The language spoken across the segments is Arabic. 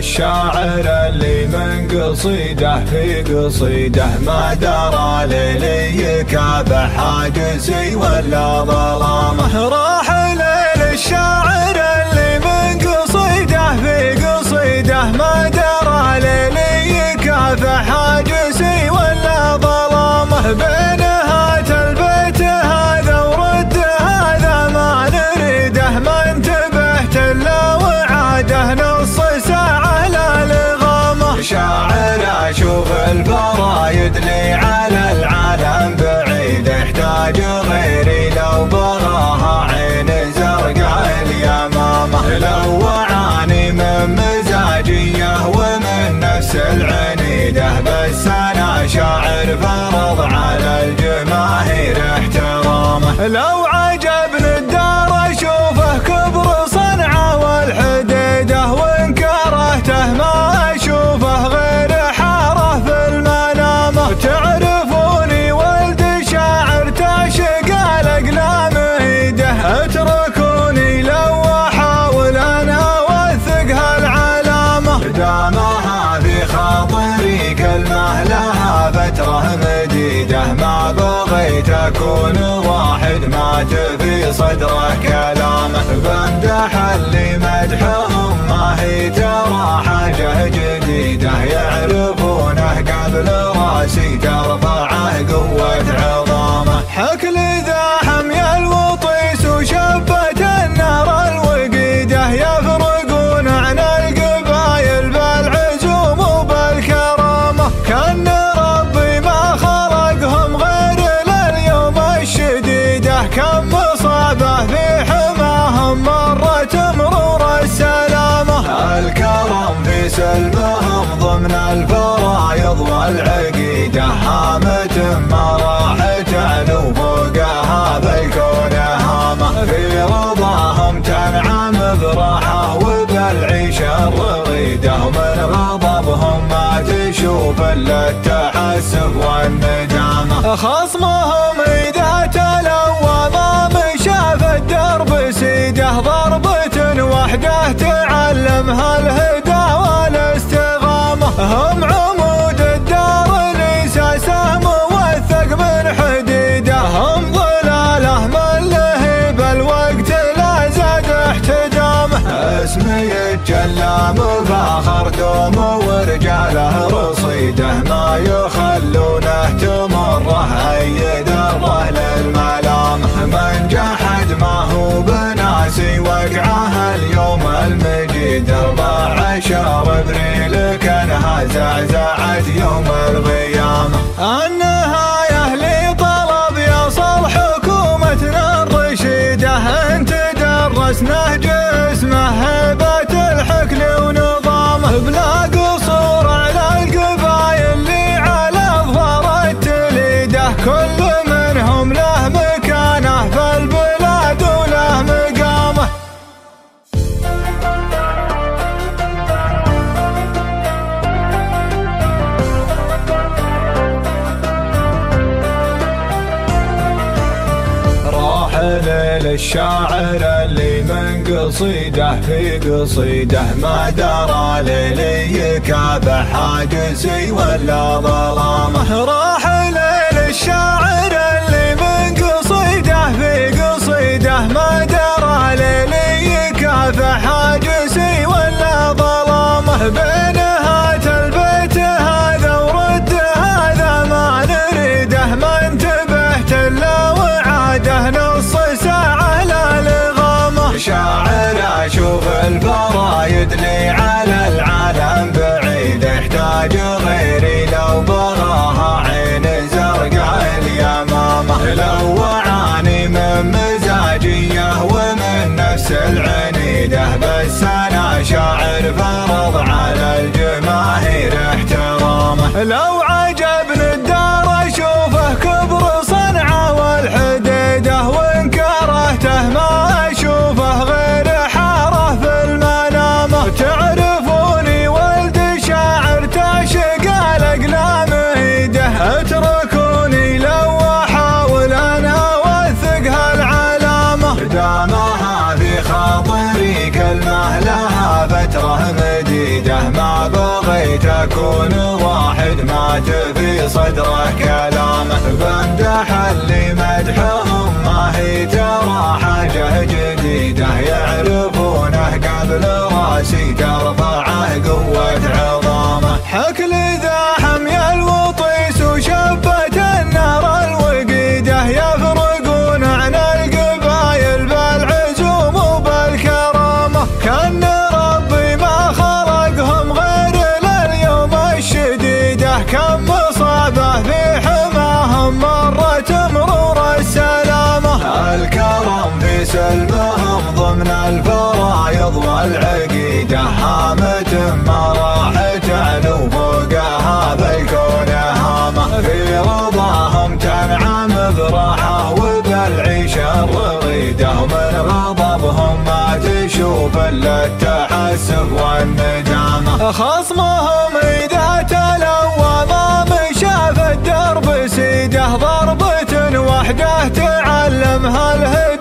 للشاعر اللي من قصيده في قصيده ما درى ليلي كافح حاجسي ولا ظلامه راح للشاعر اللي من قصيده في قصيده ما درى ليلي كافح حاجسي ولا ظلامه بينهات شاعر أشوف الفرايد لي على العالم بعيد. يحتاج غيري لو بغاها عين زرقاء اليمامة. لو وعاني من مزاجية ومن نفس العنيده بس أنا شاعر فرض على الجماهير احترامه. لو في صدره كلامه بمدح اللي مدحهم. ما هي ترى حاجة جديدة يعرفونه. قبل راسي ترفعه قوة عظامة. حكل ذا سلمهم ضمن الفرايض والعقيدة هامة ما راح تعلو فوقها بالكون هامة في رضاهم تنعم براحة وبالعيشة الرغيدة ومن غضبهم ما تشوف إلا التحسف والندامة. خصمهم إذا تلوى ما مشى في الدرب سيده ضربة وحده تعلمها الهدى. هم عمود الدار الإساسة موثق من حديده هم ظلاله من لهيب الوقت لا زاد احتدامه اسمي الجلام فاخر دوم ورجاله رصيده ما يخلونه تمره اي ذره للملام. من جحد ما هو بناسي وقعه اليوم المجيد أربع عشر أبريل كانها زعزعت يوم القيامة. النهاية لطلب يصل حكومتنا الرشيدة أنت درسنا جسمه هيبة الحكل ونظامه بلا للشاعر اللي من قصيده في قصيده ما درى ليلي كافح حاجسي ولا ظلامه راح للشاعر اللي من قصيده في قصيده ما درى ليلي كافح حاجسي ولا ظلامه بينهات البيت هذا ورد هذا ما نريده. ما انتبهت إلا وعاده نص ساعه لا شاعر أشوف الفرايد لي على العالم بعيد. احتاج غيري لو براها عين زرقاء اليمامة. اعاني من مزاجية ومن نفس العنيدة. بس أنا شاعر فرض على الجماهير احترامه لو الجميع ما بغيت أكون واحد. ما تفي صدره كلامه بمدح اللي مدحهم. ما هي ترى حاجة جديدة يعرفونه. قبل راسي ترفعه سلمهم ضمن الفرايض والعقيدة هامة ما راح تعلو فوقها بالكون هامة في رضاهم تنعم براحة وبالعيشة الرغيدة ومن غضبهم ما تشوف إلا التحسف والندامة خصمهم إذا تلوى ما مشى في الدرب سيده ضربة وحده تعلمها الهدى.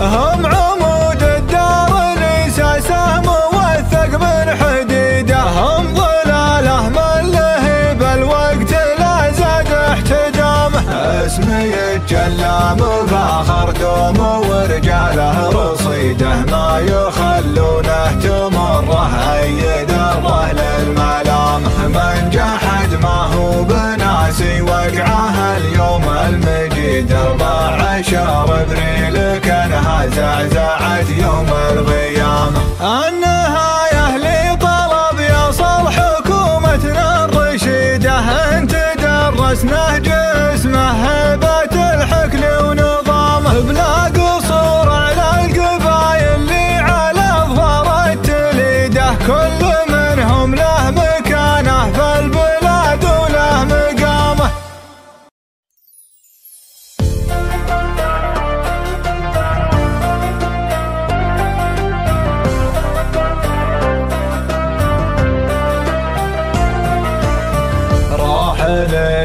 هم عمود الدار لساسه موثق من حديدة. هم ظلالة من لهيب الوقت لا زاد احتدامه اسمي الجلام فاخر دوم ورجاله رصيده. ما يخلونه تمره اي دره للملام من جحد ما هو بناسي وقعه اليوم المجيد أربع عشر أبريل كانها زعزعت يوم القيامة. النهاية لطلب يصل حكومتنا الرشيدة أنت درسنا جسمه هيبة الحكل ونظامه. بلا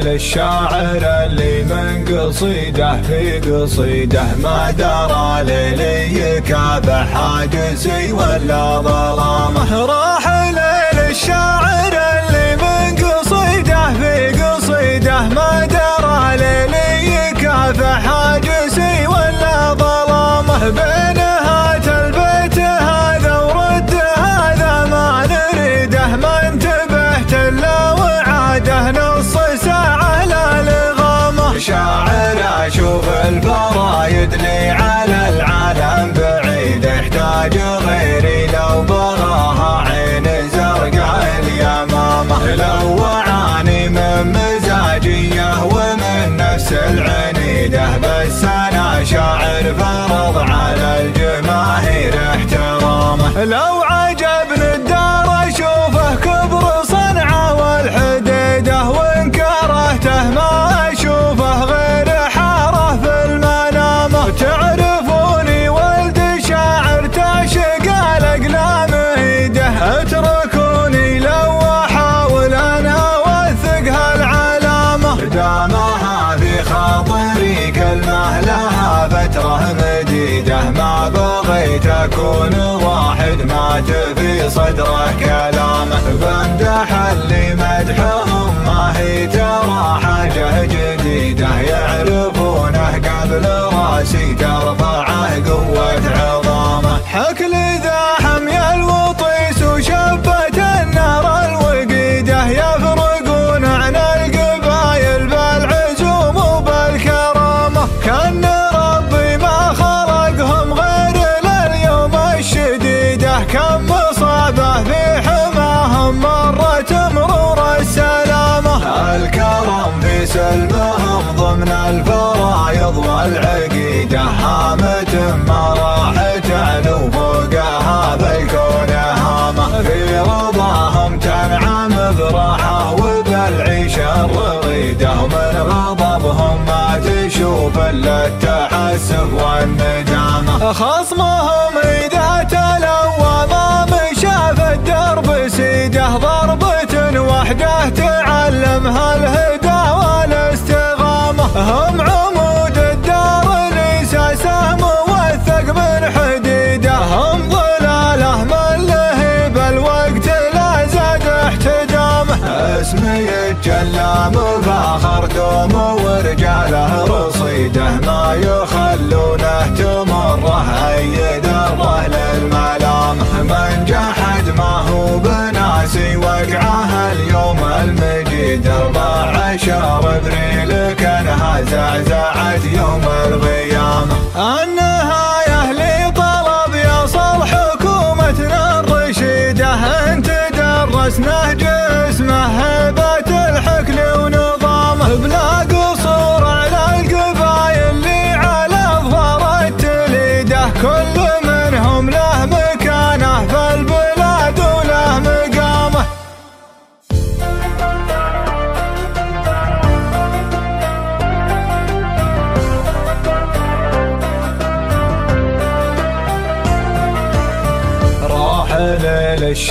للشاعر اللي من قصيده في قصيده ما درى ليلي يكافح حاجسي ولا ظلامه راح للشاعر اللي من قصيده في قصيده ما درى ليلي يكافح حاجسي ولا ظلامه بينهات شاعر أشوف الفرايد لي على العالم بعيد يحتاج غيري لو بغاها عين زرقاء اليمامة. لو وعاني من مزاجية ومن نفس العنيدة بس أنا شاعر فرض على الجماهير احترامه لو تفي صدره كلامه بمدح اللي مدحهم ما هي ترى حاجة جديدة يعرفونه قبل رأسي ترفعه سلمهم ضمن الفرايض والعقيدة هامة ما راح تعلو فوقها بالكون هامة في رضاهم تنعم براحة وبالعيشة الرغيدة ومن غضبهم ما تشوف إلا التحسف والندامة خصمهم إذا تلوى ما مشى في الدرب سيده ضربة وحده تعلمها الهدى. هم عمود الدار ليس موثق من حديده. هم ظلاله من لهيب الوقت لا زاد احتدامه اسمي الجلا مفاخر دوم ورجاله رصيده. ما يخلونه تمره اي دره للملامه منجح ما هو بناسي وقعه اليوم المجيد أربع عشر أبريل كانها زعزعت يوم القيامة. النهايه لطلب يصل حكومتنا الرشيدة أنت درسنا جسمه هبه الحكل ونظامه. بلا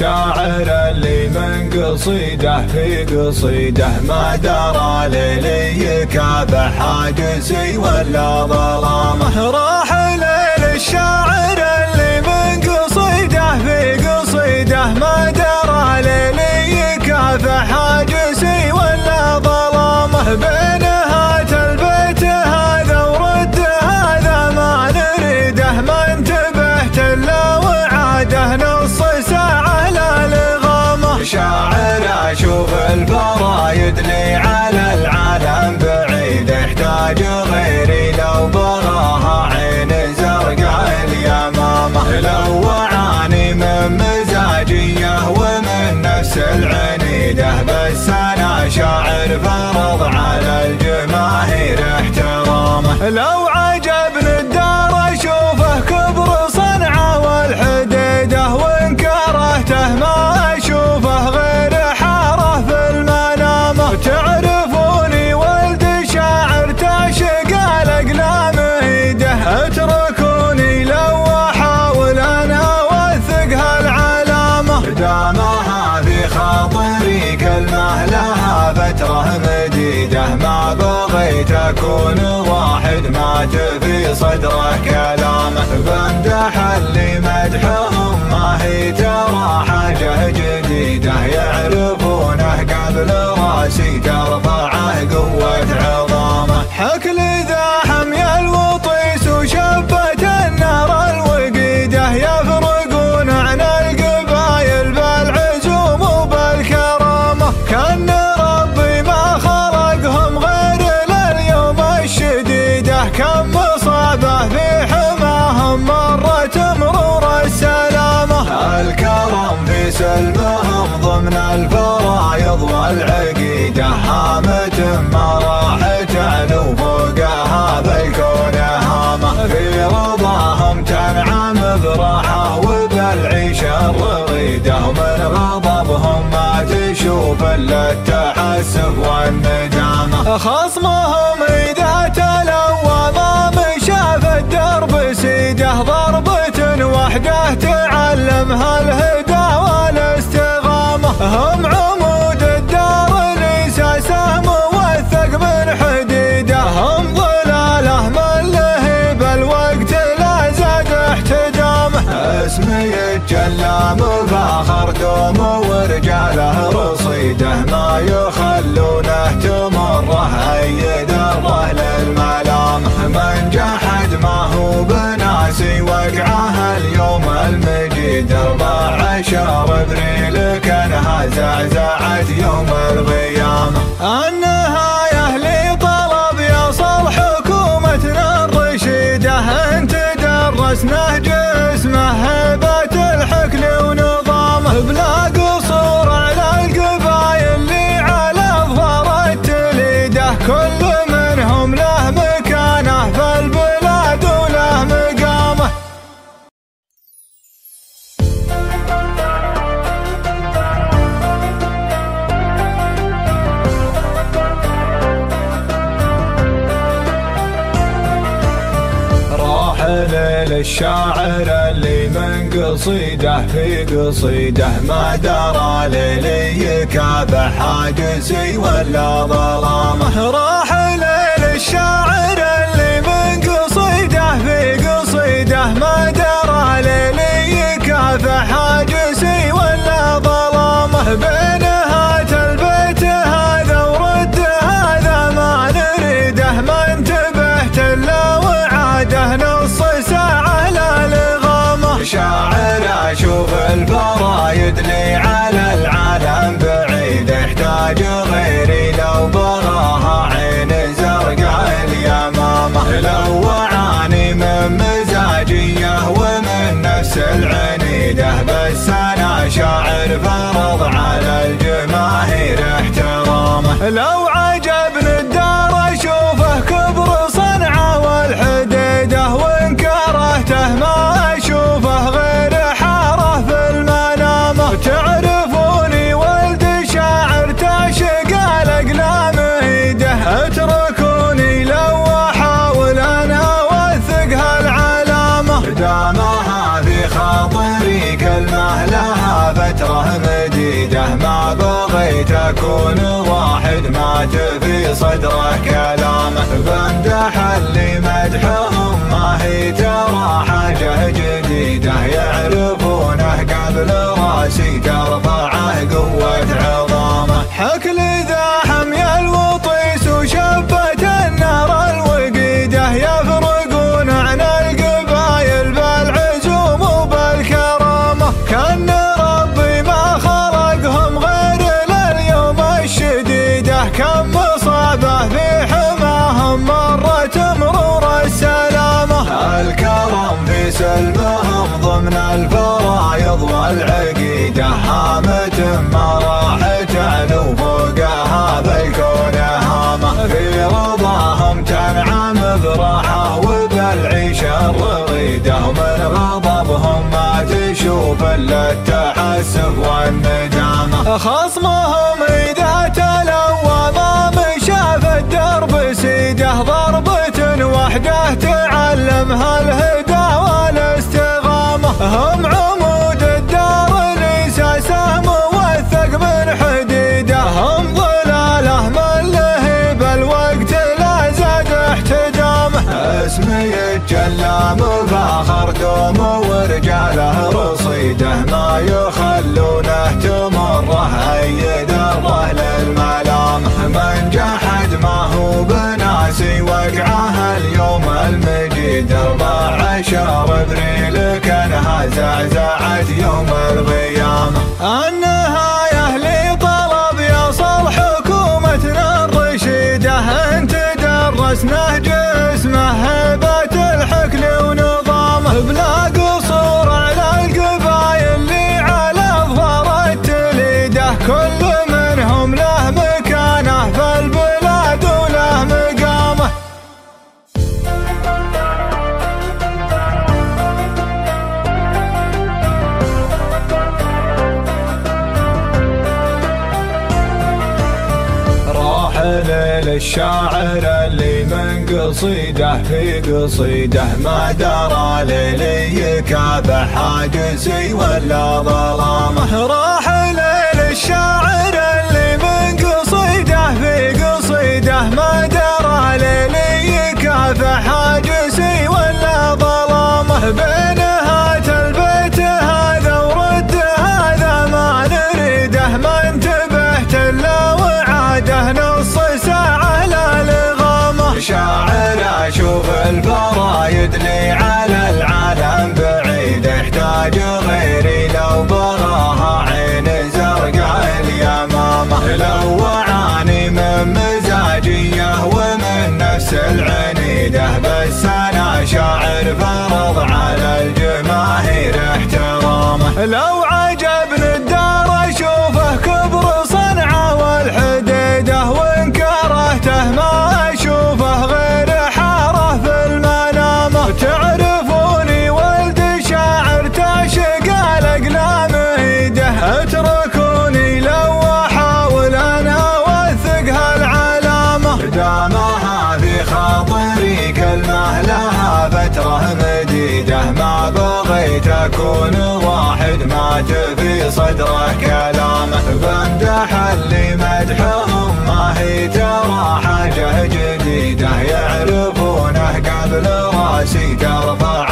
للشاعر اللي من قصيده في قصيده ما درى للي كاب حاجزي ولا ظلامه راحل للشاعر اللي من قصيده في قصيده ما درى ليلي كاف حاجسي ولا ظلامه بين هات البيت هذا ورد هذا ما نريده ما انتبهت إلا وعاده نص ساعه لا شاعر أشوف الفرايد لي على العالم بعيد يحتاج غيري لو بغاها عين زرقاء اليمامة. لو وعاني من مزاجية ومن نفس العنيده بس أنا شاعر فرض على الجماهير احترامه. لو أكون واحد مات في صدره كلامه بمدح اللي مدحهم ما هي ترى حاجة جديدة. يعرفونه قبل راسي ترفعه قوة عظامه حكل ذا كم مصابه في حماهم مرت مرور السلامة. الكرم في سلمهم ضمن الفرايض والعقيدة هامة ما راح تعلو فوقها بالكون هامة. في رضاهم تنعم براحة وبالعيشة الرغيدة ومن غضبهم ما تشوف إلا التحسف والندامة. خصمهم إذا الدرب سيده ضربة وحده تعلمها الهدى والاستغامة هم عمود الدار لساسه موثق من حديده. هم ظلاله من لهب الوقت لا زاد احتدامه اسمي الجلام فاخر دوم ورجاله رصيده. ما يخلونه تمره اي دره للملام من جحد ما هو بناسي وقعه اليوم المجيد أربع عشر أبريل كانها زعزعت يوم القيامة. النهاية لطلب يصل حكومتنا الرشيدة انت درسنا جسمه هبة الحكل ونظامه بلا للشاعر اللي من قصيده في قصيده ما درى للي كاب حاجزي ولا ظلامه في صدره كلامه بمدح اللي مدحهم ما هي ترى حاجة جديدة يعرفونه قبل راسي ترفعه قوة عظامه. حكل ذا سلمهم ضمن الفرايض والعقيدة هامة ما راح تعلو فوقها بالكون هامة في رضاهم تنعم براحة وبالعيشة الرغيدة ومن غضبهم ما تشوف إلا التحسف والندامة. خصمهم إذا تلوى ضام شاف الدرب سيده ضربة وحده تعلمها الهدى. هم عمود الدار لساسه موثق من حديده. هم ظلاله من لهب الوقت لا زاد احتدامه اسمي الجلام فاخر دوم ورجاله رصيده. ما يخلونه تمره اي دره للملام من جحد ما هو بناسي وقعه اليوم المجيد 14 ابريل كانها زعزعت يوم القيامة. النهاية لطلب يصل حكومتنا الرشيدة أنت درسنا جسمه هبة الحكل ونظامه بلا للشاعر اللي من قصيده في قصيده ما درى ليلي كابح حاجزي ولا ظلامه. راح للشاعر اللي من قصيده في قصيده ما درى ليلي كافح حاجسي ولا ظلامه. بينهات البيت هذا ورد هذا ما نريده. ما انتبهت إلا وعاده. نص ساعه لا شاعر أشوف الفرايد لي على العالم بعيد يحتاج غيري لو بغاها عين زرقاء اليمامة لو وعاني من مزاجية ومن نفس العنيدة بس أنا شاعر فرض على الجماهير احترامه. لو مديدة ما بغيت أكون واحد. مات في صدره كلامه بمدح اللي مدحهم ما هي ترى حاجة جديدة. يعرفونه قبل راسي ترفعه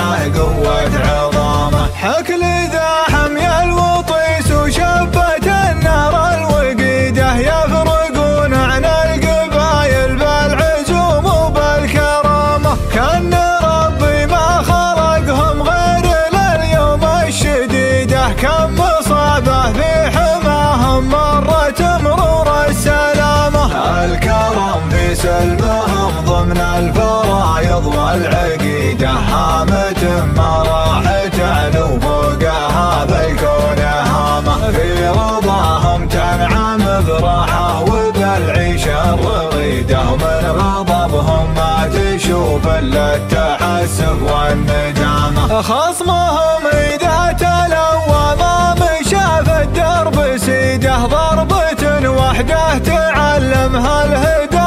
سلمهم ضمن الفرايض والعقيدة. هامة ما راح تعلو فوقها بالكون هامة في رضاهم تنعم براحة وبال وبالعيشة الرغيدة ومن غضبهم ما تشوف إلا التحسب والندامة خصمهم إذا تلوى ما مشى في الدرب سيده. ضربة وحده تعلمها الهدى.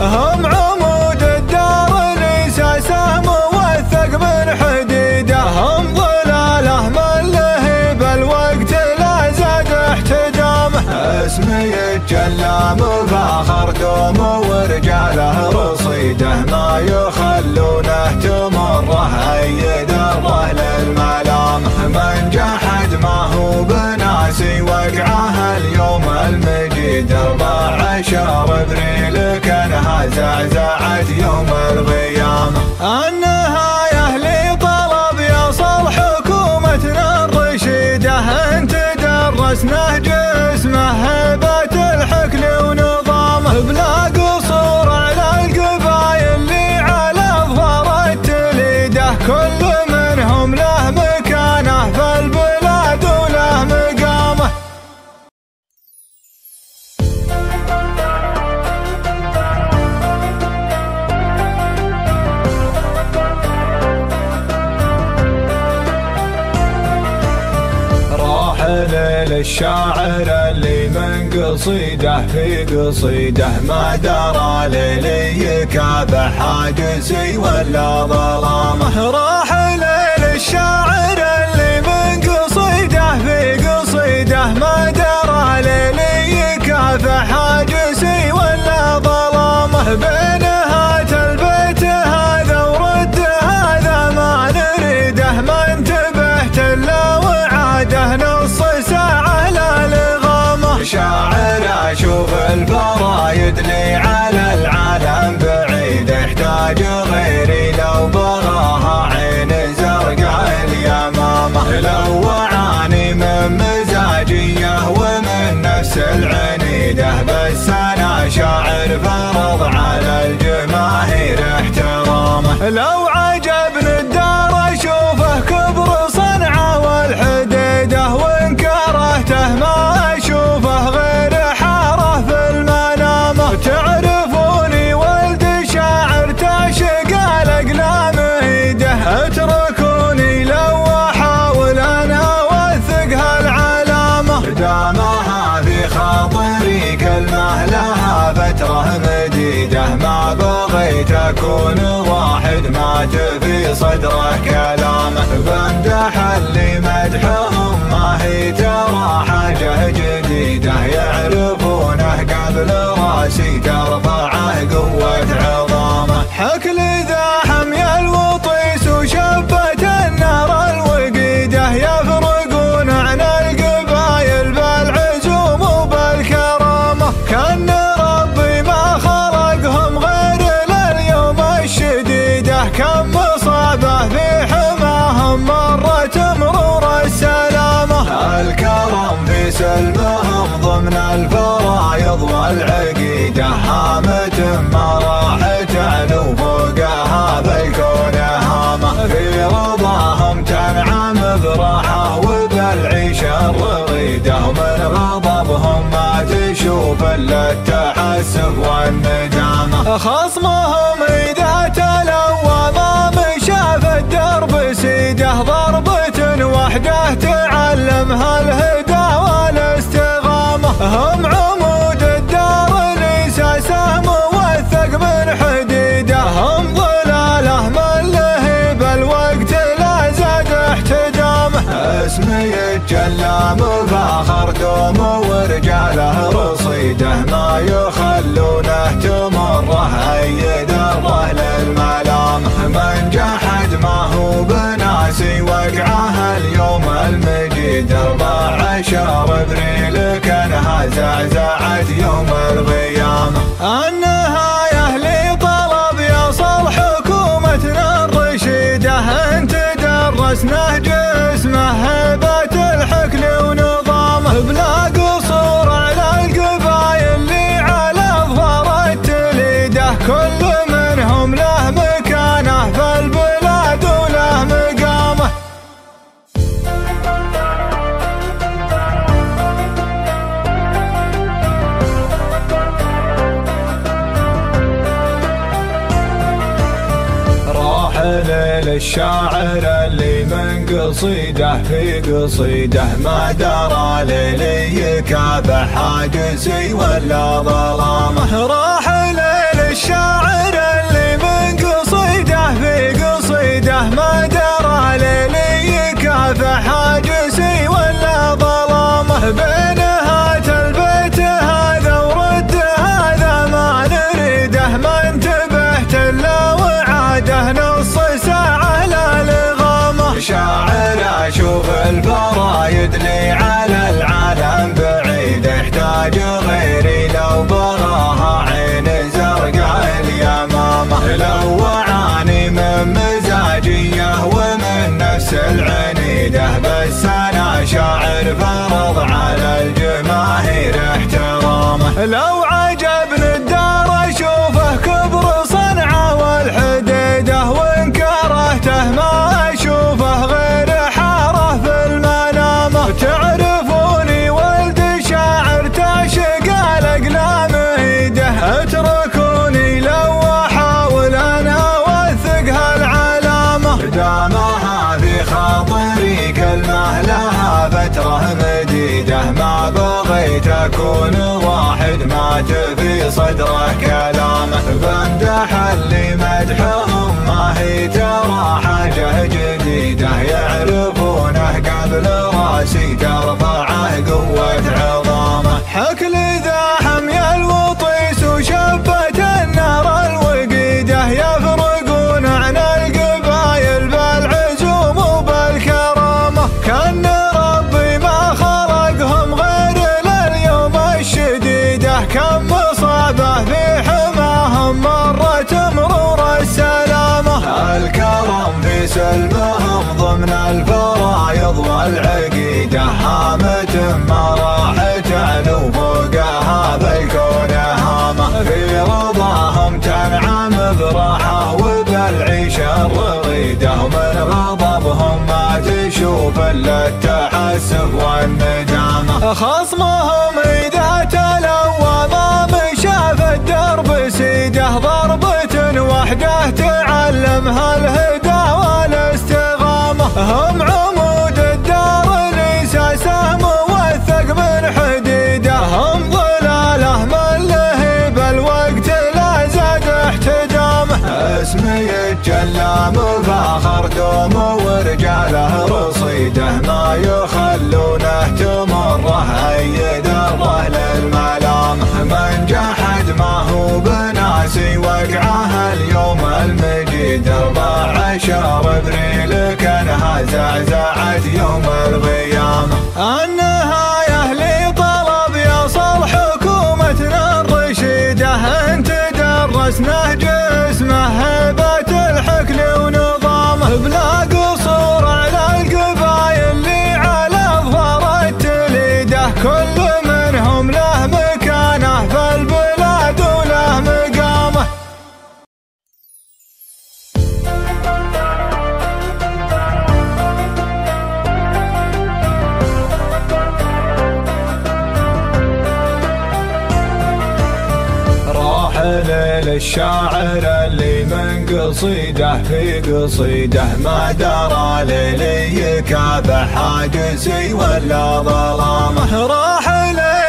هم عمود الدار لساسه موثق من حديده هم ظلاله من لهيب الوقت لا زاد احتدامه اسمي الجلام فاخر دوم ورجاله رصيده ما يخلونه تمره اي درة للملام. من جحد ما هو بناسي وقعه اليوم المجيد أربع عشر أبريل كانها زعزعت يوم القيامة. النهاية لطلب يصل حكومتنا الرشيدة أنت درسنا جسمه هبة الحكل ونظامه بلا للشاعر اللي من قصيده في قصيده ما درى للي كاب حاجزي ولا ظلامه راحل للشاعر اللي من قصيده في قصيده ما درى ليلي كاف حاجسي في صدره سلمهم ضمن الفرايض والعقيدة هامة ما راح تعلو فوقها بالكون هامة. في رضاهم تنعم براحة وبالعيشة الرغيدة ومن غضبهم ما تشوف إلا التحسب والندامة خصمهم إذا تلوى ما مشى في الدرب سيده ضربة وحده تعلمها الهدى. هم عمود الدار لساسه موثق من حديده هم ظلاله من لهيب الوقت لا زاد احتدامه اسمي الجلام فاخر دوم ورجاله رصيده ما يخلونه تمره اي درة للملام. من جحد ما هو بناسي وقعه اليوم المجيد أربع عشر أبريل كانها زعزعت يوم القيامة. النهاية لطلب يصل حكومتنا الرشيدة أنت درسنا جسمه هبة الحكل ونظامه بلا للشاعر اللي من قصيده في قصيده ما درى ليلي كاب حاجسي ولا ظلامه راح للشاعر اللي من قصيده في قصيده ما درى ليلي كاب حاجسي ولا ظلامه بينهات البيت هذا ورد هذا ما نريده ما انتبهت إلا وعاده نص ساعه لا لغامه شاعر أشوف الفرايد لي على العالم بعيد يحتاج غيري لو بغاها عين زرقاء اليمامة. لو وعاني من مزاجية ومن نفس العنيده بس أنا شاعر فرض على الجماهير احترامه. لو بغيت أكون واحد مات في صدره كلامه بمدح اللي مدحهم ما هي ترى حاجة جديدة. يعرفونه قبل راسي. ترفعه قوة عظامه حكل ذا كم مصابه في حماهم مرت مرور السلامه. الكرم في سلمهم ضمن الفرايض والعقيدة هامة ما راح تعلو فوقها بالكون هامة. في رضاهم تنعم براحة وبالعيشة الرغيدة ومن غضبهم ما تشوف إلا التحسف والندامة خصمهم إذا الدرب سيده ضربة وحده تعلمها الهدى والاستغامة. هم عمود الدار لساسه موثق من حديده هم ظلاله من لهب الوقت لا زاد احتدامه اسمي يتجلى مفاخر دوم ورجاله رصيده ما يخلونه تمره اي دره للملام من جحد ما هو بناسي وقعه اليوم المجيد أربع عشر أبريل كانها زعزعت يوم القيامة. النهاية لطلب يصل حكومتنا الرشيدة انت درس نهج اسمه هيبة الحكل ونظامه. بلا للشاعر اللي من قصيده في قصيده ما درى ليلي كاب حاجسي ولا ظلامه راح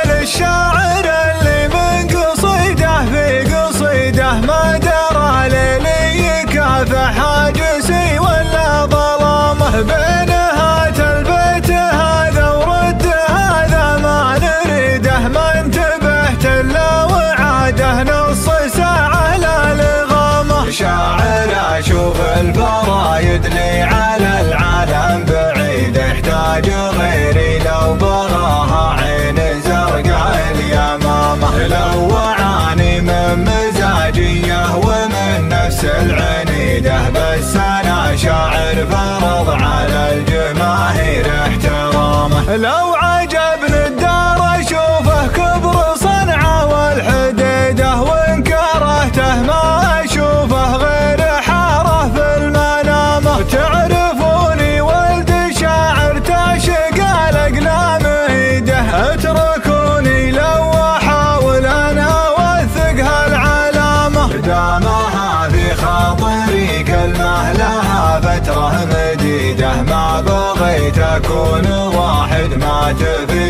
للشاعر اللي من قصيده في قصيده ما درى ليلي كاف حاجسي ولا ظلامه بينهات البيت هذا ورد هذا ما نريده ما انتبهت إلا وعاده نص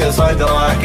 في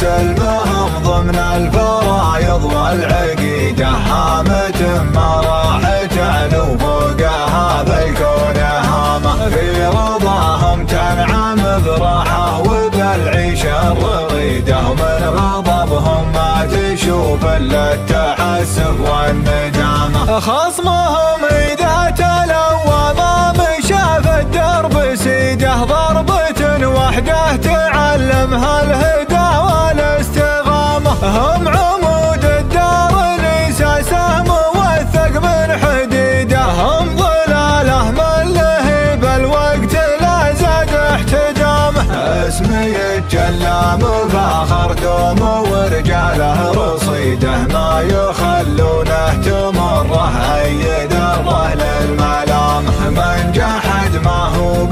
سلمهم ضمن الفرايض والعقيدة هامة ما راح تعلو فوقها بالكون هامة في رضاهم تنعم براحة وبالعيشة الرغيدة ومن غضبهم ما تشوف إلا التحسف والندامة خصمهم إذا تلوى ما مشى في الدرب سيده ضربة وحده تعلمها الهدى. هم عمود الدار لساسه موثق من حديده هم ظلاله من لهيب الوقت لا زاد احتدامه اسمي يتجلى مفاخر دوم ورجاله رصيده. ما يخلونه تمره اي دره للملامه من جحد ما هو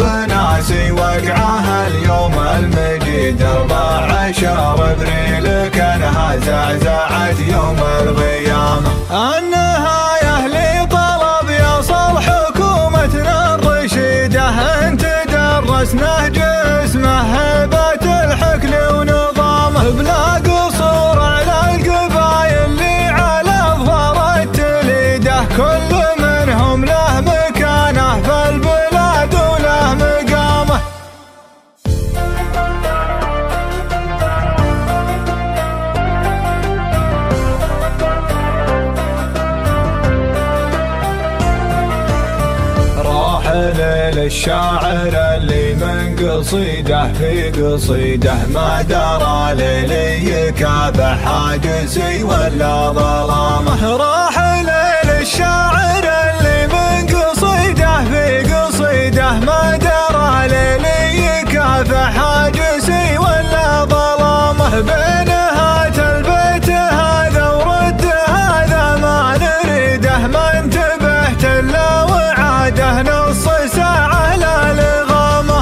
بناسي وقعه اليوم المجيد أربع عشر أبريل كانها زعزعت يوم القيامة. النهاية لطلب يصل حكومتنا الرشيدة انت درسنا جسمه هيبة الحكل ونظامه. بلا للشاعر اللي من قصيده في قصيده ما درى ليلي يكافح حاجسي ولا ظلامه راح ليل الشاعر اللي من قصيده في قصيده ما درى ليلي يكافح حاجسي ولا ظلامه بينهات البيت هذا ورد هذا ما نريده ما انتبهت إلا وعاده نص ساعه لا لغامه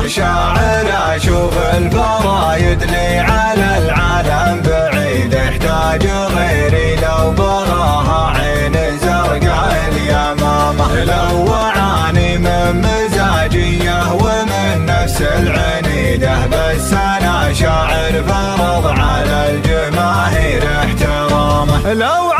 شاعر أشوف الفرايد لي على العالم بعيد احتاج غيري لو بغاها عين زرقاء اليمامة. لو وعاني من مزاجية ومن نفس العنيده بس أنا شاعر فرض على الجماهير احترامه. لو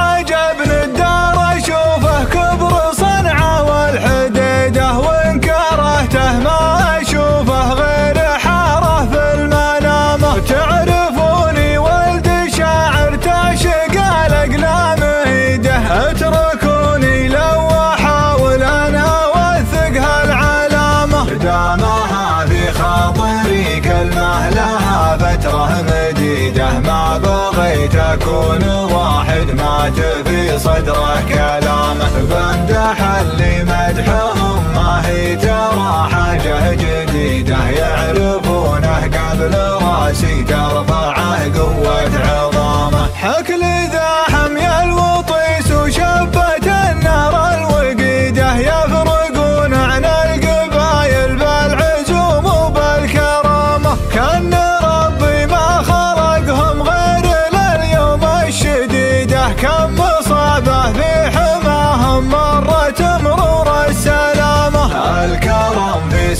مديدة ما بغيت أكون واحد. مات في صدره كلامه بمدح اللي مدحهم ما هي ترى حاجة جديدة. يعرفونه قبل رأسي ترفعه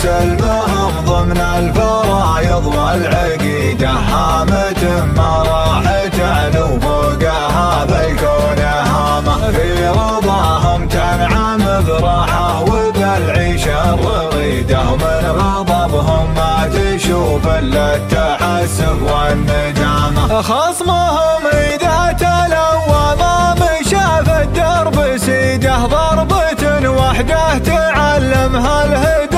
سلمهم ضمن الفرايض والعقيدة هامة ما راح تعلو فوقها بالكون هامة في رضاهم تنعم براحة وبالعيشة الرغيدة ومن غضبهم ما تشوف إلا التحسف والندامة خصمهم إذا تلوى ما مشى في الدرب سيده ضربة وحده تعلمها الهدى.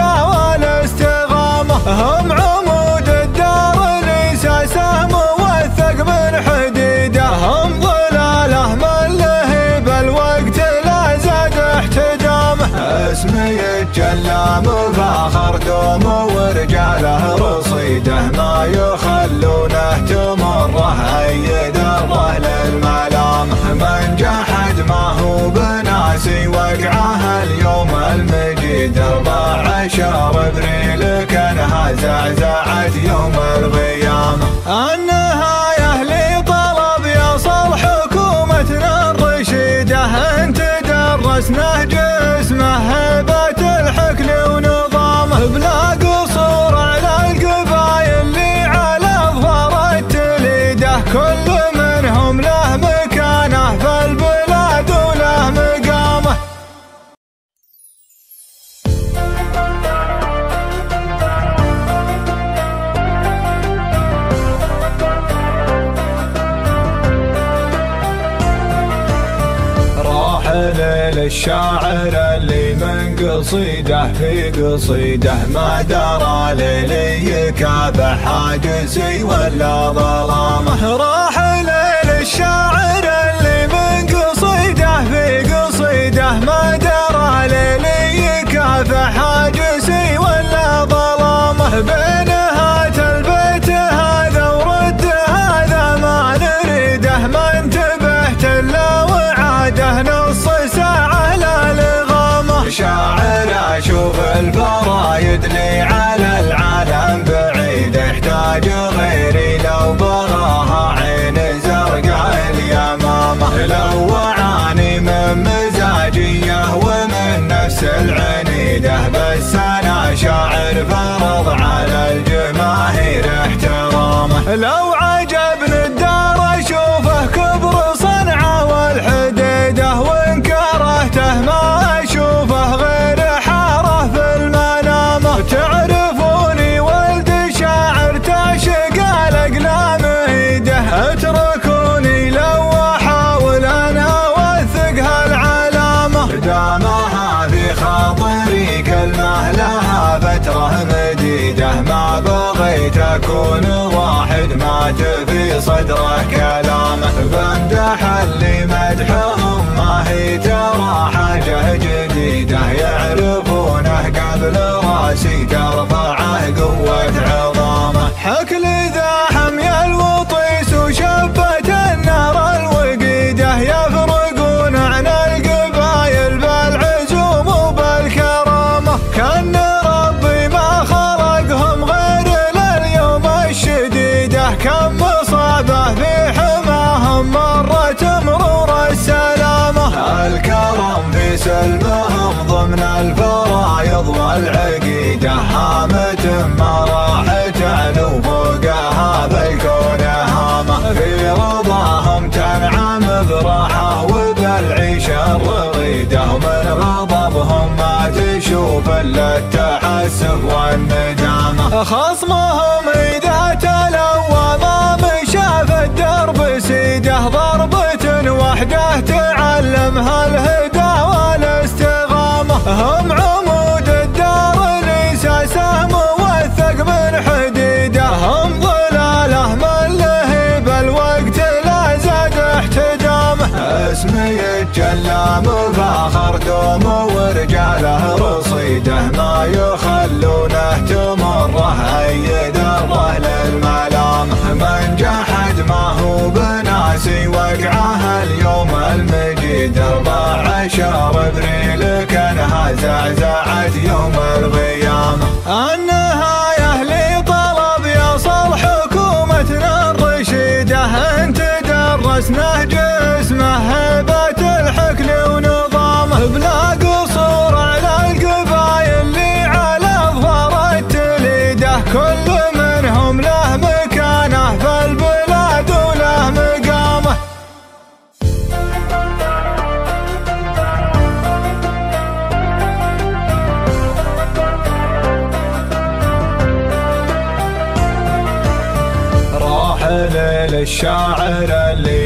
هم عمود الدار لساسه موثق من حديده. هم ظلاله من لهيب الوقت لا زاد احتدامه اسمي يتجلى مفاخر دوم ورجاله رصيده ما يخلونه تمره اي دره للملامح من جحد ما هو بناسي وقعه اليوم المجيد أربع عشر أبريل كانها زعزعت يوم القيامة. النهايه لطلب يصل حكومتنا الرشيده أنت درسنا جسمه هبه الحكل ونظامه بلا للشاعر اللي من قصيده في قصيده ما درى للي كافح حاجسي ولا ظلامه راحل للشاعر اللي من قصيده في قصيده ما درى ليلي كافح حاجسي ولا ظلامه بينهات البيت هذا ورد هذا ما نريده ما انتبهت إلا وعاده نص ساعه لا شاعر أشوف الفرايد لي على العالم بعيد يحتاج غيري لو بغاها الفرايض والعقيدة هامة ما راح تعلو فوقها بالكون. هامة في رضاهم تنعم براحة وبالعيشة الرغيدة ومن غضبهم ما تشوف إلا التحسف والندامة خصمهم إذا تلوى ما مشى في الدرب سيده. ضربة وحده تعلمها الهدى والاستغامة. هم حديده هم ظلاله من لهيب الوقت لا زاد احتدامه اسمي يتجلى مفاخر دوم ورجاله رصيده ما يخلونه تمره اي دره للملامح من جحد ما هو بناسي وقعه اليوم المجيد. أربع عشر ابريل كانها زعزعت يوم القيامة. درسنا جسمه هبة الحكل ونظامه بلا قصور على القبايل اللي على اظفار التليده كل منهم له مكانه في البلاد وله مقامه. راحل للشاعر اللي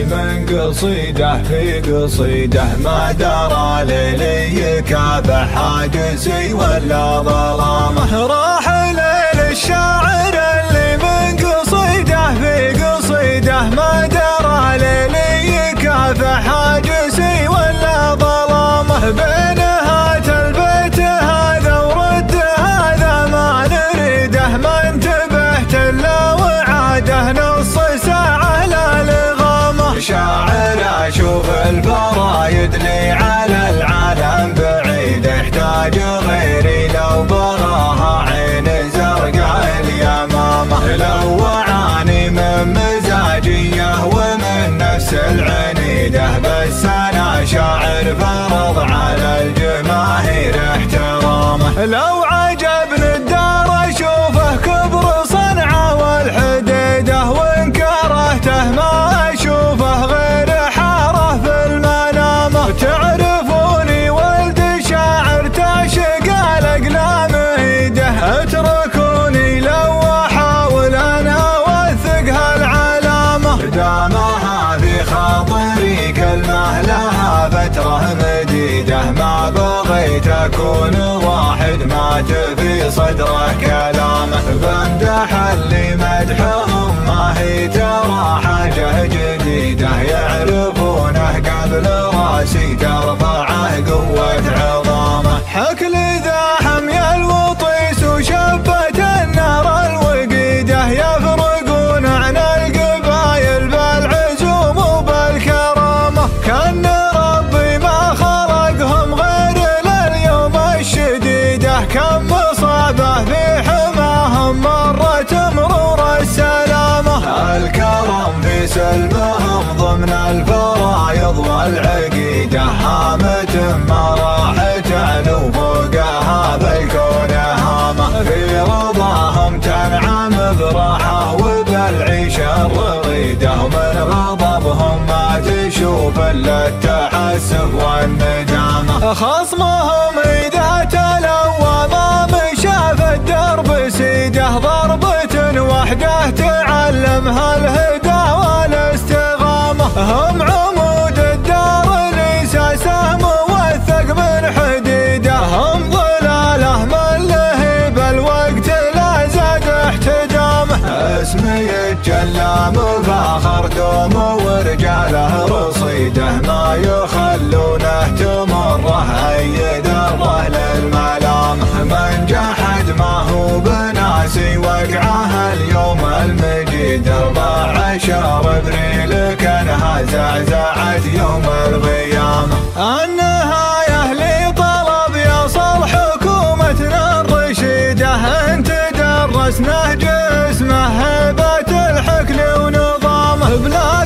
قصيده في قصيده. ما درى ليلي كاب حاجزي ولا ظلامه راح ليل الشاعر اللي من قصيده في قصيده. ما درى ليلي كاب حاجزي ولا ظلامه بين هات البيت هذا ورد هذا ما نريده. ما انتبهت إلا وعاده. نصيده شاعر أشوف البرا يدلي على العالم بعيد احتاج غيري لو براها عين زرقاء اليمامة. لو اعاني من مزاجية ومن نفس العنيدة بس أنا شاعر فرض على الجماهير احترامه لو وحده ما بغيت أكون واحد ما تبي صدره كلامه بمدح اللي مدحهم ما هي ترى حاجة جديدة يعرفونه قبل راسي ترفعه قوة عظامه. حكل ذا كم مصابة في حماهم مرت مرور السلامة. الكرم في سلمهم ضمن الفرايض والعقيدة هامة ما راحت علو فوقها بالكون هامة. في رضاهم تنعم براحة وبالعيشة الرغيدة ومن غضبهم ما تشوف إلا التحسف والندامة خصمهم الدرب سيده ضربة وحده تعلمها الهدى والاستغامة. هم عمود الدار لساسه موثق من حديده هم ظلاله من لهيب الوقت لا زاد احتدامه اسمي الجلام فاخر دوم ورجاله رصيده ما يخلونه تمره اي ذره للملام من جحد ما هو بناسي وقعه اليوم المجيد أربع عشر أبريل كانها زعزعت يوم القيامة. النهاية لطلب يصل حكومتنا الرشيدة أنت درسنا جسمه هيبة الحكل ونظامه. بلا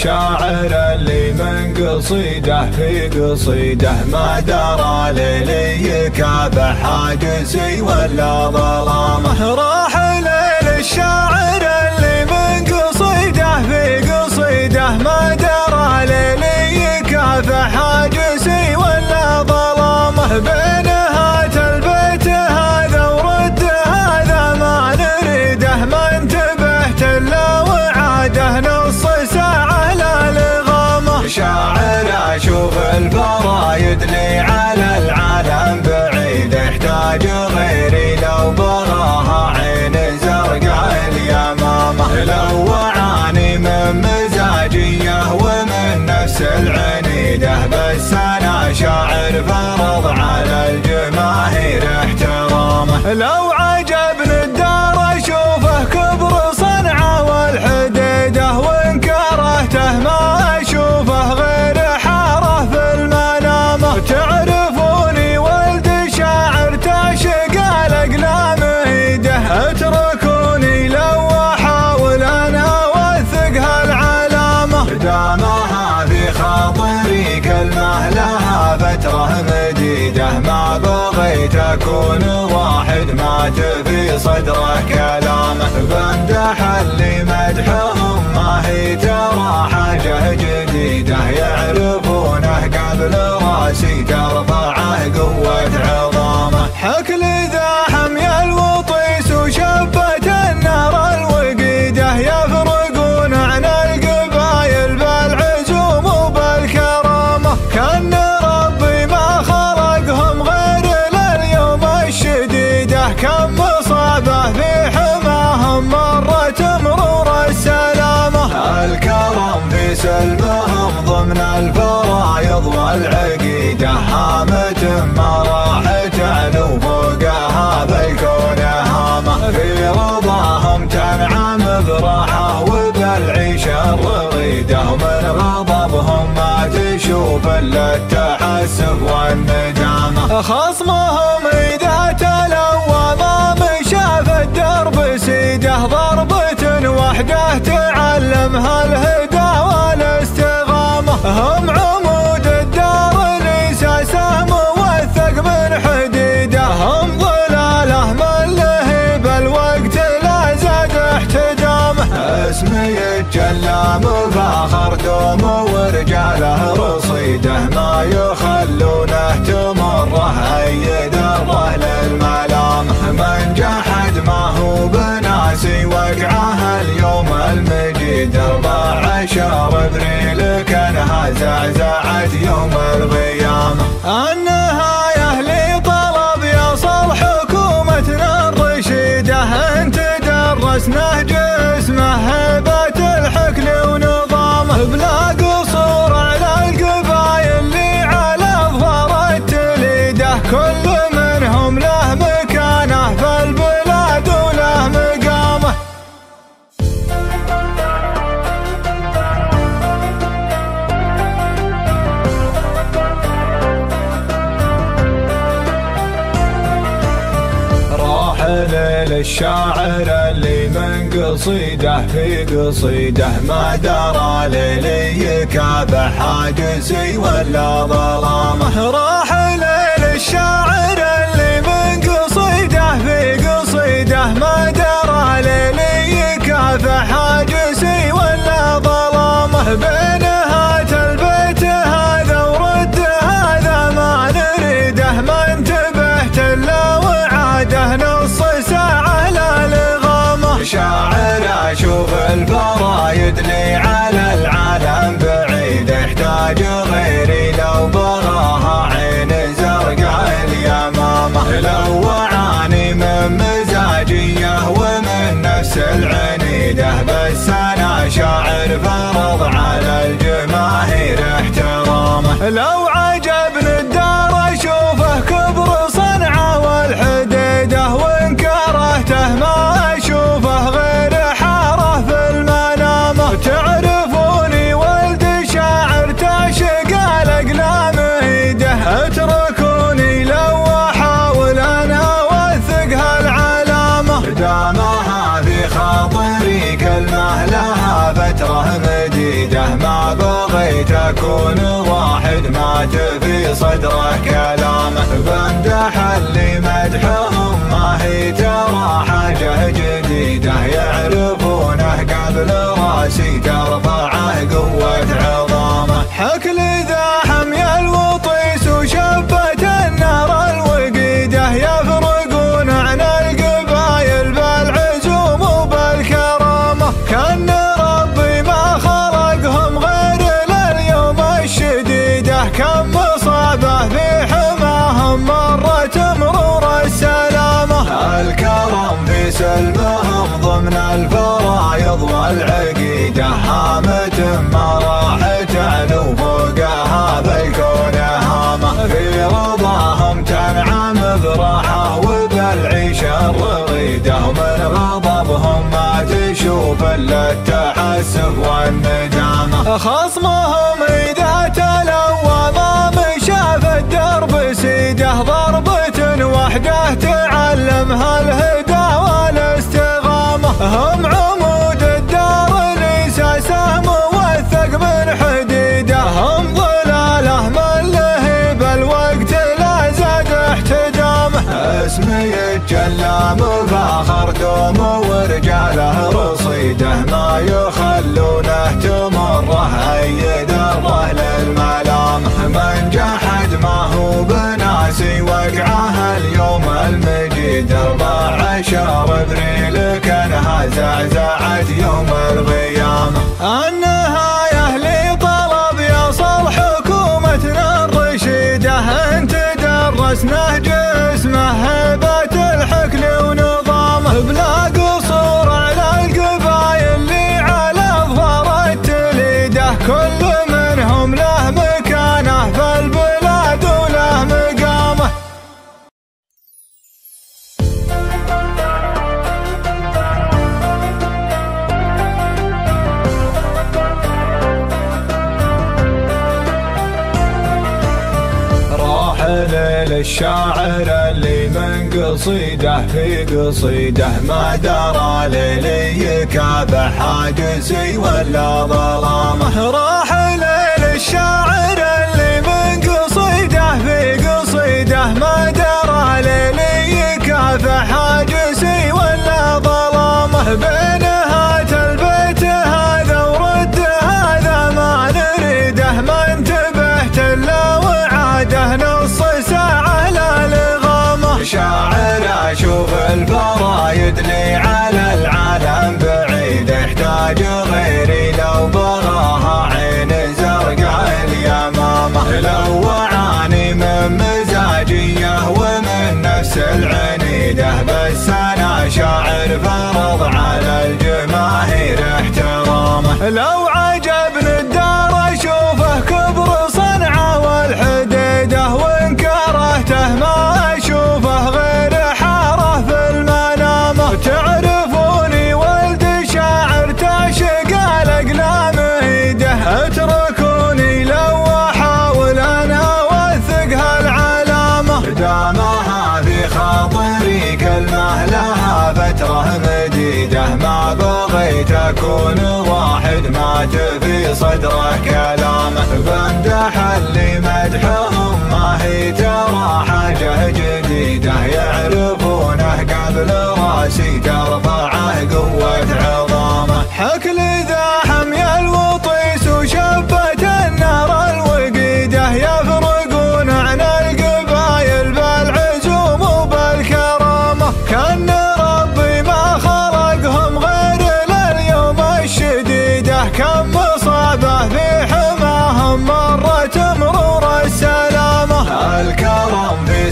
للشاعر اللي من قصيده في قصيده ما درى ليلي يكابح حاجسي ولا ظلامه. راح للشاعر اللي من قصيده في قصيده ما درى ليلي يكافح حاجسي ولا ظلامه بينهات البيت هذا ورد هذا ما نريده ما انتبهت إلا وعاده. نص شاعر أشوف الفرايد لي على العالم بعيد يحتاج غيري لو بغاها عين زرقاء اليمامة. لو وعاني من مزاجية ومن نفس العنيدة بس أنا شاعر فرض على الجماهير احترامه لو الفرايض والعقيدة هامة ما راحت علو فوقها بالكون هامة في رضاهم تنعم براحة وبالعيشة الرغيدة ومن غضبهم ما تشوف إلا التحسف والندامة خصمهم إذا تلوى ما مشى في الدرب سيده ضربة وحدة تعلمها الهدى والاستغامة. هم هم ظلاله من لهيب الوقت لا زاد احتدامه اسمي يتجلى مفاخر دوم ورجاله رصيده. ما يخلونه تمره اي دره للملام من جحد ما هو بناسي وقعه اليوم المجيد. أربع عشر ابريل كانها زعزعت يوم القيامه درسنا جسمه هبة الحكل ونظامه بلا قصور على القبايل اللي على اظفار التليدة. كل منهم له مكانه في البلاد وله مقامه. راحل للشاعر اللي قصيده في قصيده. ما درى للي كاب حاجزي ولا ظلامه راحل للشاعر اللي من قصيده في قصيده. ما درى ليلي كاف حاجسي ولا ظلامه بين هات البيت هذا ورد هذا ما نريده. ما انتبهت إلا وعاده نص ساعه لا لغامه شاعر أشوف الفرايد لي على العالم بعيد احتاج غيري لو بغاها عين زرقاء اليمامة. لو وعاني من مزاجية ومن نفس العنيده بس أنا شاعر فرض على الجماهير احترامه. لو مديدة ما بغيت أكون واحد. مات في صدره كلامه بمدح اللي مدحهم. ما هي ترى حاجة جديدة. يعرفونه قبل راسي. ترفعه سلمهم ضمن الفرايض والعقيدة هامة ما راح تعلو فوقها بالكون هامة في رضاهم تنعم براحة وبالعيشة الرغيدة ومن غضبهم ما تشوف إلا التحسف والندامة خصمهم إذا تلوى ضام شاف الدرب سيده ضربة وحده تعلمها الهدى. هم عمود الدار لساسه موثق من حديده هم ظلاله من لهب الوقت لا زاد احتدامه اسمي يتجلى مفاخر دوم ورجاله رصيده ما يخلونه تمره أي دره للملام من جحد ما هو بناسي وقعه اليوم المجيد أربع عشر ابريل كانها زعزعت يوم القيامة. النهاية لطلب يصل حكومتنا الرشيدة انت درسنا جسمه هبة الحكل ونظامه بلا الشاعر اللي من قصيده في قصيده ما درى ليلي يكابح حاجزي ولا ظلامه راح ليل الشاعر اللي من قصيده في قصيده ما درى ليلي يكافح حاجزي ولا ظلامه بين هات البيت هذا ورد هذا ما نريده ما انتبهت إلا وعاده نصيده مشاعر أشوف البرايد لي على العالم بعيد احتاج غيري لو براها عين زرقاء اليمامة. اعاني من مزاجية ومن نفس العنيدة بس أنا شاعر فرض على الجماهير احترامه. لو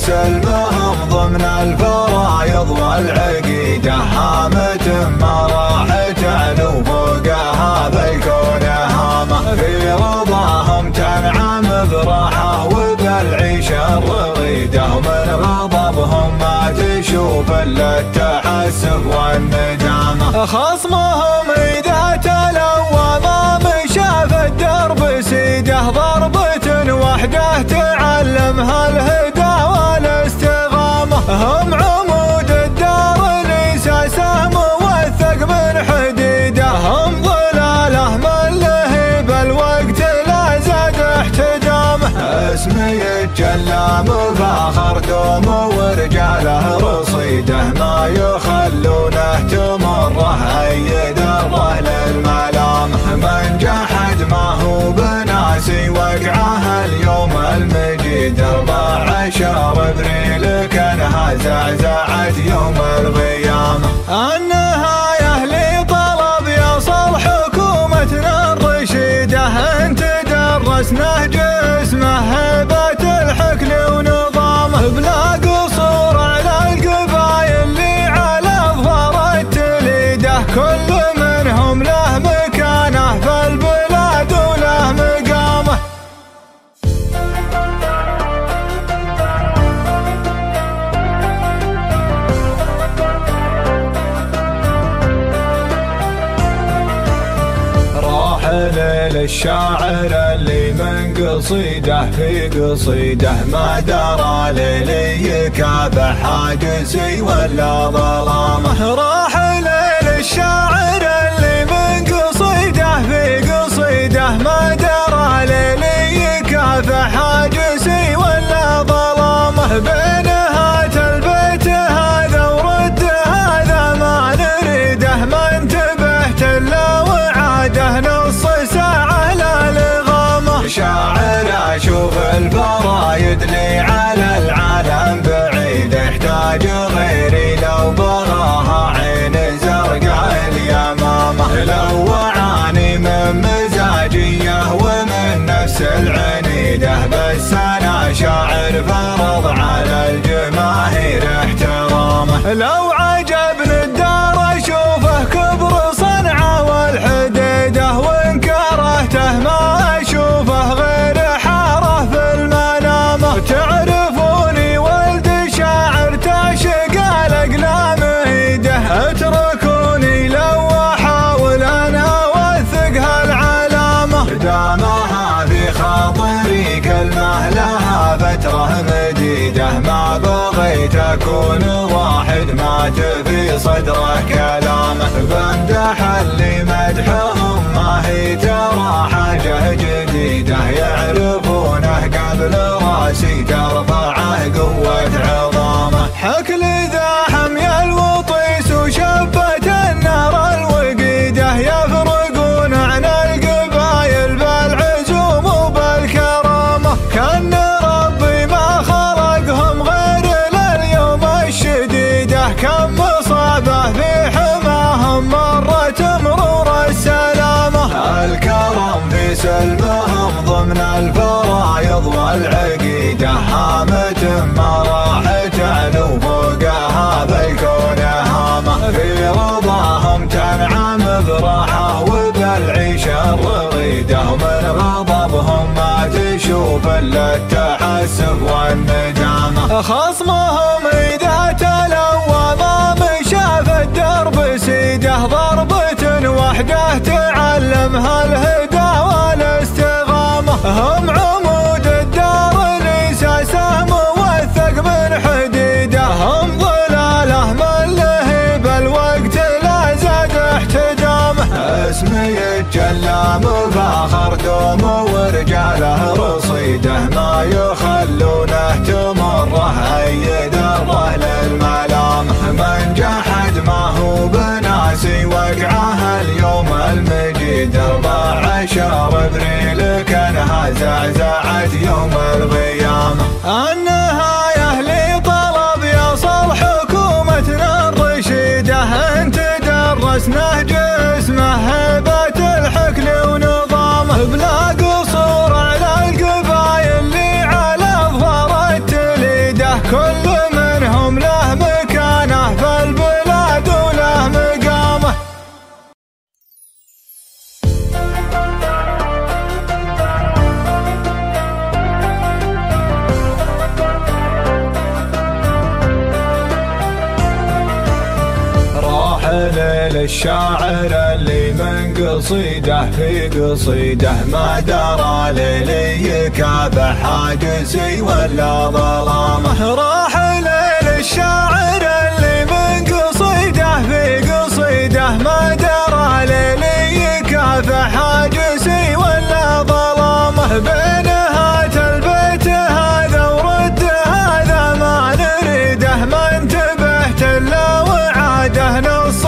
سلمهم ضمن الفرايض والعقيدة هامة ما راح تعلو فوقها بالكون هامة في رضاهم تنعم براحة وبالعيشة الرغيدة ومن غضبهم ما تشوف إلا التحسف والندامة خصمهم إذا تلوى ما مشى في الدرب سيده ضربة وحده تعلمها الهدى. هم عمود الدار ليس سهم موثق من حديده هم ظلاله من لهب الوقت لا زاد احتدامه اسمي الجلام فاخر دوم ورجاله رصيده ما يخلونه تمره اي دره للملام من جحد ما هو بناسي وقعه اليوم المجيد 14 ابريل كانها زعزعت يوم القيامة. النهاية لطلب يصل حكومتنا الرشيدة انت درسنا جسمه هبة الحكل ونظامه بلا للشاعر اللي من قصيده في قصيده ما درى ليلي كابح حاجزي ولا ظلامه. راح للشاعر اللي من قصيده في قصيده ما درى ليلي كافح حاجسي ولا ظلامه. بينهات البيت هذا ورد هذا ما نريده. ما انتبهت إلا وعاده. نص ساعه لا شاعر أشوف الفرايد لي على العالم بعيد يحتاج غيري لو بغاها عين زرقاء اليمامة. لو وعاني من مزاجية ومن نفس العنيده بس أنا شاعر فرض على الجماهير احترامه. لو مديدة ما بغيت أكون واحد. مات في صدره كلامه بمدح اللي مدحهم. ما هي ترى حاجة جديدة. يعرفونه قبل راسي. ترفعه قوة عظامه. حكل ذا الكرم في سلمهم ضمن الفرايض والعقيدة هامة ما راح تعلو فوقها بالكون هامة في رضاهم تنعم براحة وبالعيشة الرغيدة ومن غضبهم ما تشوف إلا التحسف والندامة خصمهم إذا تلوى ما مشى في الدرب سيده ضربة وحده تعلمها الهدى. هم عمود الدار ليس سهم موثق من حديده. هم ظلاله من لهب الوقت لا زاد احتدامه اسمي الجلام فاخر دوم ورجاله رصيده ما يخلونه تمره اي دره للملام من جحد ما هو بناسي وقعه اليوم المجيد أربع عشر أبريل كانها زعزعت يوم القيامة. النهايه لطلب يصل حكومتنا الرشيده أنت درسنا جسمه هبه الحكل ونظامه بلا للشاعر اللي من قصيده في قصيده ما درى للي كاب حاجزي ولا ظلامه راحل للشاعر اللي من قصيده في قصيده ما درى ليلي كاف حاجسي ولا ظلامه بينهات البيت هذا ورد هذا ما نريده ما انتبهت إلا وعاده نص ساعه لا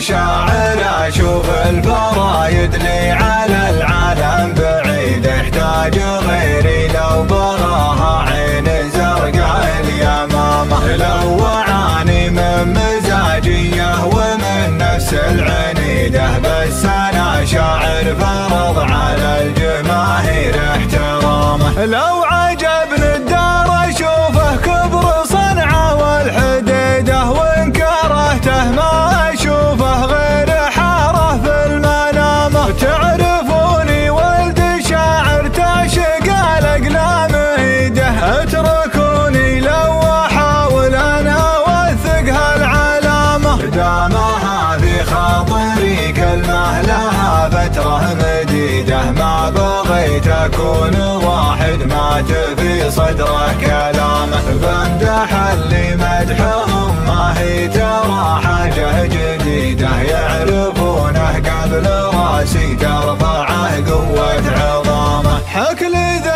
شاعر أشوف الفرايد لي على العالم بعيد يحتاج غيري لو بغاها عين زرقاء اليمامة لو وعاني من مزاجية ومن نفس العنيدة بس أنا شاعر فرض على الجماهير احترامه. لو مديدة ما بغيت أكون واحد. مات في صدره كلامه بمدح اللي مدحهم. ما هي ترى حاجة جديدة. يعرفونه قبل راسي. ترفعه قوة عظامه. حكل ذا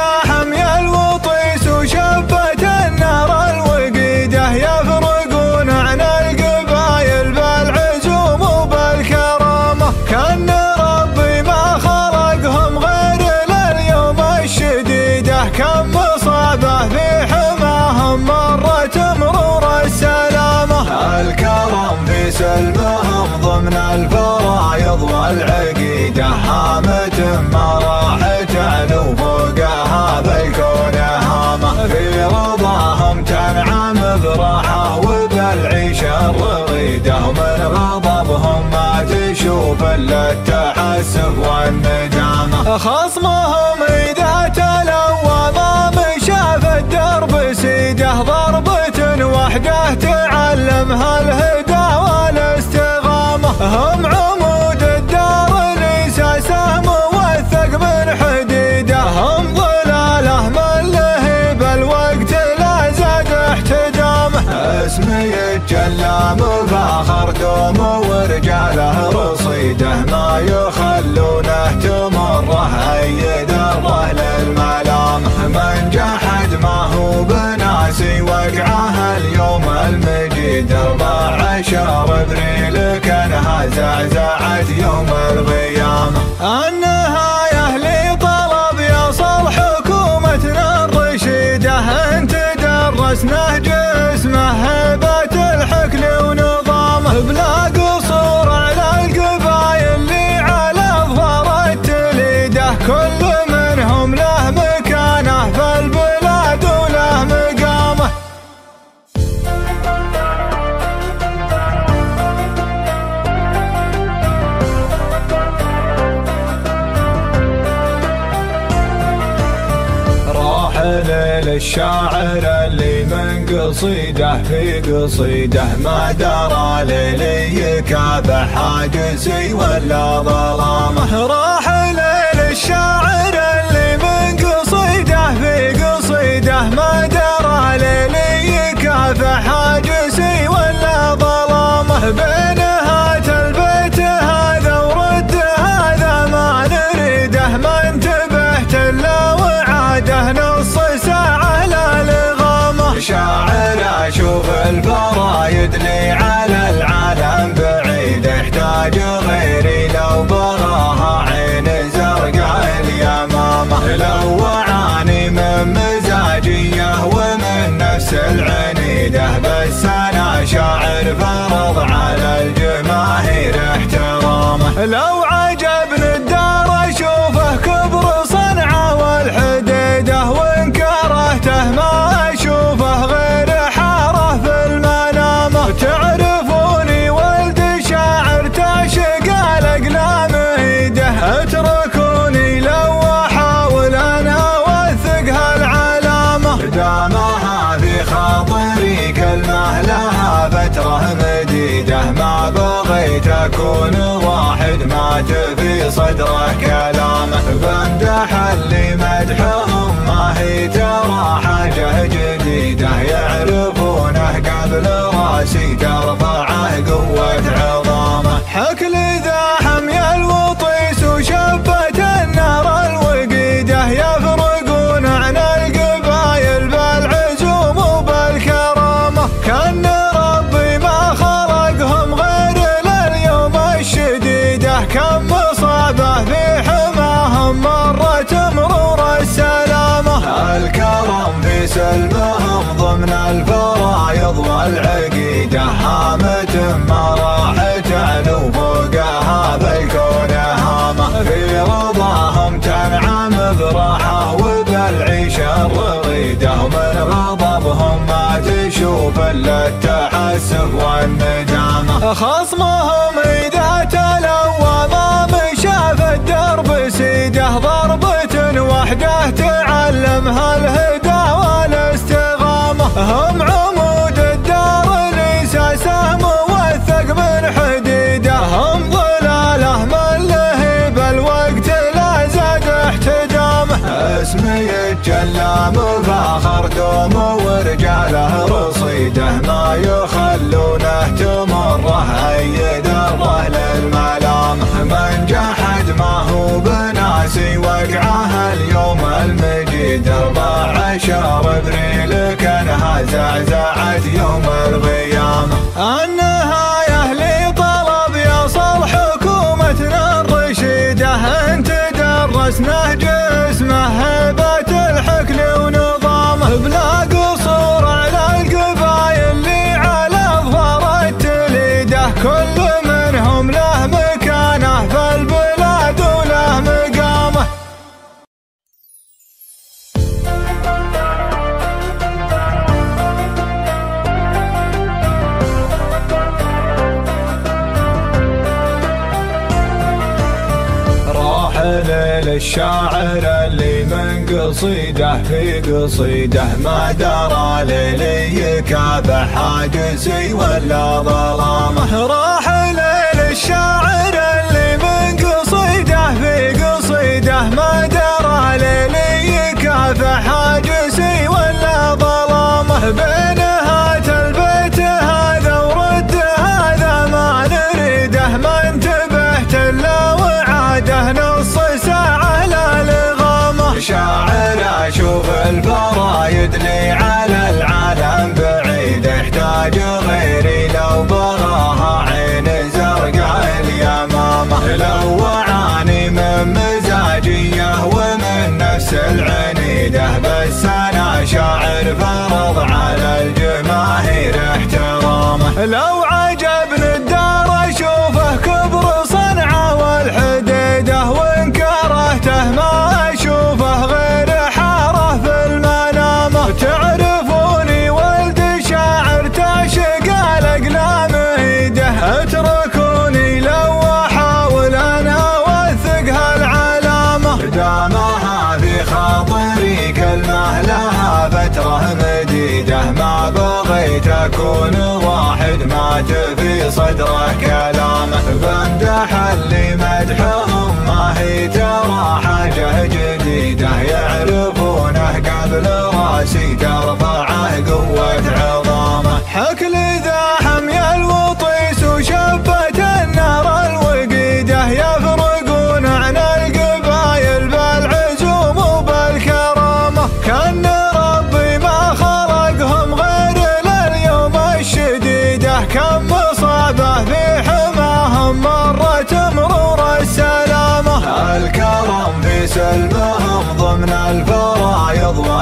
سلمهم ضمن الفرايض والعقيدة. هامة ما راح تعلو فوقها بالكون هامة في رضاهم تنعم براحة وبالعيشة الرغيدة ومن غضبهم ما تشوف إلا التحسف والندامة خصمهم إذا تلوى ما شاف الدرب سيده. ضربة وحده تعلمها الهدى. هم عمود الدار الإساسة موثق من حديده هم ظلاله من لهيب الوقت لا زاد احتدامه اسمي الجلام فاخر دوم ورجاله رصيده ما يخلونه تمره اي درة للملام. من جحد ما هو بناسي وقعه اليوم المجيد أربع عشر أبريل كانها زعزعت يوم القيامة. النهاية لطلب يصل حكومتنا الرشيدة أنت درسنا جسمه هبة الحكل ونظامه. بلا الشاعر اللي من قصيده في قصيده ما درى ليلي يكابح حاجسي ولا ظلامه راح ليل الشاعر اللي من قصيده في قصيده ما درى ليلي يكافح حاجسي ولا ظلامه بين هات البيت هذا ورد هذا ما نريده. ما انتبهت إلا وعاده نصيده مشاعر أشوف الفرايد لي على العالم بعيد. احتاج غيري لو براها عين زرقاء اليمامة. لو اعاني من مزاجية ومن نفس العنيدة. بس أنا شاعر فرض على الجماهير احترامه. لو بعيده ما بغيت أكون واحد. مات في صدره كلامه بمدح اللي مدحهم. امه ترى حاجة جديدة. يعرفونه قبل رأسي. ترفع سلمهم ضمن الفرايض والعقيدة هامة ما راح تعلو فوقها بالكون هامة في رضاهم تنعم براحة وبالعيشة الرغيدة ومن غضبهم ما تشوف إلا التحسف والندامة خصمهم إذا تلوى ما مشى في الدرب سيده ضربة وحده تعلمها الهدى. هم عمود الدار سهم موثق من حديده هم ظلاله من لهيب الوقت لا زاد احتدامه اسمي الجلام فاخر دوم ورجاله رصيده ما يخلونه تمره اي دره للملام من جحد ما هو بناسي وقعه اليوم المجيد أربع عشر أبريل كانها زعزعت يوم القيامة. النهاية لطلب يصل حكومتنا الرشيدة انت درسنا جسمه هيبة الحكل ونظامه. بلا للشاعر اللي من قصيده في قصيده ما درى ليلي يكابح حاجسي ولا ظلامه راحل للشاعر اللي من قصيده في قصيده ما درى ليلي يكافح حاجسي ولا ظلامه بينهات البيت هذا ورد هذا ما نريده ما انتبهت إلا وعاده نص ساعه لا شاعر أشوف الفرايد لي على العالم بعيد. يحتاج غيري لو بغاها عين زرقاء اليمامة. لو وعاني من مزاجية ومن نفس العنيدة. بس أنا شاعر فرض على الجماهير احترامه. لو عجبني مديدة ما بغيت أكون واحد مات في صدره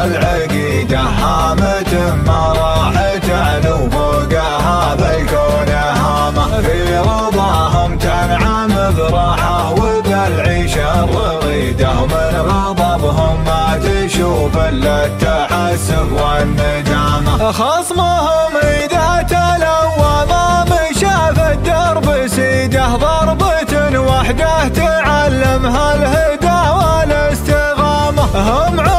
والعقيدة هامة ما راح تعلو فوقها بالكون هامة في رضاهم تنعم براحة وبالعيشة الرغيدة ومن غضبهم ما تشوف إلا التحسف والندامة خصمهم إذا تلوى ما مشى في الدرب سيده ضربة وحدة تعلمها الهدى والاستغامة. هم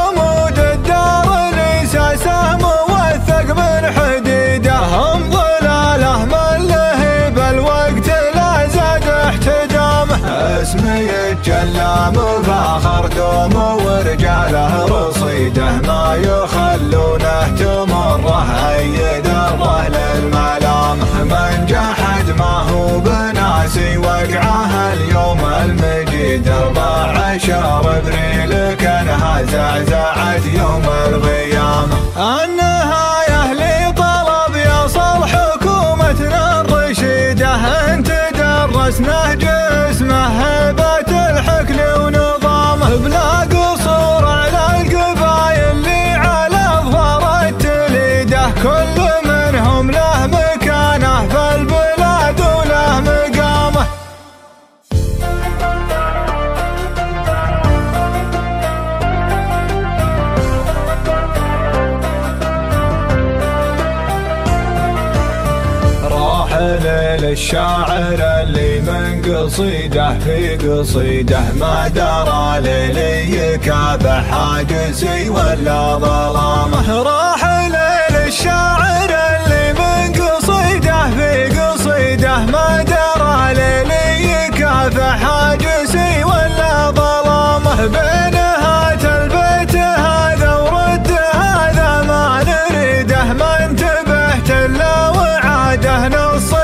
هم ظلاله من لهيب الوقت لا زاد احتدامه اسمي يتجلى مفاخر دوم ورجاله رصيده ما يخلونه تمره اي دره للملام من جحد ما هو بناسي وقعه اليوم المجيد. أربع عشر ابريل كانها زعزعت يوم القيامه درسنا جسمه هبه الحكل ونظامه. بلا قصور على القبايل اللي على اظهر التليده كل منهم له مكانه في البلاد وله مقامه. راحل للشاعر اللي قصيده في قصيده. ما درى للي كافح حاجزي ولا ظلامه راحل للشاعر اللي من قصيده في قصيده. ما درى ليلي كافح حاجسي ولا ظلامه بينهات البيت هذا ورد هذا ما نريده. ما انتبهت إلا وعاده. نص ساعه لا لغامه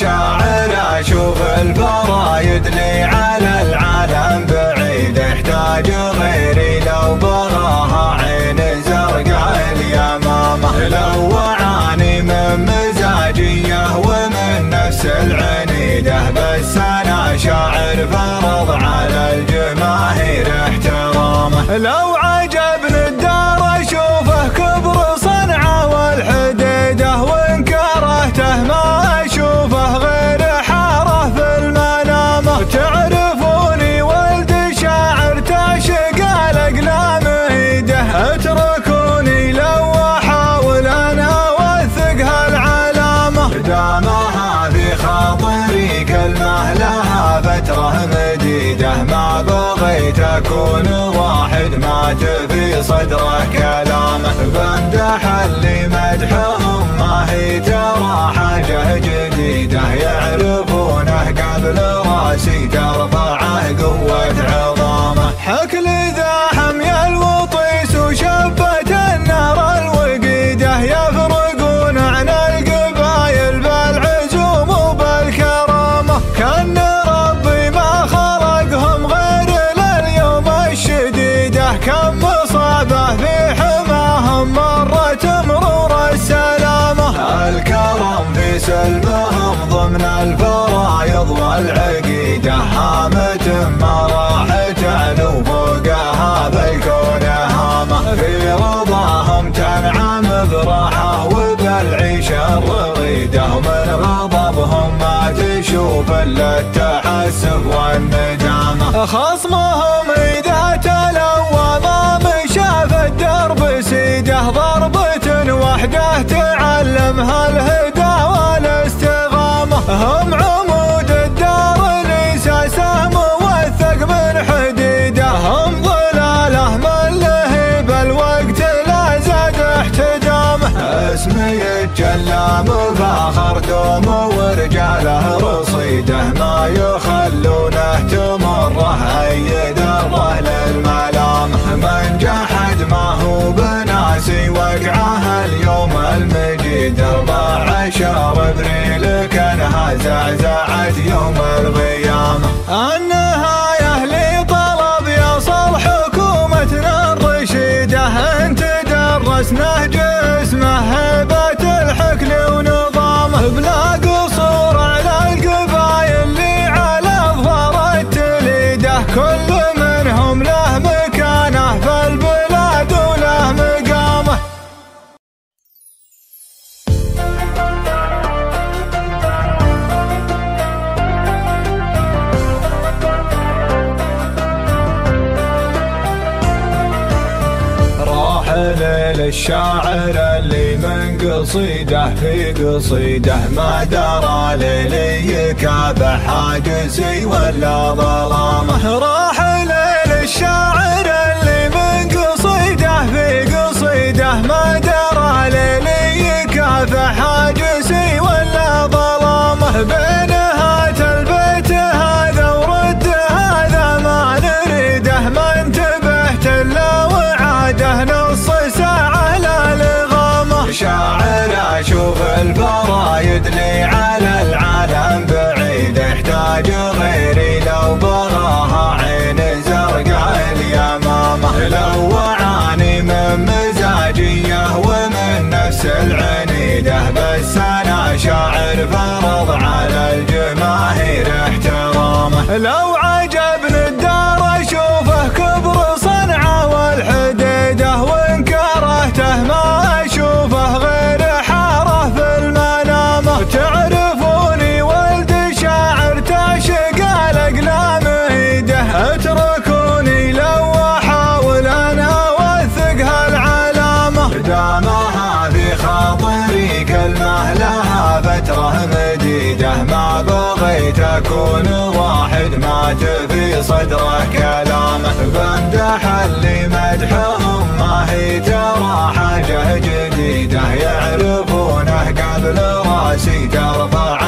شاعر أشوف الفرايد لي على العالم بعيد يحتاج غيري لو بغاها عين زرقاء اليمامة. لو وعاني من مزاجية ومن نفس العنيده بس أنا شاعر فرض على الجماهير احترامه. لو أكون واحد مات في صدره كلامه بمدح اللي مدحهم ما هي ترى حاجة جديدة يعرفونه قبل راسي. ترفعه قوة عظامه. حكل ذا كم مصابه في حماهم مرت مرور السلامة. الكرم في سلمهم ضمن الفرايض والعقيدة هامة ما راح تعلو فوقها بالكون هامة. في رضاهم تنعم براحة وبالعيشة الرغيدة ومن غضبهم ما تشوف إلا التحسف والندامة خصمهم إذا الدرب سيده ضربة وحده تعلمها الهدى والاستغامة. هم عمود الدار الإساسة موثق من حديده هم ظلاله من لهيب الوقت لا زاد احتدامه اسمي يتجلى مفاخر دوم ورجاله رصيده ما يخلونه تمره اي دره للملام من جحد ما هو بناسي وقعه اليوم المجيد أربع عشر إبريل كانها زعزعت يوم القيامة. النهاية لطلب يصل حكومتنا الرشيدة انت درسنا جسمه هبة الحكل ونظامه بلا الشاعر اللي من قصيده في قصيده ما درى ليلي يكابح حاجزي ولا ظلامه. راح ليل الشاعر اللي من قصيده في قصيده ما درى ليلي يكافح حاجزي ولا ظلامه. بين هات البيت هذا ورد هذا ما نريده. ما انتبهت إلا وعاده. نصيده شاعر أشوف البرايد لي على العالم بعيد احتاج غيري لو براها عين زرقاء اليمامة. لو اعاني من مزاجية ومن نفس العنيده بس أنا شاعر فرض على الجماهير احترامه. لو وحده ما بغيت أكون واحد. مات في صدره كلامه بمدح اللي مدحهم ما هي ترى حاجة جديدة. يعرفونه قبل راسي ترفع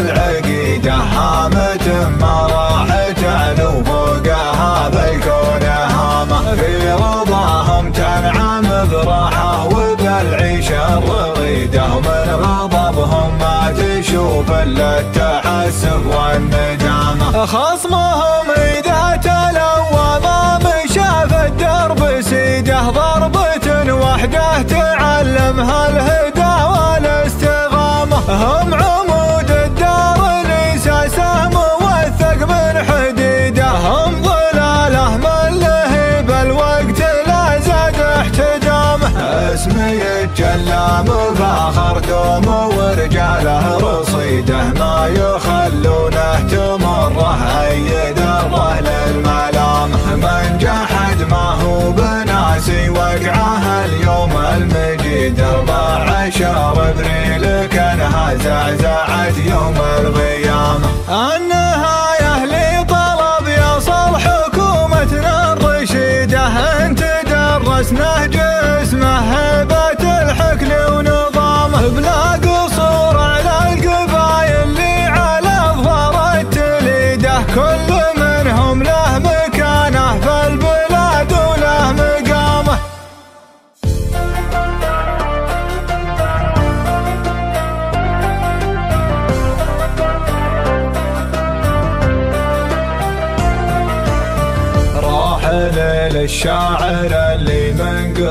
والعقيدة هامة ما راح تعلو فوقها بالكون هامة في رضاهم تنعم براحة وبالعيشة الرغيدة ومن غضبهم ما تشوف إلا التحسف والندامة خصمهم إذا تلوى ما مشى في الدرب سيده ضربة وحده تعلمها الهدى والاستغامة. هم حديده هم ظلاله من لهب الوقت لا زاد احتدامه اسمي الجلام فاخر دوم ورجاله رصيده ما يخلونه تمره اي ذره للملام من جحد ما هو بناسي وقعه اليوم المجيد. أربع عشر ابريل كانها زعزعت يوم القيامه درسنا جسمه هبة الحكل ونظامه بلا قصور على القبايل اللي على اظهر التليده كل منهم له مكانه في البلاد وله مقامه. راحل للشاعر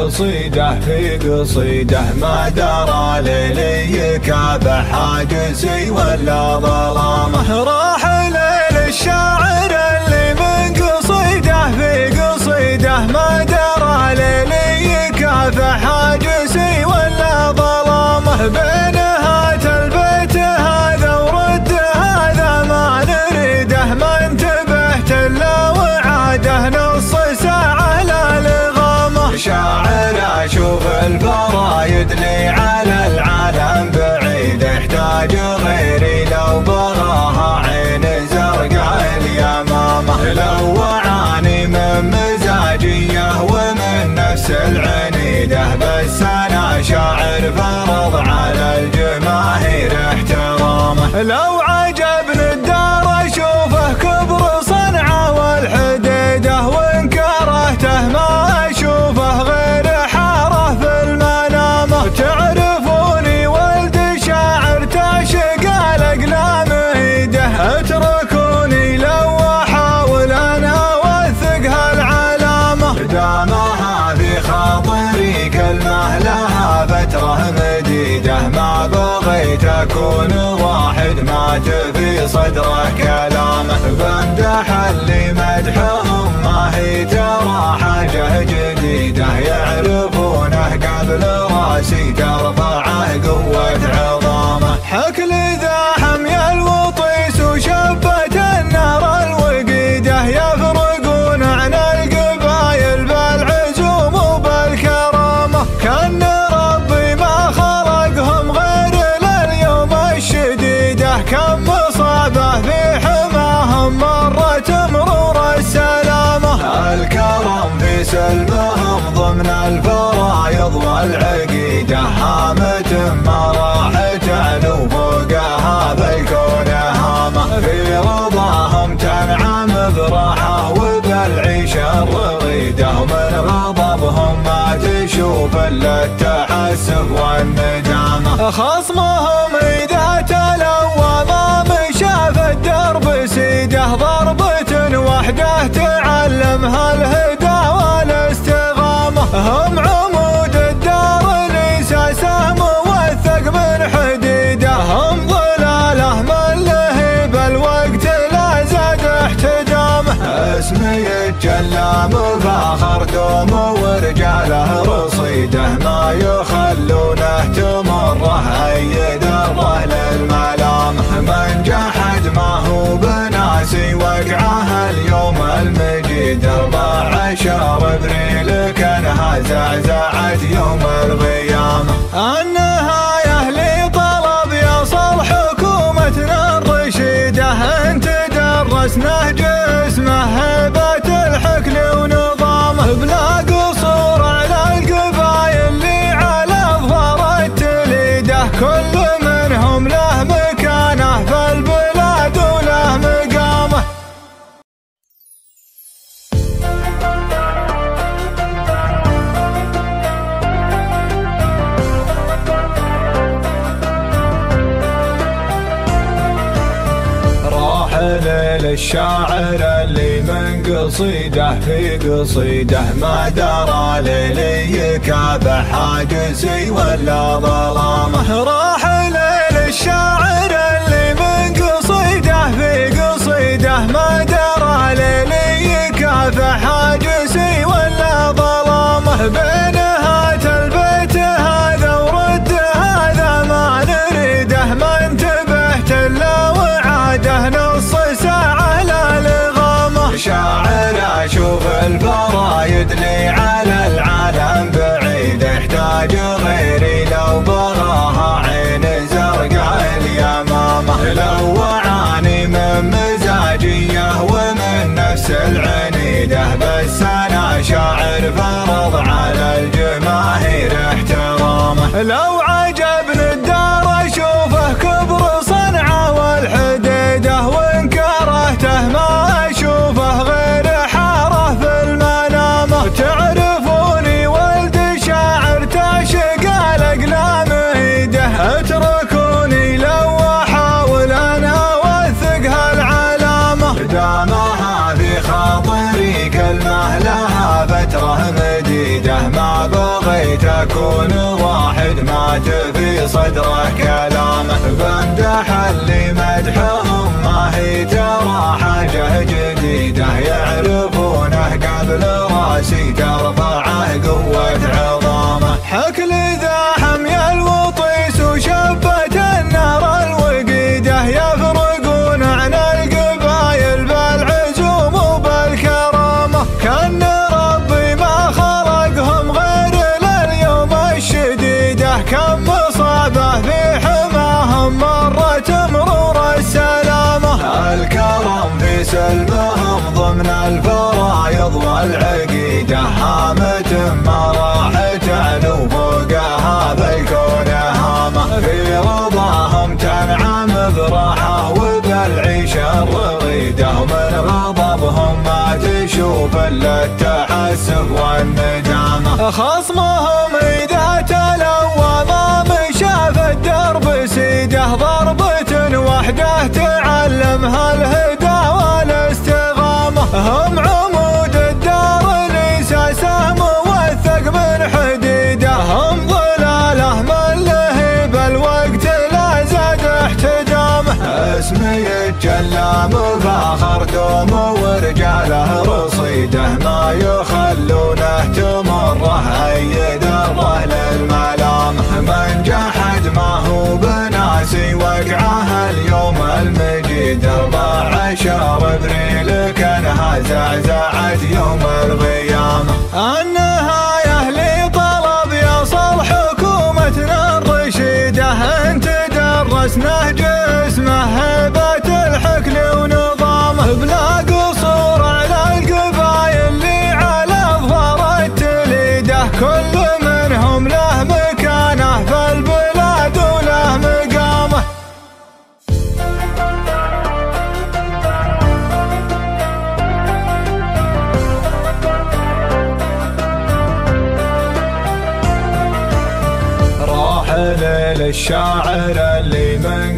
قصيده في قصيده ما درى ليلي كافح حاجسي ولا ظلامه راح للشاعر اللي من قصيده في قصيده ما درى ليلي كافح حاجسي ولا ظلامه بينهات البيت هذا ورد هذا ما نريده. ما انتبهت إلا وعاده نص شاعر أشوف الفرايد لي على العالم بعيد يحتاج غيري لو بغاها عين زرقاء اليمامة. لو وعاني من مزاجية ومن نفس العنيدة بس أنا شاعر فرض على الجماهير احترامه لو مديدة ما بغيت أكون واحد مات في صدره كلامه بمدح اللي مدحهم ما هي ترى حاجة جديدة. يعرفونه قبل راسي ترفعه سلمهم ضمن الفرايض والعقيدة هامة ما راح تعلو فوقها بالكون هامة في رضاهم تنعم براحة وبالعيشة الرغيدة ومن غضبهم ما تشوف إلا التحسف والندامة خصمهم إذا تلوى ما مشى في الدرب سيده ضربة وحده تعلمها الهدى. هم عمود الدار الاساسه موثق من حديدة. هم ظلالة من لهيب الوقت لا زاد احتدامه اسمي الجلا مفاخر دوم ورجاله رصيده. ما يخلونه تمره اي دره للملامه منجح ما هو بناسي وقعها اليوم المجيد 14 أبريل كانها زعزعت يوم القيامة. النهاية لطلب يصل حكومتنا الرشيدة أنت درسناه جسمه هبة الحكم ونظامه. بلا للشاعر اللي من قصيده في قصيده ما درى ليلي يكافح حاجسي ولا ظلامه. راحل للشاعر اللي من قصيده في قصيده ما درى ليلي يكافح حاجسي ولا ظلامه. بينهات البيت هذا ورد هذا ما نريده. ما انتبهت إلا وعاده نص ساعه لا شاعر أشوف الفرايد لي على العالم بعيد يحتاج غيري لو بغاها عين زرقاء اليمامة. لو وعاني من مزاجية ومن نفس العنيدة بس أنا شاعر فرض على الجماهير احترامه لو مديدة ما بغيت أكون واحد مات في صدره كلامه بمدح اللي مدحهم ما هي ترى حاجة جديدة يعرفونه قبل راسي. ترفعه الفرايض والعقيدة هامة ما راحت علو فوقها بالكون هامة في رضاهم تنعم براحة وبالعيشة الرغيدة ومن غضبهم ما تشوف إلا التحسف والندامة خصمهم إذا تلوى ما مشى في الدرب سيده ضربة وحدة تعلمها الهدى والاستغامة هم هم ظلاله من لهيب الوقت لا زاد احتدامه اسمي الجلام فاخر دوم ورجاله رصيده ما يخلونه تمره اي دره للملام من جحد ما هو بناسي وقعه اليوم المجيد. 14 ابريل كانها زعزعت يوم القيامه درس نهج اسمه هبة الحكل ونظامه بلا قصور على القبايل اللي على اظفار التليدة. كل منهم له مكانه في البلاد وله مقامه. راحل للشاعر اللي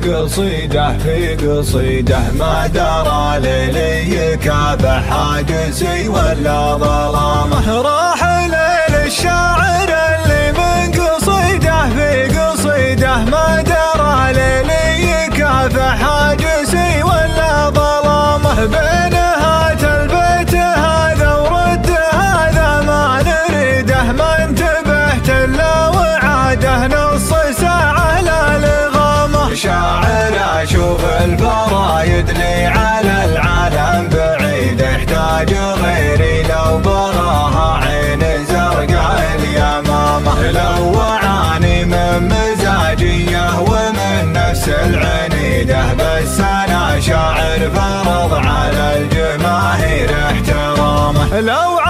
قصيده في قصيده. ما درى ليلي يكافح حاجسي ولا ظلامه راحل للشاعر اللي من قصيده في قصيده. ما درى ليلي يكافح حاجسي ولا ظلامه بينهات البيت هذا ورد هذا ما نريده. ما انتبهت إلا وعاده. نص ساعه لا شاعر أشوف البرايد لي على العالم بعيد احتاج غيري لو براها عين زرقاء اليمامة. لو اعاني من مزاجية ومن نفس العنيده بس أنا شاعر فرض على الجماهير احترامه. لو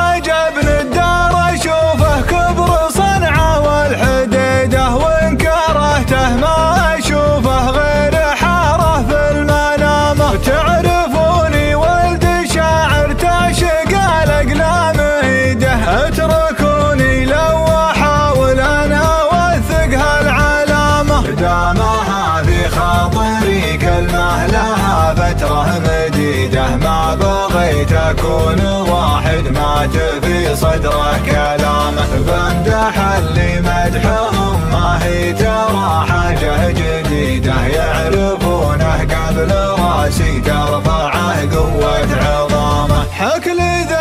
يكون واحد مات في صدره كلامه بمدح اللي مدحهم ما هي ترى حاجة جديدة يعرفونه قبل رأسي ترفعه قوة عظامه. حكل ذا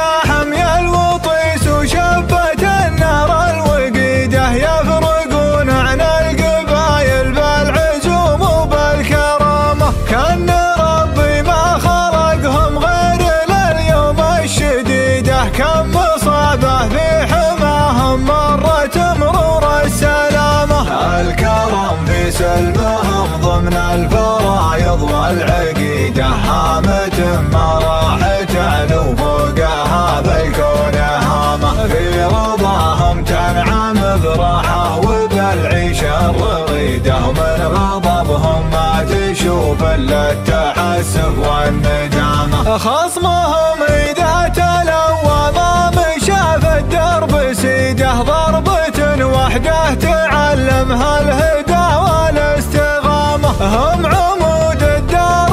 سلمهم ضمن الفرايض والعقيدة هامة ما راح تعلو فوقها بالكون هامة في رضاهم تنعم براحة وبالعيشة الرغيدة ومن غضبهم ما تشوف إلا التحسف والندامة. خصمهم إذا تلوى ضام شاف الدرب سيده ضربة وحده تعلمها الهدى. هم عمود الدار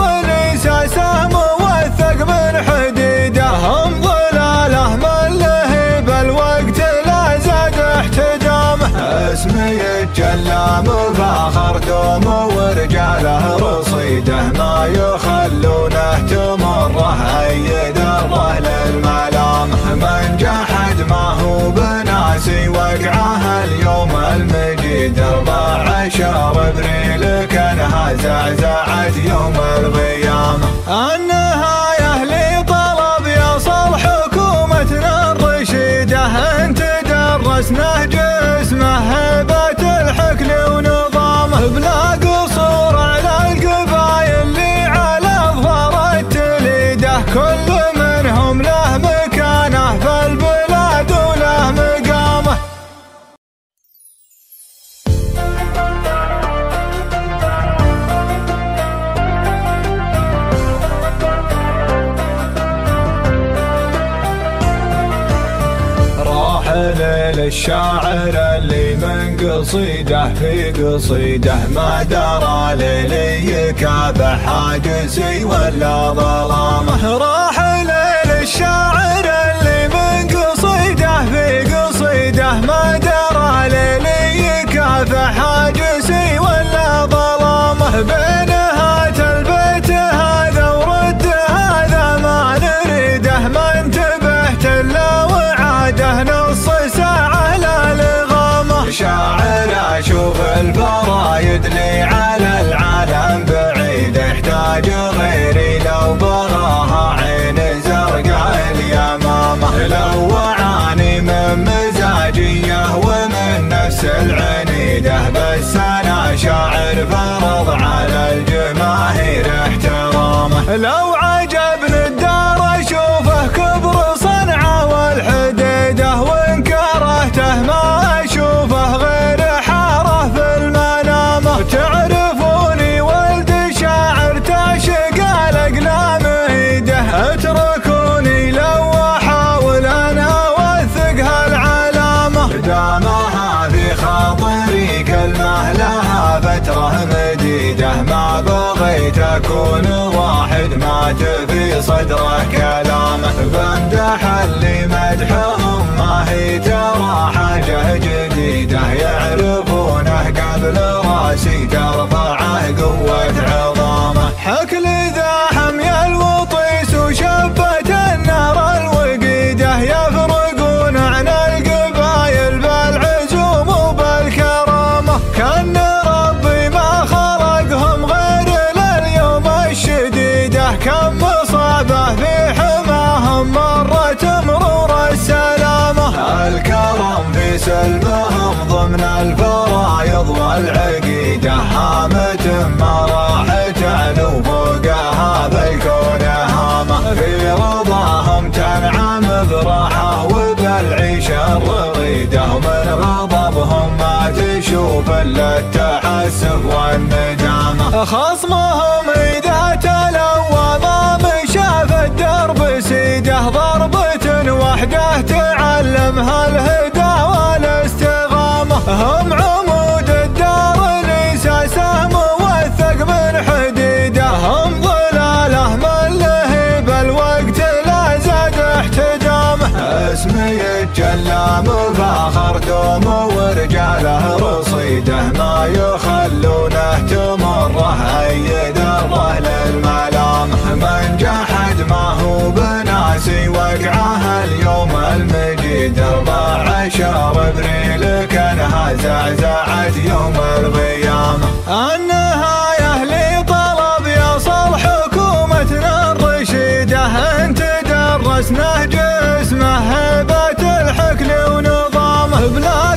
سهم موثق من حديده هم ظلاله من لهب الوقت لا زاد احتدامه اسمي الجلام فاخر دوم ورجاله رصيده ما يخلونه تمره اي ذره للملام من جحد ما هو بناسي وقعه اليوم المجيد أربع عشر أبريل كانها زعزعت يوم القيامة. النهاية لطلب يصل حكومتنا الرشيدة انت درس نهج اسمه هبة الحكل ونظامه بلا للشاعر اللي من قصيده في قصيده ما درى للي كافح حاجزي ولا ظلامه راحل للشاعر اللي من قصيده في قصيده ما درى ليلي كافح حاجسي ولا ظلامه بينهات البيت هذا ورد هذا ما نريده ما انتبهت إلا وعاده. نص شاعر أشوف الفرايد لي على العالم بعيد احتاج غيري لو بغاها عين زرقاء اليمامة. لو وعاني من مزاجية ومن نفس العنيدة بس أنا شاعر فرض على الجماهير احترامه. لو بغيت أكون واحد مات في صدره كلامه بمدح اللي مدحهم ما هي ترى حاجة جديدة يعرفونه قبل راسي ترفعه قوة عظامه. حكل ذا كم مصابة في حماهم مرت مرور السلامة. الكرم في سلمهم ضمن الفرايض والعقيدة هامة ما راح تعلو فوقها بالكون هامة في رضاهم تنعم براحة وبالعيشة الرغيدة ومن غضبهم ما تشوف إلا التحسف والندامة خصمهم إذا ضربة وحده تعلمها الهدى والاستغامة. هم عمود الدار ليس سهم موثق من حديده هم ظلاله من لهب الوقت لا زاد احتدامه أسمي يتجلى مفاخر دوم ورجاله رصيده. ما يخلونه تمره اي دره للملام من جحد ما هو بناسي وقعه اليوم المجيد أربع عشر أبريل كانها زعزعت يوم القيامة. النهايه لطلب يصل حكومتنا الرشيده أنت درسنا جسمه هبه الحكل ونظامه بلا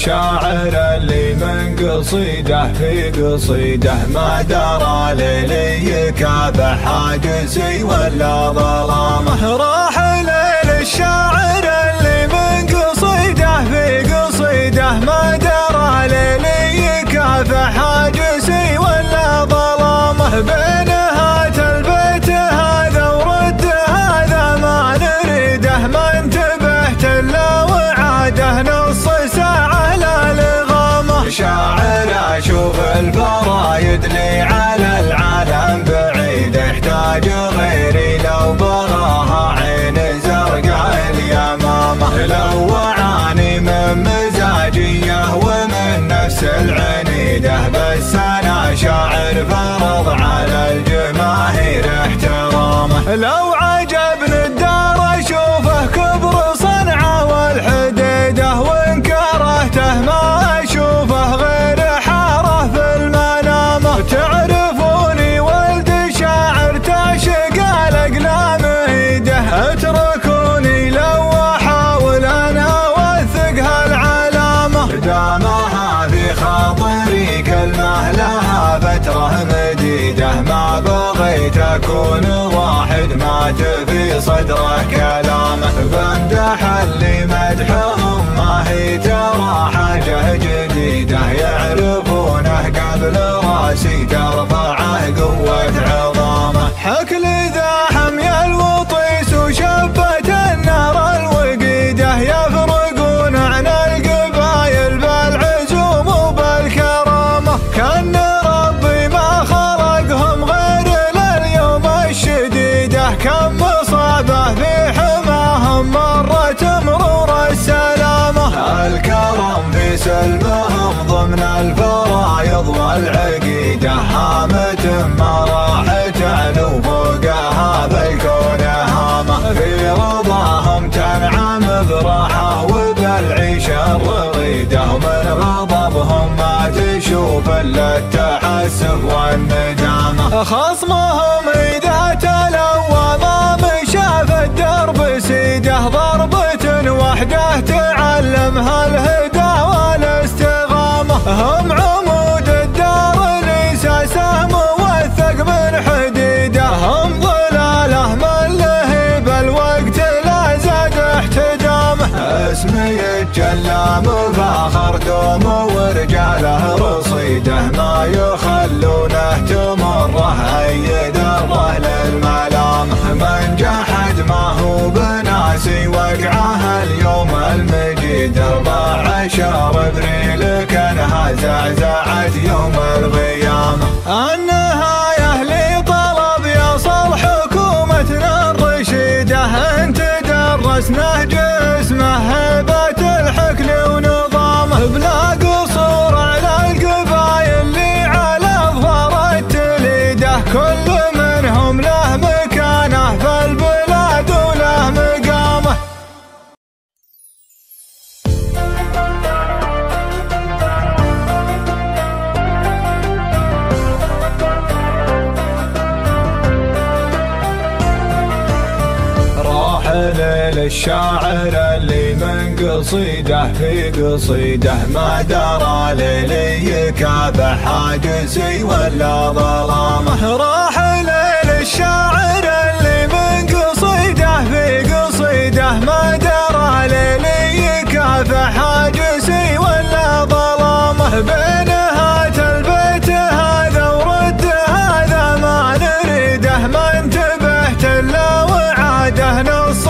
للشاعر اللي من قصيده في قصيده ما درى ليلي كاب حاجزي ولا ظلامه راحل للشاعر اللي من قصيده في قصيده ما درى ليلي كاف حاجسي ولا ظلامه بينهات البيت هذا ورد هذا ما نريده. ما انتبهت إلا وعاده نص ساعه لا لغامه شاعر أشوف الفرايد لي على العالم بعيد يحتاج غيري لو بغاها عين زرقاء اليمامه لو وعاني من مزاجية ومن نفس العنيده بس أنا شاعر فرض على الجماهير احترامه. لو عجبني مديدة ما بغيت أكون واحد. مات في صدره كلامه بمدح اللي مدحهم ما هي ترى حاجة جديدة يعرفونه قبل رأسي. ترفعه الكرم في سلمهم ضمن الفرايض والعقيدة هامة ما راح تعلو فوقها بالكون هامة. في رضاهم تنعم براحة وبالعيشة الرغيدة ومن غضبهم ما تشوف إلا التحسف والندامة خصمهم إذا تلوى ضام شاف الدرب سيده ضربة وحده تعلمها الهدى. هم عمود الدار الإساسة موثق من حديده هم ظلاله من لهيب الوقت لا زاد احتدامه اسمي يتجلى مفاخر دوم ورجاله رصيده ما يخلونه تمره اي درة للملام. من جحد ما هو بناسي وقعه اليوم المجيد أربع عشر أبريل كانها زعزعت يوم القيامة. النهاية لطلب يصل حكومتنا الرشيدة أنت درسنا جسمه هبة الحكل ونظامه بلا الشاعر اللي من قصيده في قصيده ما درى ليلي يكاب حاجزي ولا ظلامه. راح ليل الشاعر اللي من قصيده في قصيده ما درى ليلي يكاب حاجزي ولا ظلامه. بين هذا ما نريده ما انتبهت إلا وعاده. نصيده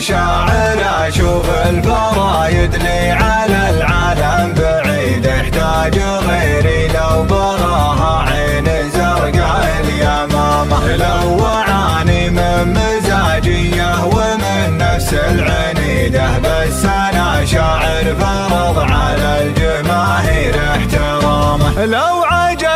شاعر أشوف الفرايد لي على العالم بعيد احتاج غيري لو بغاها عين زرقاء اليمامة لو اعاني من مزاجية ومن نفس العنيدة بس أنا شاعر فرض على الجماهير احترامه. لو عجب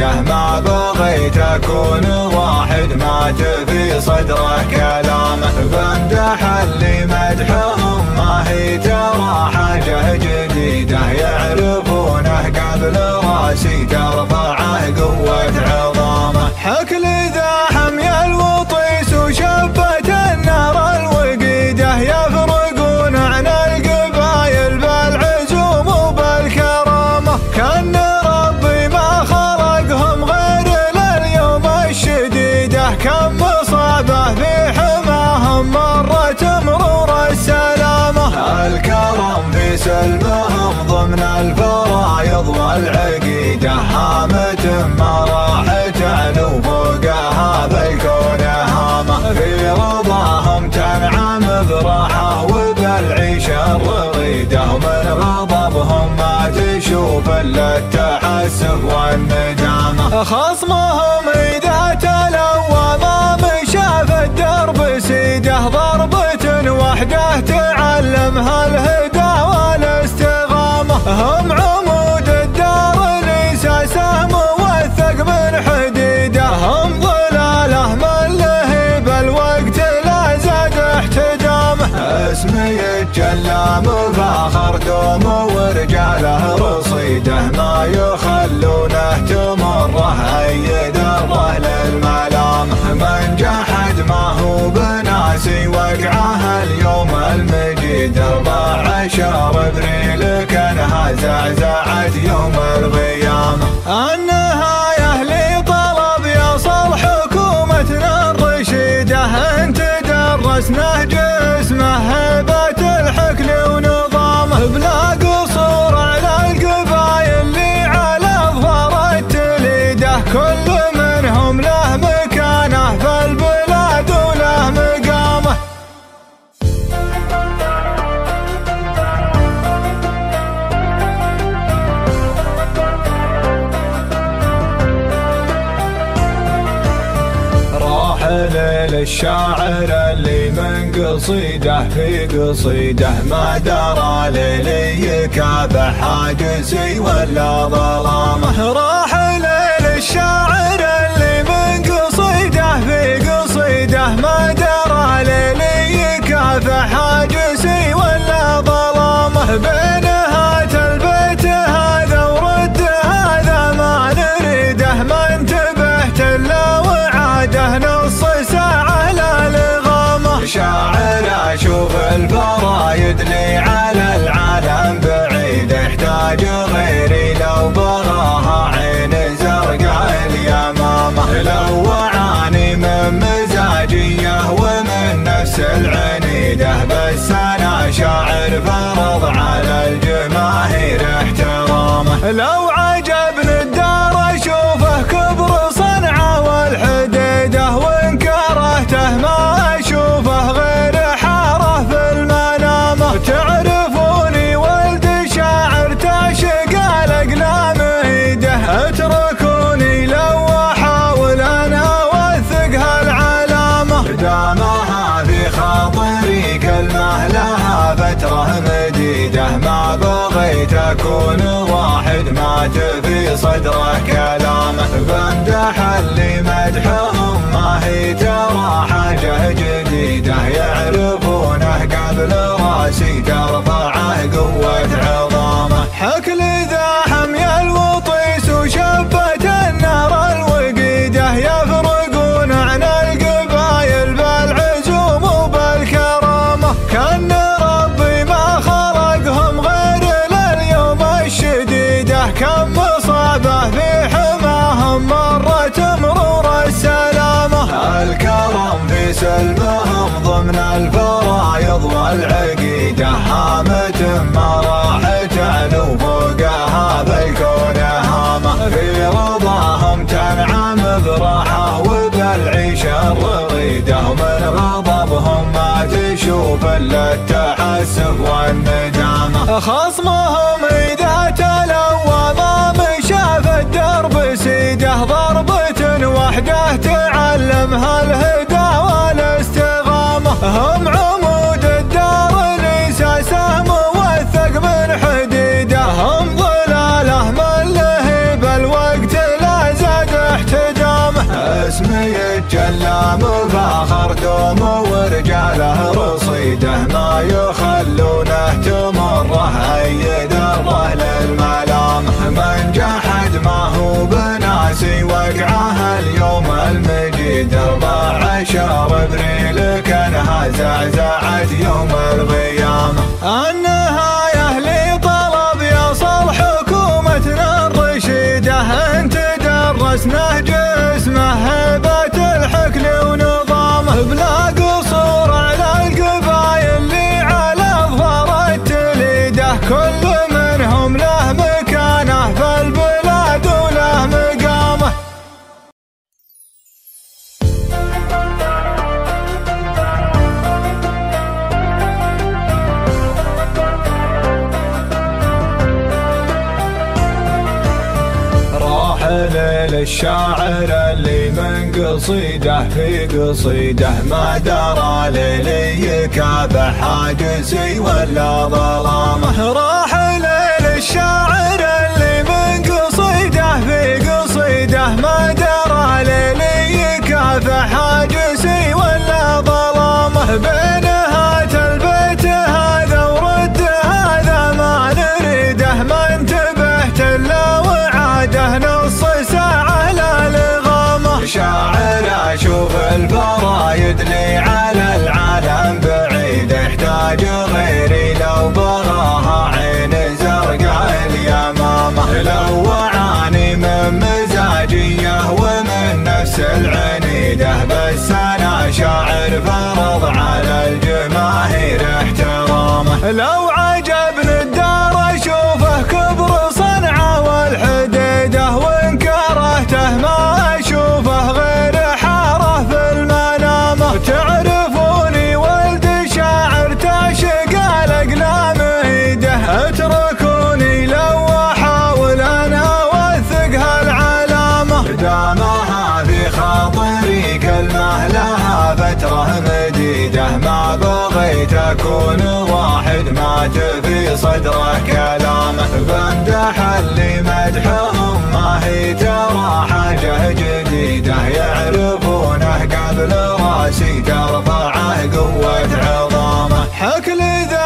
مديده ما بغيت أكون واحد. مات في صدره كلامه بمدح اللي مدحهم. ما هي ترى حاجة جديدة يعرفونه قبل رأسي ترفعه الكرم في سلمهم ضمن الفرايض والعقيدة هامة ما راح تعلو فوقها بالكون هامة في رضاهم تنعم براحة وبالعيشة الرغيدة ومن غضبهم ما تشوف إلا التحسب والندامة خصمهم إذا تلوى ما مشى في الدرب. سيده ضربة وحده تعلمها والاستغامة هم عمود الدار لساسه موثق من حديده هم ظلاله من لهيب الوقت لا زاد احتدامه اسمي الجلام فاخر دوم ورجاله رصيده ما يخلونه تمره اي درة للملام. من جحد ما هو بناسي وقعه اليوم المجيد أربع عشر أبريل كانها زعزعت يوم القيامة. النهاية لطلب يصل حكومتنا الرشيدة أنت درسنا جسمه هبة الحكل ونظامه بلا للشاعر اللي من قصيده في قصيده ما درى ليلي يكابح حاجسي ولا ظلامه راحل للشاعر اللي من قصيده في قصيده ما درى ليلي يكافح حاجسي ولا ظلامه بينهات البيت هذا ورد هذا ما نريده ما انتبهت إلا وعاده نص ساعه لا لغامه شاعر أشوف الفرايد لي على العالم بعيد يحتاج غيري لو بغاها عين زرقاء اليمامة. لو وعاني من مزاجية ومن نفس العنيدة بس أنا شاعر فرض على الجماهير احترامه. لو بغيت أكون واحد مات في صدره كلامه بمدح اللي مدحهم ما هي ترى حاجة جديدة يعرفونه قبل راسي ترفعه قوة عظامه. حكل ذا سلمهم ضمن الفرايض والعقيدة هامة ما راح تعلو فوقها بالكون. هامة في رضاهم تنعم براحة وبالعيشة الرغيدة ومن غضبهم ما تشوف إلا التحسف والندامة خصمهم إذا تلوى ما مشى في الدرب سيده ضربة وحده تعلمها الهدى. هم عمود الدار سهم موثق من حديده هم ظلاله من لهب الوقت لا زاد احتدامه اسمي يتجلى مفاخر دوم ورجاله رصيده. ما يخلونه تمره اي دره للملام من جحد ما هو بناسي وقعه اليوم المجيد أربع عشر أبريل كانها زعزعت يوم القيامة. النهاية لطلب يصل حكومتنا الرشيدة أنت درسنا جسمه هيبة الحكل ونظامه. بلا للشاعر اللي من قصيده في قصيده ما درى للي كابح حاجسي ولا ظلامه. راحل للشاعر اللي من قصيده في قصيده ما درى ليلي كافح حاجسي ولا ظلامه. بينهات البيت هذا ورد هذا ما نريده. ما انتبهت إلا وعاده نص شاعر أشوف الفرايد لي على العالم بعيد يحتاج غيري لو بغاها عين زرقاء اليمامة. لو وعاني من مزاجية ومن نفس العنيدة بس أنا شاعر فرض على الجماهير احترامه. لو بغيت أكون واحد مات في صدره كلامه بمدح اللي مدحهم ما هي ترى حاجة جديدة. يعرفونه قبل راسي ترفعه قوة عظامه حكل ذا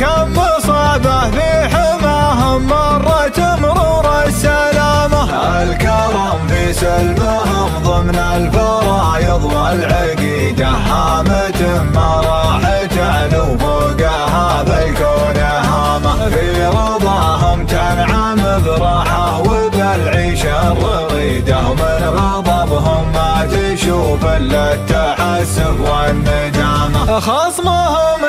كم مصابه في حماهم مرت مرور السلامة. الكرم في سلمهم ضمن الفرايض والعقيدة هامة ما راح تعلو فوقها بالكون هامة. في رضاهم تنعم براحة وبالعيشة الرغيدة ومن غضبهم ما تشوف إلا التحسف والندامة خصمهم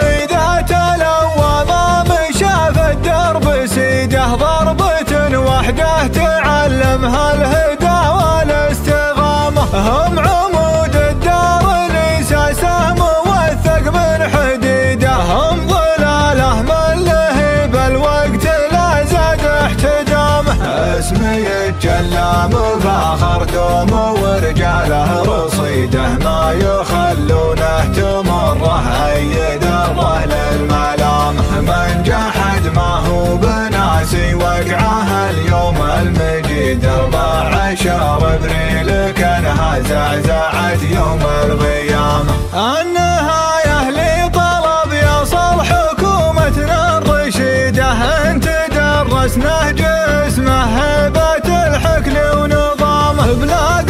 وحده تعلمها الهدى والاستغامة. هم عمود الدار ليس سهم موثق من حديده هم ظلاله من لهب الوقت لا زاد احتدامه اسمي يتجلى مفاخر دوم ورجاله رصيده. ما يخلونه تمره اي دره للملام من جحد ما هو بناسي وقعه اليوم المجيد أربع عشر أبريل كانها زعزعت يوم القيامة. النهاية لطلب يصل حكومتنا الرشيدة انت درسنا جسمه هيبة الحكل ونظامه. بلا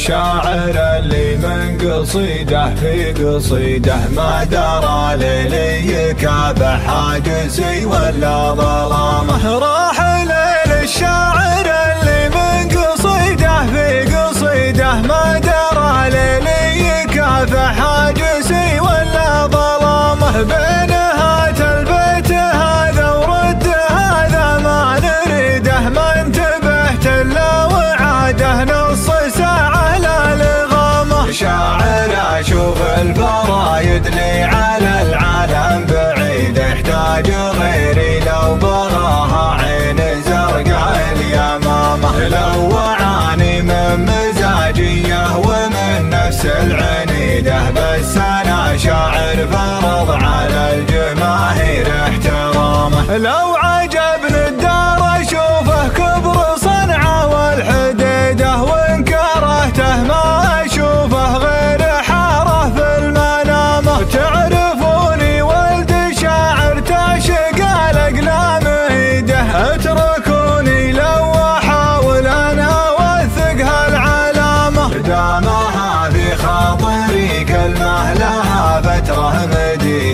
للشاعر اللي من قصيده في قصيده ما درى ليلي كافح حاجزي ولا ظلامه راح للشاعر اللي من قصيده في قصيده ما درى ليلي كافح حاجزي ولا ظلامه بينهات البيت هذا ورد هذا ما نريده ما انتبهت إلا وعاده نص ساعه لا شاعر أشوف الفرايد لي على العالم بعيد يحتاج غيري لو بغاها عين زرقاء اليمامة. لو وعاني من مزاجية ومن نفس العنيده بس أنا شاعر فرض على الجماهير احترامه. لو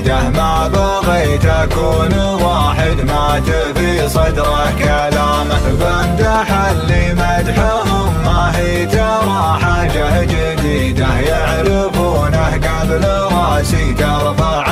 مديدة ما بغيت أكون واحد. مات في صدره كلامه بمدح اللي مدحهم ما هي ترى حاجة جديدة يعرفونه قبل رأسي ترفعه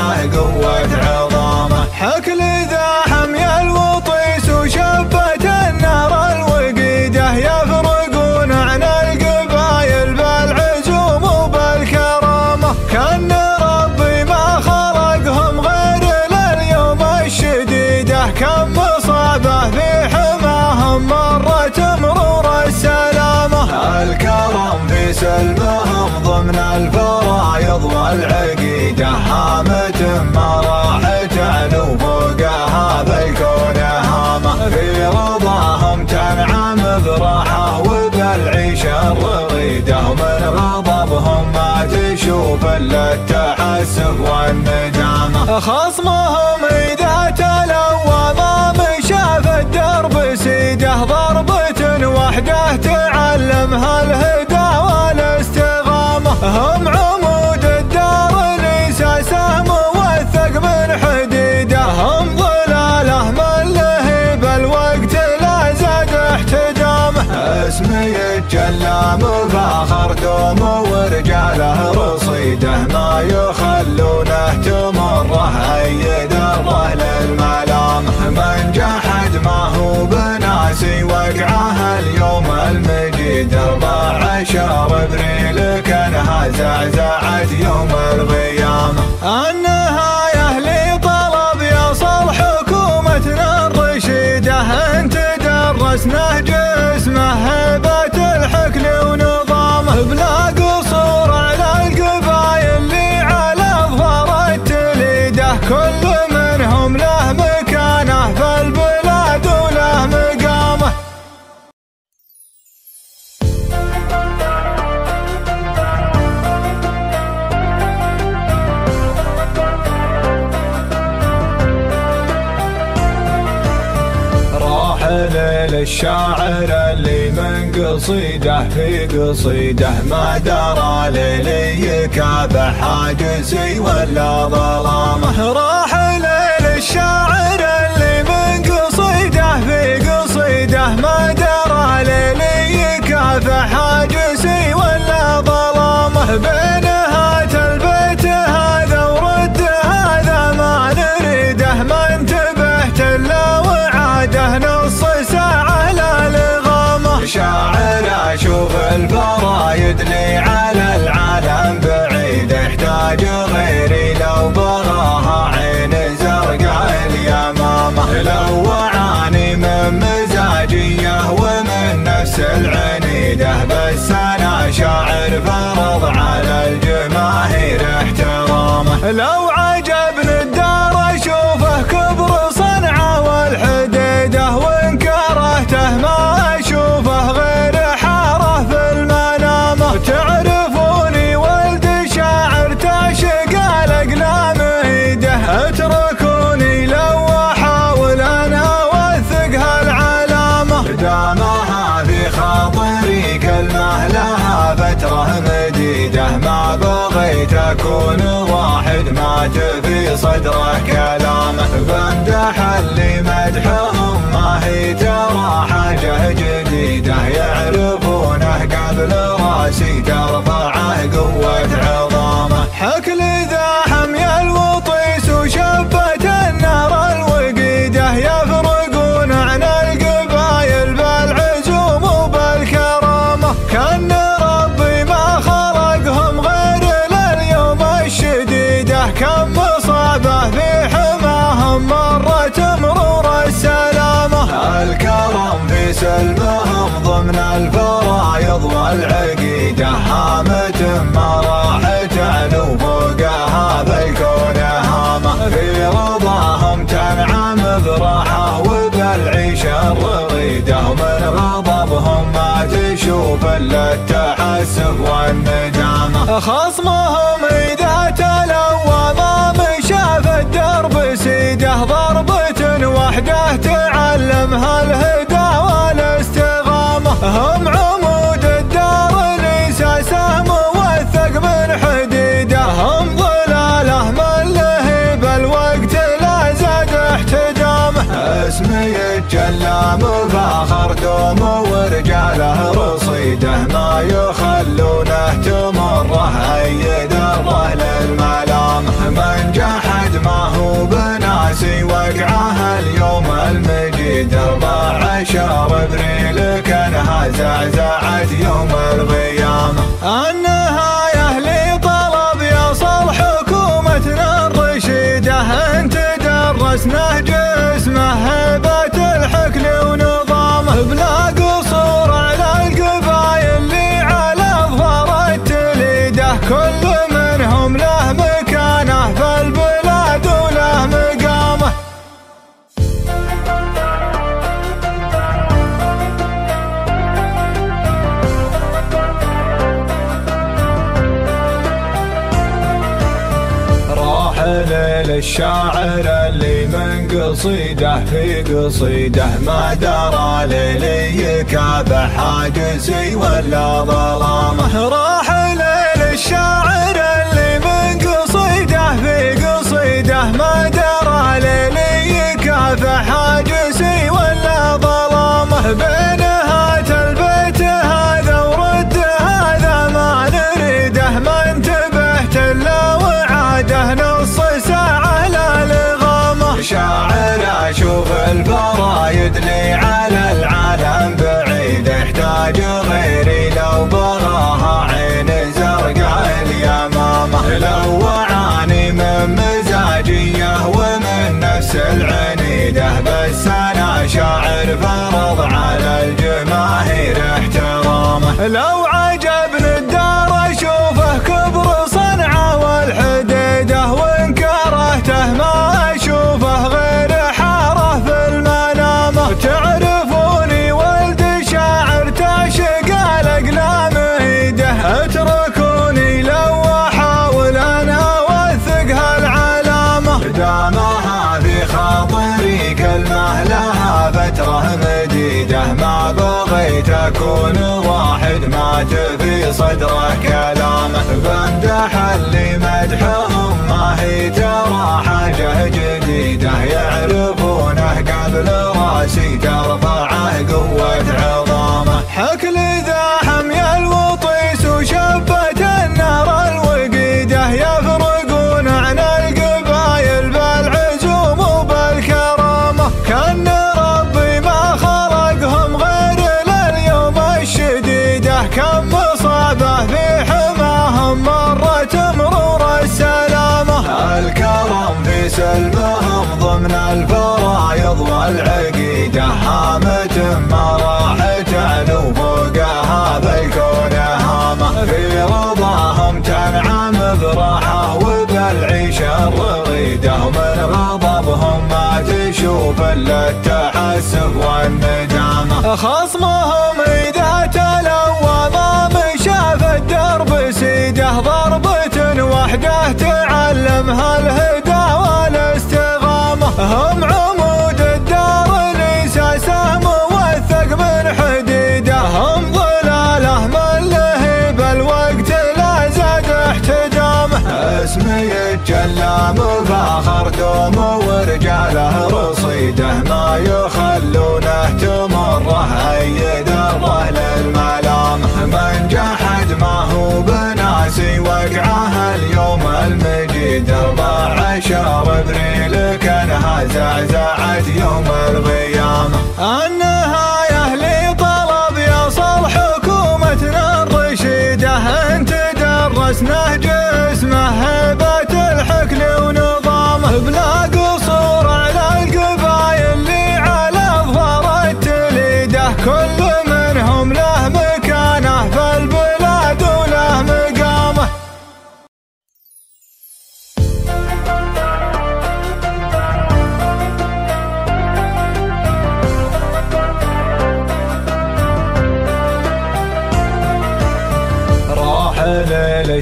الكرم في سلمهم ضمن الفرايض والعقيدة هامة ما راح تعلو فوقها بالكون هامة في رضاهم تنعم براحة وبالعيشة الرغيدة ومن غضبهم ما تشوف إلا التحسف والندامة خصمهم إذا تلوى ما مشى في الدرب سيده ضربة وحده تعلمها الهدى. هم عمود الدار لساسه موثق من حديده هم ظلاله من لهيب الوقت لا زاد احتدامه اسمي يتجلى مفاخر دوم ورجاله رصيده ما يخلونه تمره اي ذره للملام من جحد ما هو بناسي وقعه اليوم المجيد أربع عشر أبريل كانها زعزعت يوم القيامة. النهاية لطلب يصل حكومتنا الرشيدة أنت درسنا جسمه هيبة الحكل ونظامه بلا للشاعر اللي من قصيده في قصيده ما درى ليلي كافح حاجزي ولا ظلامه راح للشاعر اللي من قصيده في قصيده ما درى ليلي كافح حاجسي ولا ظلامه بينهات البيت هذا ورد هذا ما نريده ما انتبهت إلا وعاده نص ساعه لا لغامه شاعر أشوف الفرايد لي على العالم بعيد احتاج غيري لو براها عين زرقاء اليمامة. لو اعاني من مزاجية ومن نفس العنيده بس أنا شاعر فرض على الجماهير احترامه. لو وحده ما بغيت أكون واحد. مات في صدره كلامه بمدح اللي مدحهم ما هي ترى حاجة جديدة. يعرفونه قبل راسي ترفع سلمهم ضمن الفرايض والعقيدة هامة ما راح تعلو فوقها بالكون هامة في رضاهم تنعم براحة وبالعيشة الرغيدة ومن غضبهم ما تشوف إلا التحسف والندامة خصمهم إذا تلوى ما مشى في الدرب سيده ضربة وحده تعلمها الهدى. اسمي الجلام فاخر دوم ورجاله رصيده ما يخلونه تمره اي ذره للملام. من جحد ما هو بناسي وقعه اليوم المجيد. أربع عشر إبريل كانها زعزعت يوم القيامة. النهاية لطلب يصل حكومتنا درسنا بلا قصور على القبايل اللي على اظهر التليده كل منهم له مكانه في البلاد وله مقامه. راحل للشاعر اللي قصيده في قصيده. ما درى ليلي يكافح حاجسي ولا ظلامة. راح للشاعر اللي من قصيده في قصيده. ما درى ليلي يكافح حاجسي ولا ظلامة. بينهات البيت هذا ورد هذا ما نريده. ما انتبهت إلا وعاده. نص ساعه لا لغامه شاعر أشوف الفرايد لي على العالم بعيد يحتاج غيري لو بغاها عين زرقاء اليمامة. لو وعاني من مزاجية ومن نفس العنيدة بس أنا شاعر فرض على الجماهير احترامه لو بغيت أكون واحد مات في صدره كلامه بمدح اللي مدحهم ما هي ترى حاجة جديدة يعرفونه قبل رأسي ترفعه قوة عظامه. حكل ذا الكرم في سلمهم ضمن الفرايض والعقيدة هامة ما راح تعلو فوقها بالكون هامة في رضاهم تنعم براحة وبالعيشة الرغيدة ومن غضبهم ما تشوف إلا التحسف والندامة خصمهم إذا تلوى ما مشى في الدرب سيده ضربة وحده تعلمها الهدى. هم عمود الدار لساسه موثق من حديده هم ظلاله من لهب الوقت لا زاد احتدامه اسمي يتجلى مفاخر دوم ورجاله رصيده ما يخلونه تمره اي درة للملام. من جحد ما هو بناسي وقعه اليوم المجيد أربع عشر أبريل كانها زعزعت يوم القيامة. النهايه لطلب يصل حكومتنا الرشيدة أنت درسنا جسمه هبه الحكل ونظامه. بلا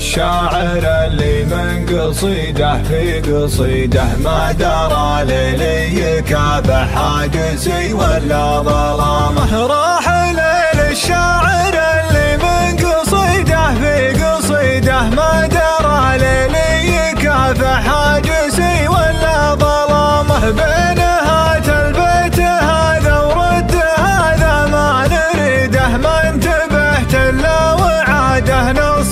للشاعر اللي من قصيده في قصيده ما درى للي كافح حاجسي ولا ظلامه. راحل للشاعر اللي من قصيده في قصيده ما درى ليلي كافح حاجسي ولا ظلامه. بينهات البيت هذا ورد هذا ما نريده. ما انتبهت إلا وعاده. نص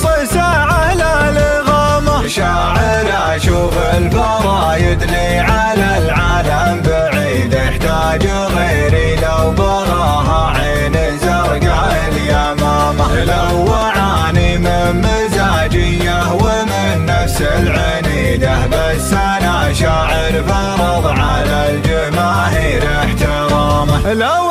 شاعر أشوف الفرايد لي على العالم بعيد يحتاج غيري لو بغاها عين زرقاء اليمامة. لو وعاني من مزاجية ومن نفس العنيدة بس أنا شاعر فرض على الجماهير احترامه لو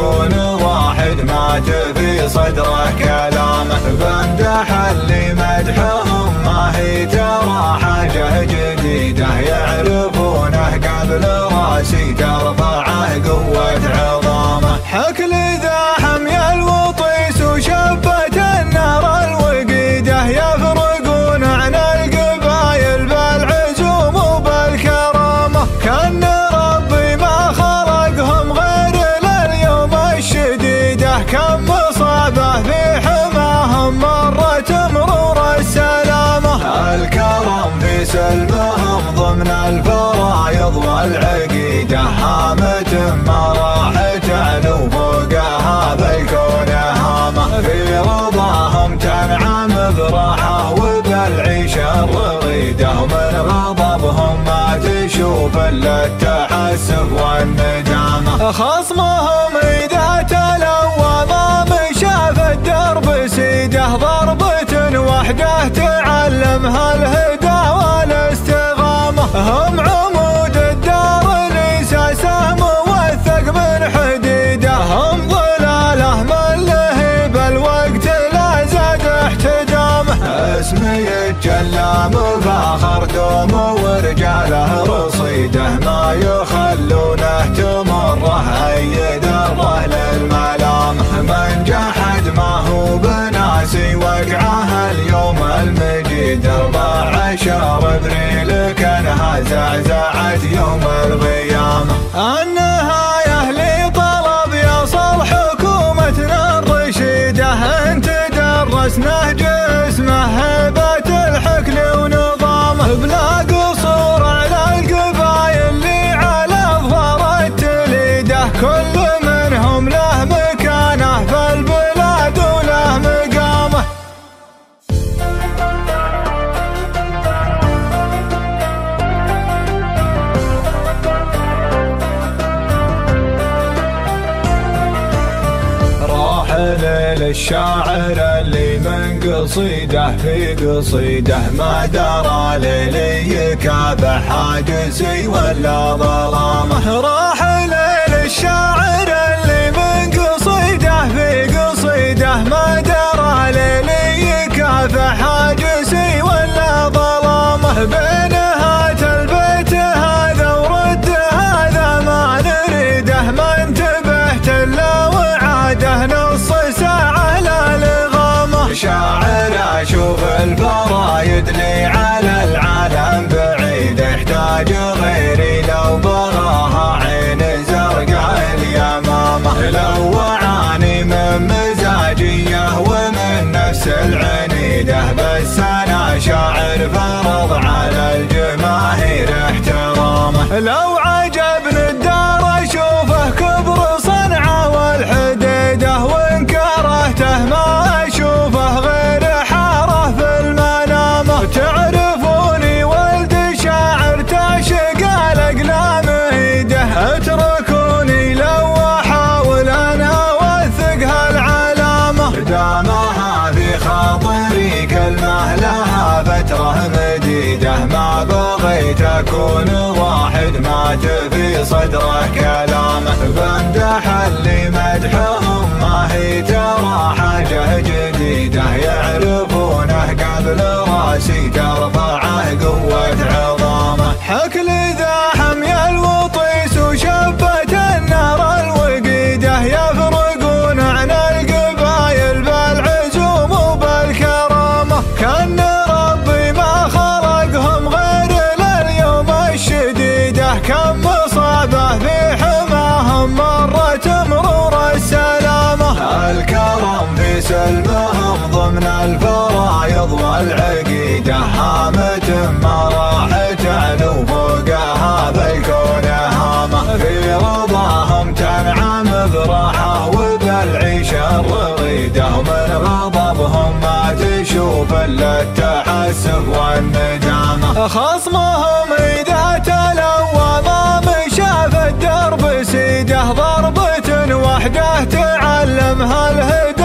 بغيت أكون واحد مات في صدره كلامه بمدح اللي مدحهم ما هي ترى حاجة جديدة يعرفونه قبل رأسي ترفعه قوة عظامه. حكل ذا كم مصابة في حماهم مرت مرور السلامة. الكرم في سلمهم ضمن الفرايض والعقيدة هامة ما راحت علو فوقها بالكون هامة. في رضاهم تنعم براحة وبالعيشة الرغيدة ومن غضبهم ما تشوف إلا التحسف والندامة خصمهم إذا الدرب سيده ضربة وحده تعلمها الهدى والاستغامة. هم عمود الدار لساسه موثق من حديده هم ظلاله من لهيب الوقت لا زاد احتدامه اسمي يتجلى مفاخر دوم ورجاله رصيده ما يخلونه تمره عشر ابريل كانها زعزعت يوم القيامة. النهاية لطلب يصل حكومتنا الرشيدة أنت درسنا جسمه هبة الحكل ونظامه. بلا الشاعر اللي من قصيده في قصيده ما درى ليلي كابه حاجزي ولا ظلامه راح ليل الشاعر اللي من قصيده في قصيده ما درى ليلي كابه حاجزي ولا ظلامه بين هات البيت هذا ورد هذا ما نريده ما انتبهت إلا وعاده نصيده شاعر أشوف الفرايد لي على العالم بعيد يحتاج غيري لو بغاها عين زرقاء اليمامة. لو وعاني من مزاجية ومن نفس العنيده بس أنا شاعر فرض على الجماهير احترامه. لو مات في صدره كلامه بمدح اللي مدحهم ما هي ترى حاجة جديدة. يعرفونه قبل راسي ترفعه سلمهم ضمن الفرايض والعقيدة هامة ما راح تعلو فوقها بالكون هامة. في رضاهم تنعم براحة وبالعيشة الرغيدة ومن غضبهم ما تشوف إلا التحسف والندامة خصمهم إذا تلوى ضام شاف الدرب سيده ضربة وحده تعلمها الهدى.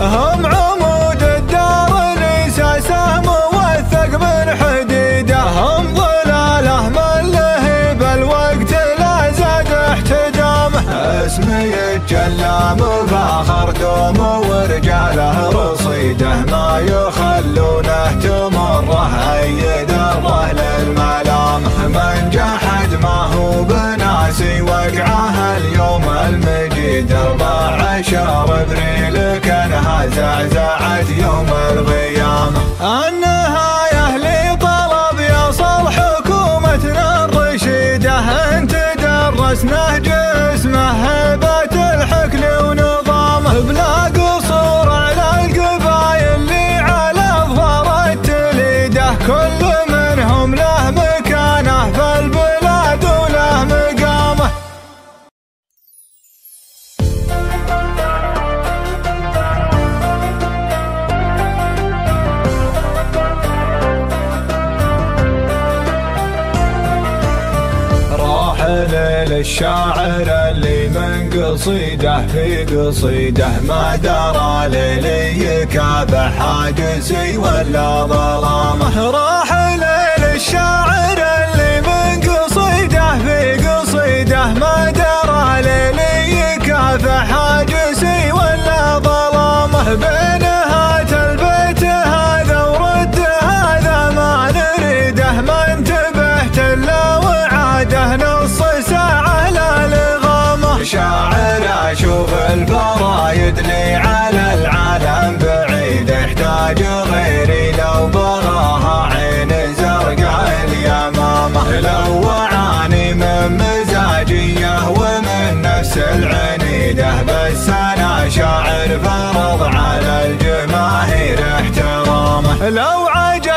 هم عمود الدار لساسه موثق من حديده هم ظلاله من لهب الوقت لا زاد احتدامه اسمي الجلام فاخر دوم ورجاله رصيده ما يخلونه تمره اي دره للملام من جحد ما هو بناسي وقعه اليوم المجيد أربع عشر أبريل كانها زعزعت يوم القيامة. النهاية لطلب يصل حكومتنا الرشيدة انت درسنا جسمه هبة الحكل ونظامه بلا للشاعر اللي من قصيده في قصيده ما درى ليلي كافح حاجزي ولا ظلامه راح ليل الشاعر اللي من قصيده في قصيده ما درى ليلي كافح حاجسي ولا ظلامه بين هات البيت هذا ورد هذا ما نريده ما انتبهت إلا وعاده نص ساعه لا لغامه شاعر أشوف الفرايد لي على العالم بعيد يحتاج غيري لو بغاها عين زرقاء اليمامة. لو وعاني من مزاجية ومن نفس العنيده بس أنا شاعر فرض على الجماهير احترامه لو عجبني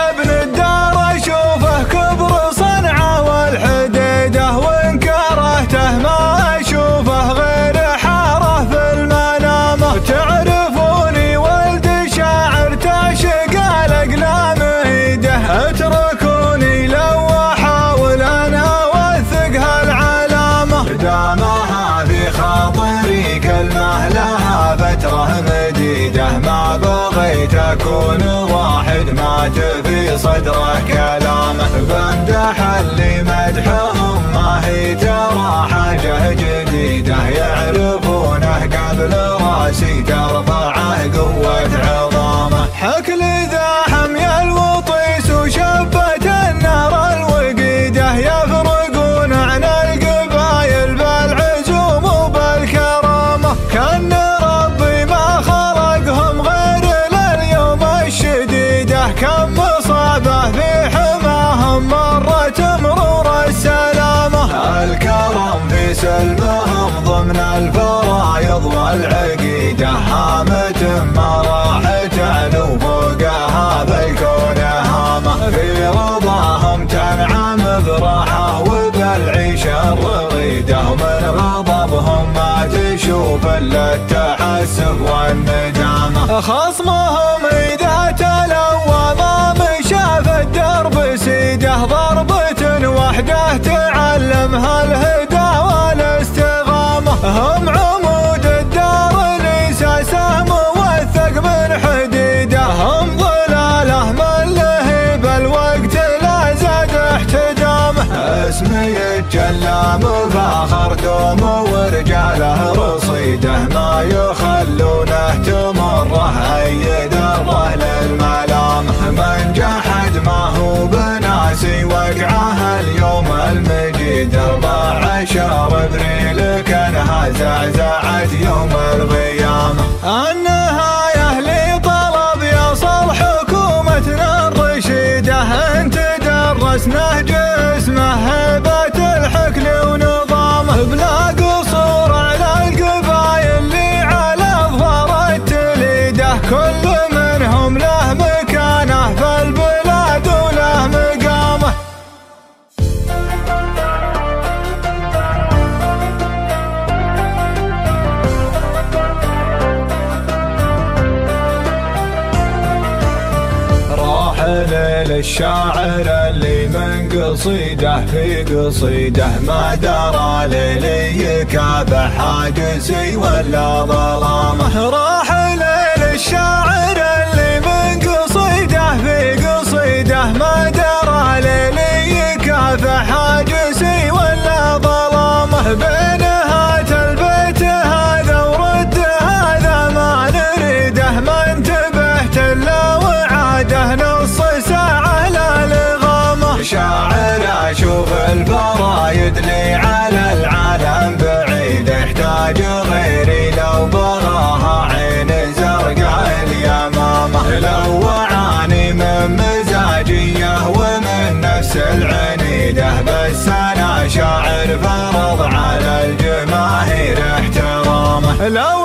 مديدة ما بغيت أكون واحد. مات في صدره كلامه بمدح اللي مدحهم ما هي ترى حاجة جديدة يعرفونه قبل رأسي ترفعه الفرايض والعقيدة هامة ما راح تعلو فوقها بالكون هامة في رضاهم تنعم براحة وبالعيشة الرغيدة ومن غضبهم ما تشوف إلا التحسف والندامة خصمهم إذا تلوى ضام شاف الدرب سيده ضربة وحده تعلمها الهدى. هم عمود الدار سهم موثق من حديده هم ظلاله من لهب الوقت لا زاد احتدامه اسمي الجلام فاخر دوم ورجاله رصيده ما يخلونه تمره. اي دره للملام للشاعر اللي من قصيده في قصيده ما درى للي كابح حاجسي ولا ظلامه. راحل للشاعر اللي من قصيده في قصيده ما درى ليلي كافح حاجسي ولا ظلامه. بينهات البيت هذا ورد هذا ما نريده ما انتبهت إلا وعاده نص ساعه لا شاعر أشوف الفرايد لي على العالم بعيد يحتاج غيري لو بغاها عين زرقاء اليمامة. لو وعاني من مزاجية ومن نفس العنيدة بس أنا شاعر فرض على الجماهير احترامه. لو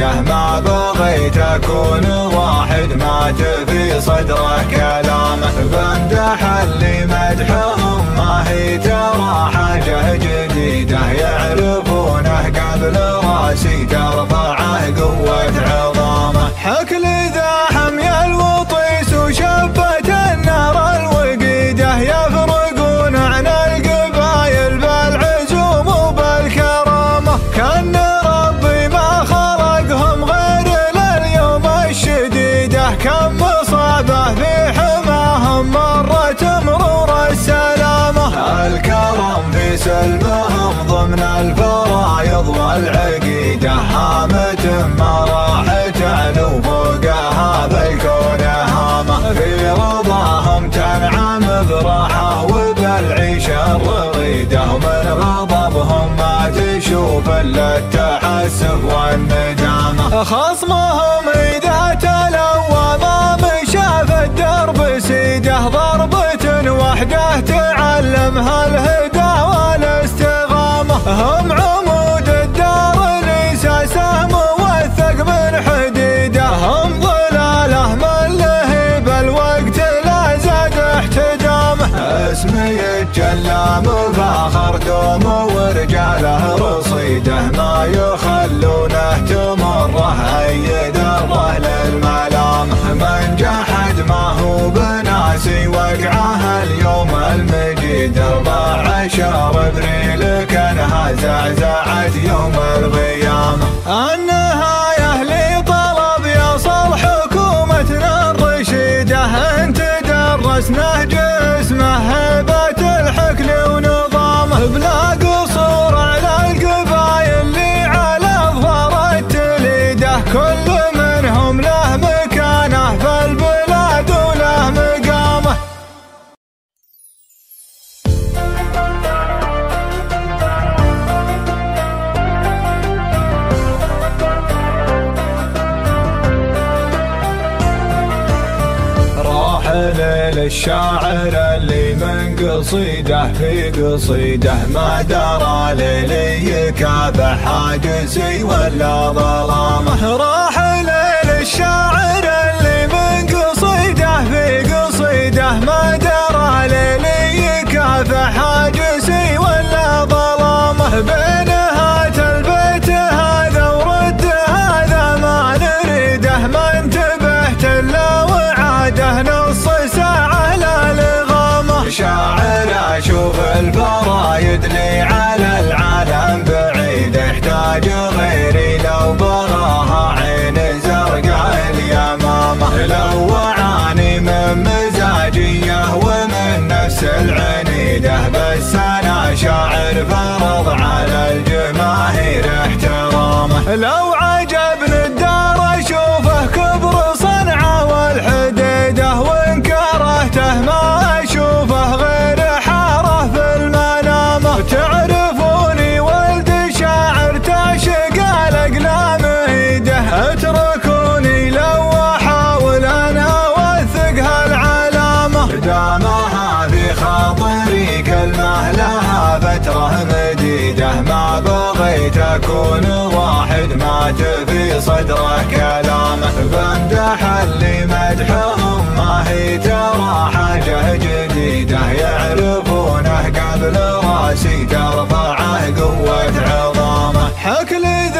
مديدة ما بغيت أكون واحد. مات في صدره كلامه بمدح اللي مدحهم. ما هي ترى حاجة جديدة. يعرفونه قبل راسي. ترفعه قوة عظامه. حكل ذا كم مصابة في حماهم مرت مرور السلامة الكرم في سلمهم ضمن الفرايض والعقيدة هامة ما راح تعلو فوقها بالكون هامة في رضاهم تنعم براحة وبالعيشة الرغيدة ومن غضبهم ما تشوف إلا التحسف والندامة خصمهم إذا الدرب سيده ضربة وحده تعلمها الهدى والاستغامة. هم عمود الدار ليس سهم موثق من حديده هم ظلاله من لهب الوقت لا زاد احتدامه اسمي الجلام فاخر دوم ورجاله رصيده ما يخلونه تمره اي درة للملام. من جحد ما هو بناسي وقعه اليوم المجيد 14 أبريل كانها زعزعت يوم القيامة. النهاية لطلب يصل حكومتنا الرشيدة أنت درسنا جسمه هبة الحكل ونظامه. بلا الشاعر اللي من قصيده في قصيده ما درى ليلي يكابح حاجزي ولا ظلامه. راح ليل الشاعر اللي من قصيده في قصيده ما درى ليلي يكافح حاجزي ولا ظلامه. البيت هذا ما نريده. ما انتبهت إلا وعاده. نص ساعه لا شاعر أشوف الفرايد لي على العالم بعيد يحتاج غيري لو بغاها عين زرقاء اليمامة. لو وعاني من مزاجية ومن نفس العنيده بس أنا شاعر فرض على الجماهير احترامه. لو بغيت أكون واحد مات في صدره كلامه بمدح اللي مدحهم ما هي ترى حاجة جديدة يعرفونه قبل راسي. ترفعه قوة عظامه. حكل ذا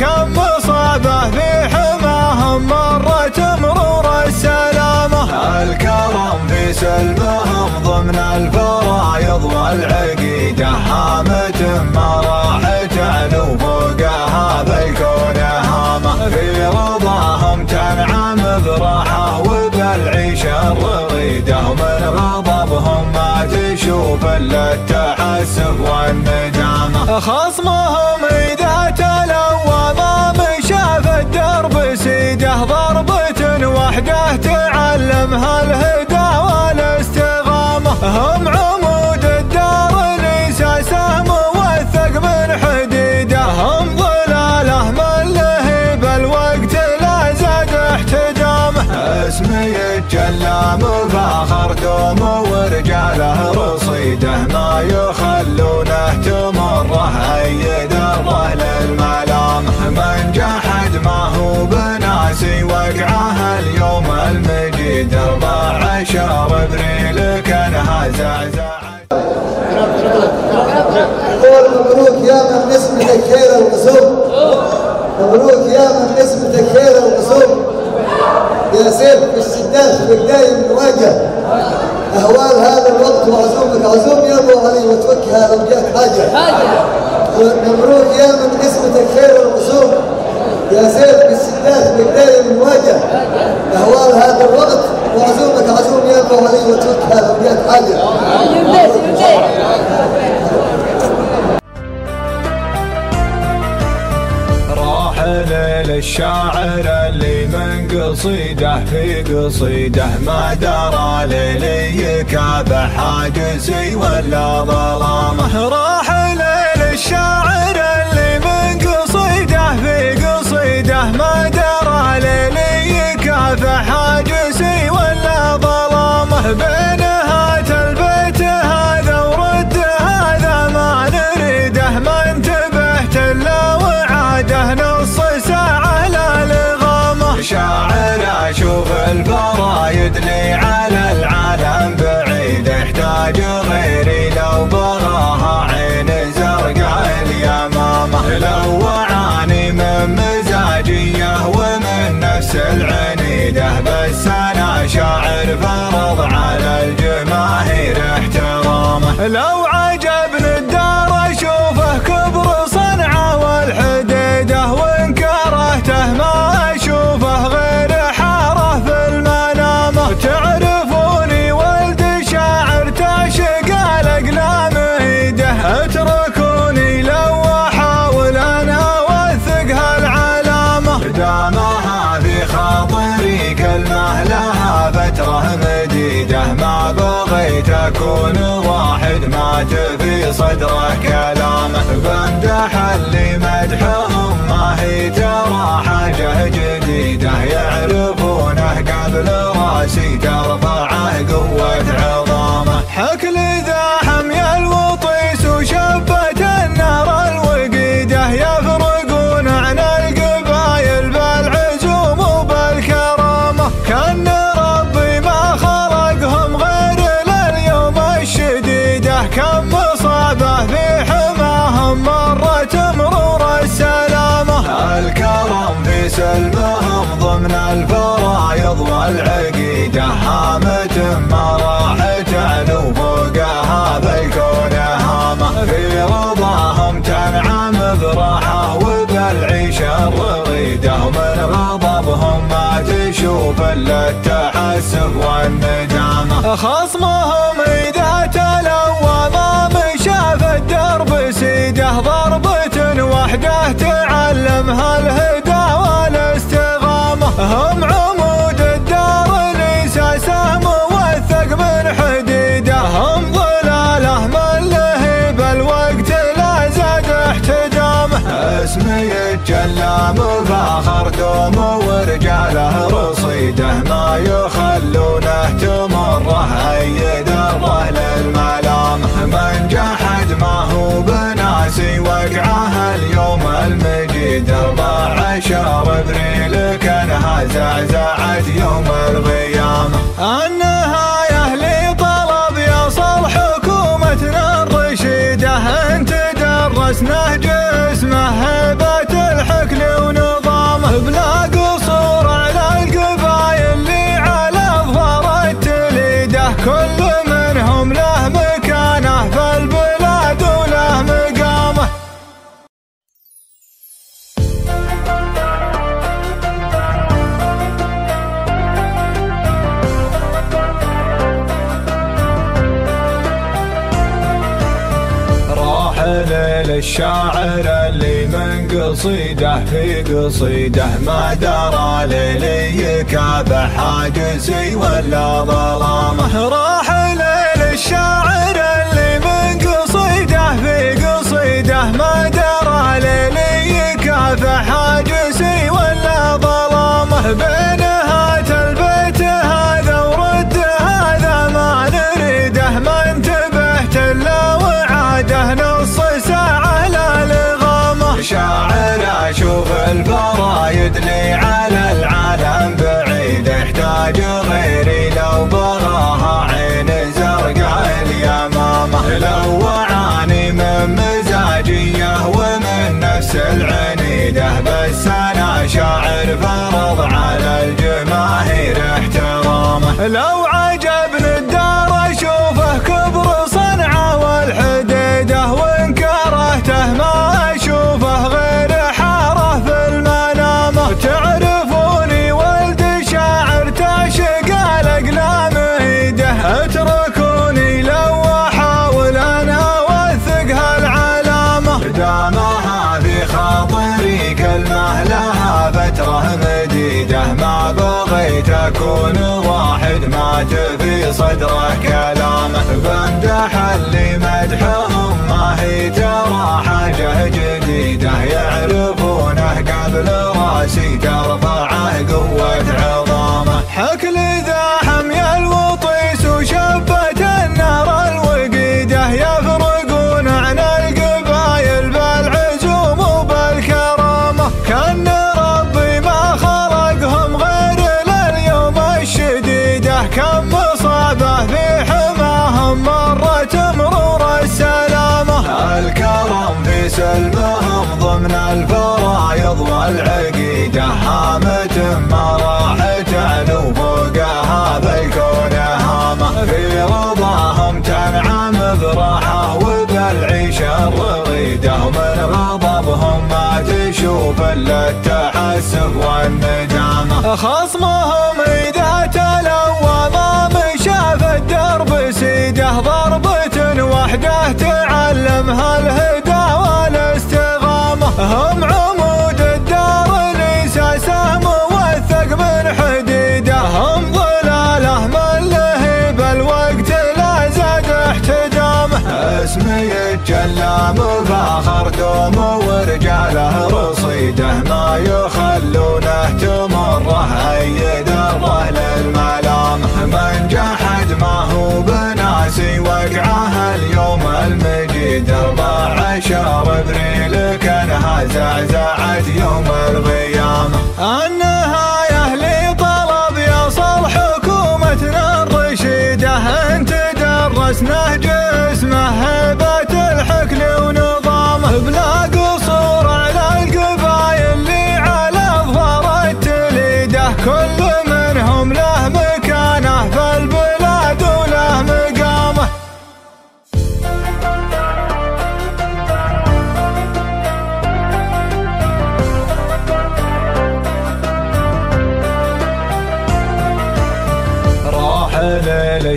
كم مصابه في حماهم مرت مرور السلامه الكرم في سلمهم ضمن الفرايض والعقيدة هامة ما راح تعلو فوقها بالكون هامة في رضاهم تنعم براحة وبالعيشة الرغيدة ومن غضبهم ما تشوف إلا التحسب والندامة خصمهم الدرب سيده ضربة وحده تعلمها الهدى والاستغامة. هم عمود الدار الإساسة موثق من حديده هم ظلاله من لهيب الوقت لا زاد احتدامه اسمي يتجلى مفاخر دوم ورجاله رصيده ما يخلونه تمره اي درة للملام. من جحد ما هو بناسي وقعه اليوم المجيد أربع عشر أبريل كانها زعزعه قول مبروك يا من اسمك خير القصوم مبروك يا من اسمك خير القصوم يا سيف في الشدات في دايم نواجه أهوال هذا الوقت وعزومك. عزوم يا أبو علي وتفكها لو جات حاجة. مبروك يا من اسمك خير القصوم يا الشدات في دايم نواجه أهوال هذا الوقت وعزومك عزوم يا ابو علي حاجة راح ليل الشاعر اللي من قصيده في قصيده ما درى ليلي يكابح حاجزي ولا ظلامه راح ليل الشاعر اللي من قصيده في قصيده ما درى ليلي يكافح حاجسي ولا ظلامه. بينهات البيت هذا ورد هذا ما نريده. ما انتبهت إلا وعاده نص ساعة لا لغامه. شاعر أشوف الفرايد لي على العالم بعيد. يحتاج غيري لو بغاها عين زرقاء اليمامه. لو فرض على الجماهير احترامه. لو في صدره كلامه بمدح اللي مدحهم ما هي ترى حاجة جديدة يعرفونه قبل راسي ترفعه سلمهم ضمن الفرايض والعقيدة هامة ما راح تعلو فوقها بالكون هامة في رضاهم تنعم براحة وبالعيشة الرغيدة ومن غضبهم ما تشوف إلا التحسف والندامة خصمهم إذا تلوى ما مشى في الدرب سيده ضربة وحده تعلمها الهدى. هم عمود الدار لساسه موثق من حديده هم ظلاله من لهب الوقت لا زاد احتدامه اسمي الجلام فاخر دوم ورجاله رصيده. ما يخلونه تمره اي دره للملام من جحد ما هو بناسي وقعه اليوم المجيد 14 أبريل كانها زعزعت يوم القيامة. النهاية لطلب يصل حكومتنا الرشيدة انت درسنا جسمه هيبة الحكل ونظامه. بلا للشاعر اللي من قصيده في قصيده ما درى للي يكافح حاجسي ولا ظلامه راحل للشاعر اللي من قصيده في قصيده ما درى ليلي يكافح حاجسي ولا ظلامه بينهات البيت هذا ورد هذا ما نريده ما انتبهت إلا وعاده نص ساعه لا لغامه شاعر أشوف الفرايد لي على العالم بعيد يحتاج غيري لو بغاها عين زرقاء اليمامة. لو وعاني من مزاجية ومن نفس العنيدة بس أنا شاعر فرض على الجماهير احترامه. لو عجبني مديدة ما بغيت أكون واحد. مات في صدره كلامه بمدح اللي مدحهم ما هي ترى حاجة جديدة يعرفونه قبل رأسي. ترفعه سلمهم ضمن الفرايض والعقيدة هامة ما راح تعلو فوقها بالكون هامة في رضاهم تنعم براحة. وبالعيشة الرغيدة ومن غضبهم ما تشوف إلا التحسف والندامة خصمهم إذا تلوى ما مشى في الدرب سيده ضربة وحده تعلمها الهدى. هم عمود الدار لي سهم موثق من حديده هم ظلاله من لهيب الوقت لا زاد احتدامه اسمي الجلا مفاخر دوم ورجاله رصيده. ما يخلونه تمره اي دره للملامه من جحد ما هو بناسي وقعه اليوم المجيد أربع عشر أبريل كانها زعزعت يوم القيامة. النهاية لطلب يصل حكومتنا الرشيدة انت درسنا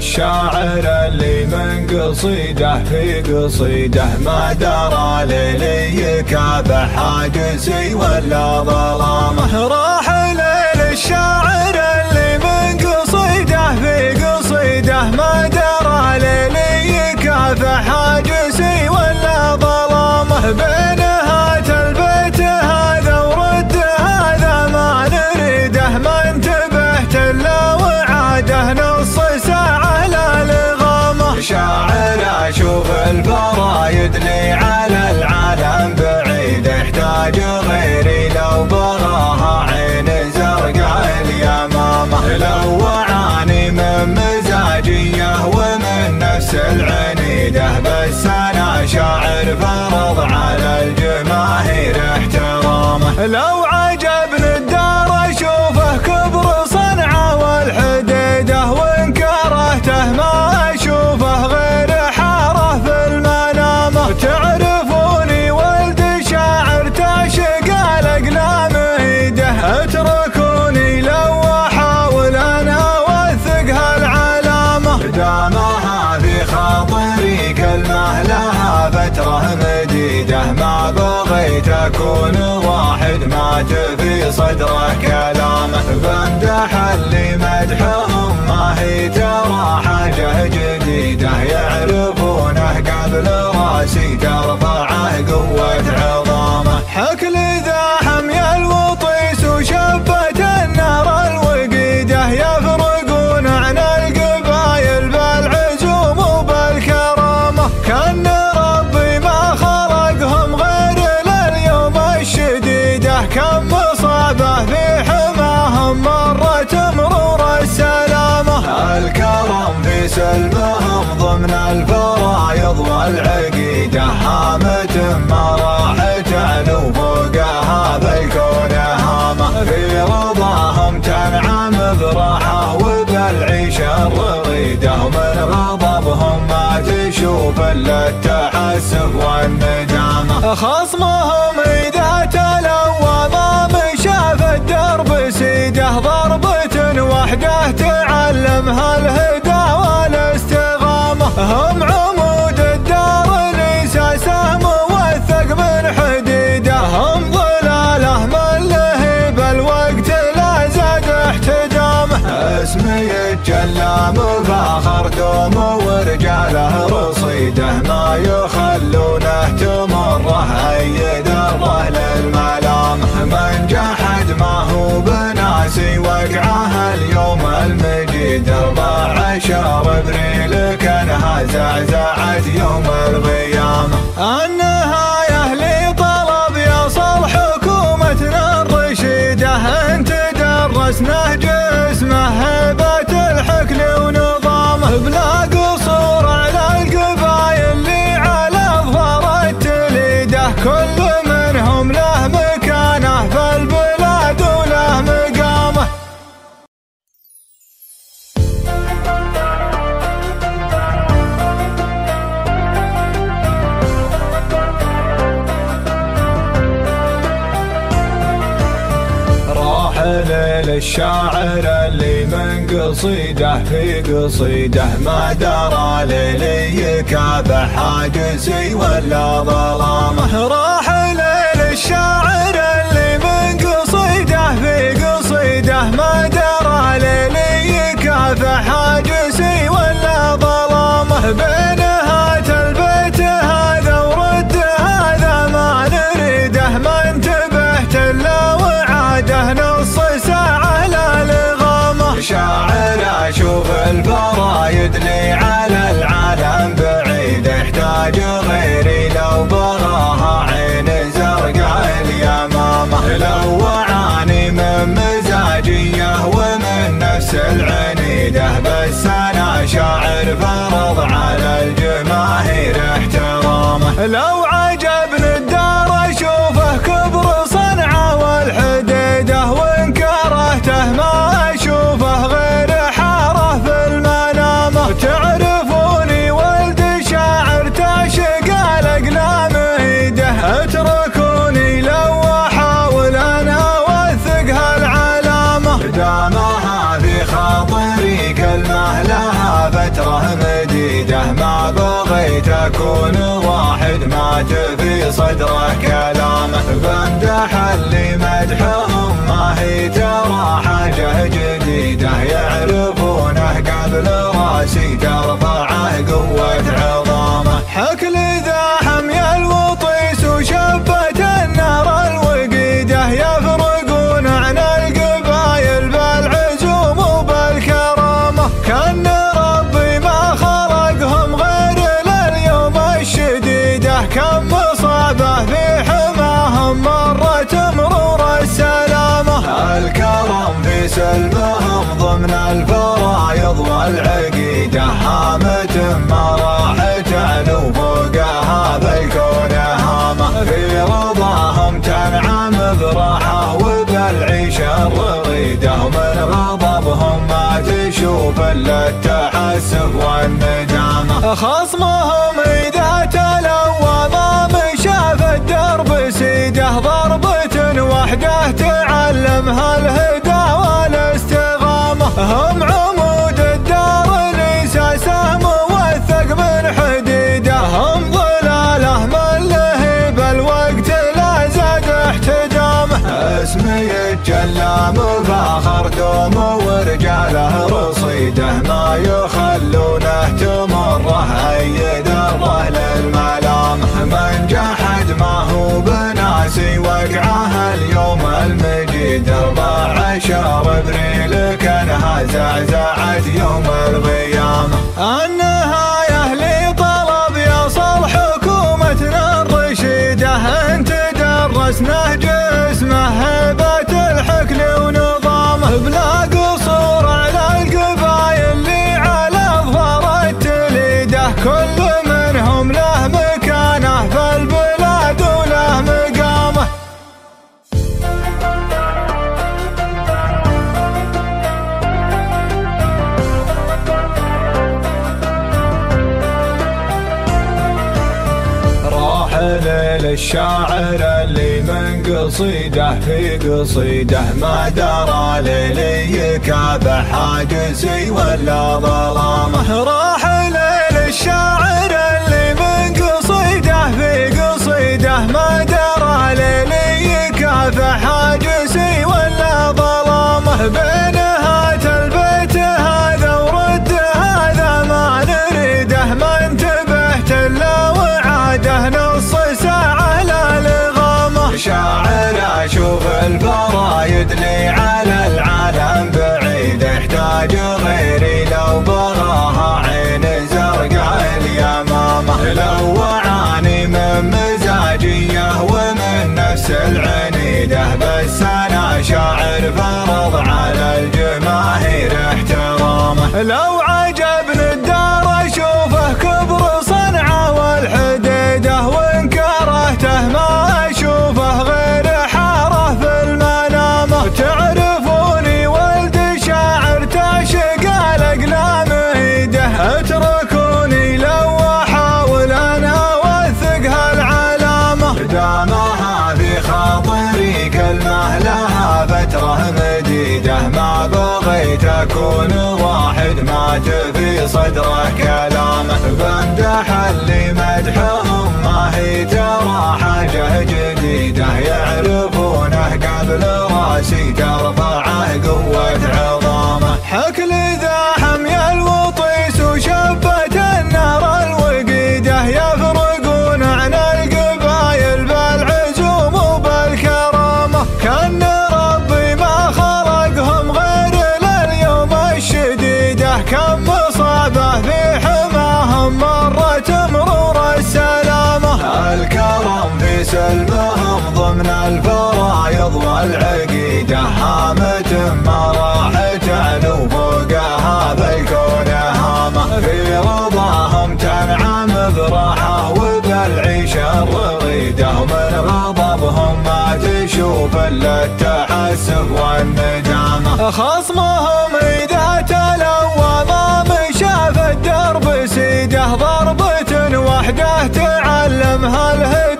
للشاعر اللي من قصيده في قصيده ما درى للي كاب حاجسي ولا ظلامه راح للشاعر اللي من قصيده في قصيده ما درى ليلي كاف حاجسي ولا ظلامه بينهات البيت هذا ورد هذا ما نريده ما انتبهت إلا وعاده نص ساعه لا لغامه شاعر أشوف الفرايد لي على العالم بعيد احتاج غيري لو بغاها عين زرقاء اليمامة. لو وعاني من مزاجية ومن نفس العنيده بس أنا شاعر فرض على الجماهير احترامه. لو أكون واحد مات في صدره كلامه بمدح اللي مدحهم ما هي ترى حاجة جديدة يعرفونه قبل راسي. ترفعه قوة عظامه. حكل ذا كم مصابه في حماهم مرت مرور السلامة. الكرم في سلمهم ضمن الفرايض والعقيدة هامة ما راح تعلو فوقها بالكون هامة في رضاهم تنعم براحة وبالعيشة الرغيدة ومن غضبهم ما تشوف إلا التحسف والندامة خصمهم إذا الدرب سيده ضربة وحده تعلمها الهدى والاستغامة. هم عمود الدار الإساسة موثق من حديده هم ظلاله من لهيب الوقت لا زاد احتدامه اسمي الجلام فاخر دوم ورجاله رصيده ما يخلونه تمره اي دره للملام من جحد ما هو بناسي وقعه اليوم المجيد أربع عشر أبريل كانها زعزعت يوم القيامة. النهاية لطلب يصل حكومتنا الرشيدة أنت درسنا جسمه هبة الحكل ونظامه بلا قصور الشاعر اللي من قصيده في قصيده ما درى ليلي يكابح حاجزي ولا ظلامه راح ليل الشاعر اللي من قصيده في قصيده ما درى ليلي يكافح حاجزي ولا ظلامه بين هات البيت هذا ورد هذا ما نريده ما انتبهت إلا وعاده نصيده أشوف الفرايد لي على العالم بعيد احتاج غيري لو بغاها عين زرقاء اليمامة. لو وعاني من مزاجية ومن نفس العنيدة بس أنا شاعر فرض على الجماهير احترامه. لو اكون واحد مات في صدره كلامه بمدح اللي مدحهم ما هي ترى حاجة جديدة يعرفونه قبل راسي. ترفعه قوة عظامه. حكل ذا كم مصابه في حماهم مرت مرور السلامة. الكرم في سلمهم ضمن الفرايض والعقيدة هامة ما راح تعلو فوقها بالكون هامة. في رضاهم تنعم براحة وبالعيشة الرغيدة ومن غضبهم ما تشوف إلا التحسف والندامة خصمهم إذا الدرب سيده ضربة وحده تعلمها الهدى والاستغامة. هم عمود الدار لساسه موثق من حديده هم ظلاله من لهيب الوقت لا زاد احتدامه اسمي الجلام فاخر دوم ورجاله رصيده ما يخلونه تمره أي ذره للملام من جحد ما هو بناسي وقعه اليوم المجيد أربع عشر أبريل كانها زعزعت يوم القيامة. النهاية لطلب يصل حكومتنا الرشيدة أنت درسنا جسمه هبة الحكل ونظامه بلا راحل للشاعر اللي من قصيده في قصيده ما درى ليلي كافح حاجسي ولا ظلامه راح للشاعر اللي من قصيده في قصيده ما درى ليلي كافح حاجسي ولا ظلامه بينهات أشوف الفرايد لي على العالم بعيد احتاج غيري لو بغاها عين زرقاء اليمامة. لو وعاني من مزاجية ومن نفس العنيده بس أنا شاعر فرض على الجماهير احترامه لو يحتاج في صدره كلامه بمدح اللي مدحهم ما هي ترى حاجة جديدة يعرفونه قبل رأسي. ترفع الفرائض والعقيدة هامة ما راحت علو فوقها بالكون هامة في رضاهم تنعم براحة وبالعيشة الرغيدة ومن غضبهم ما تشوف إلا التحسف والندامة خصمهم إذا تلوى ما مشى في الدرب سيده ضربة وحدة تعلمها الهدى.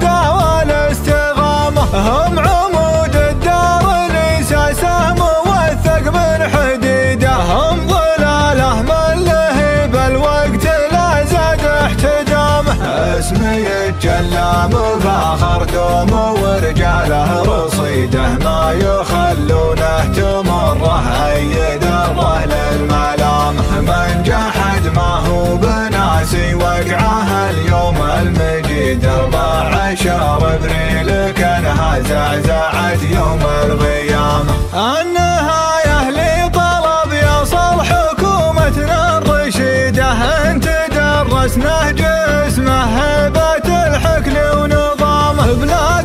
هم عمود الدار لساسه موثق من حديده. هم ظلاله من لهيب الوقت لا زاد احتدامه اسمي الجلام فاخر دوم ورجاله رصيده. ما يخلونه تمره اي دره للملام من جحد ما هو بناسي وقعه اليوم المجيد أربع عشر أبريل كانها زعزعت يوم القيامة. النهاية لطلب يصل حكومتنا الرشيدة أنت درسنا جسمه هيبة الحكم ونظامه. بلا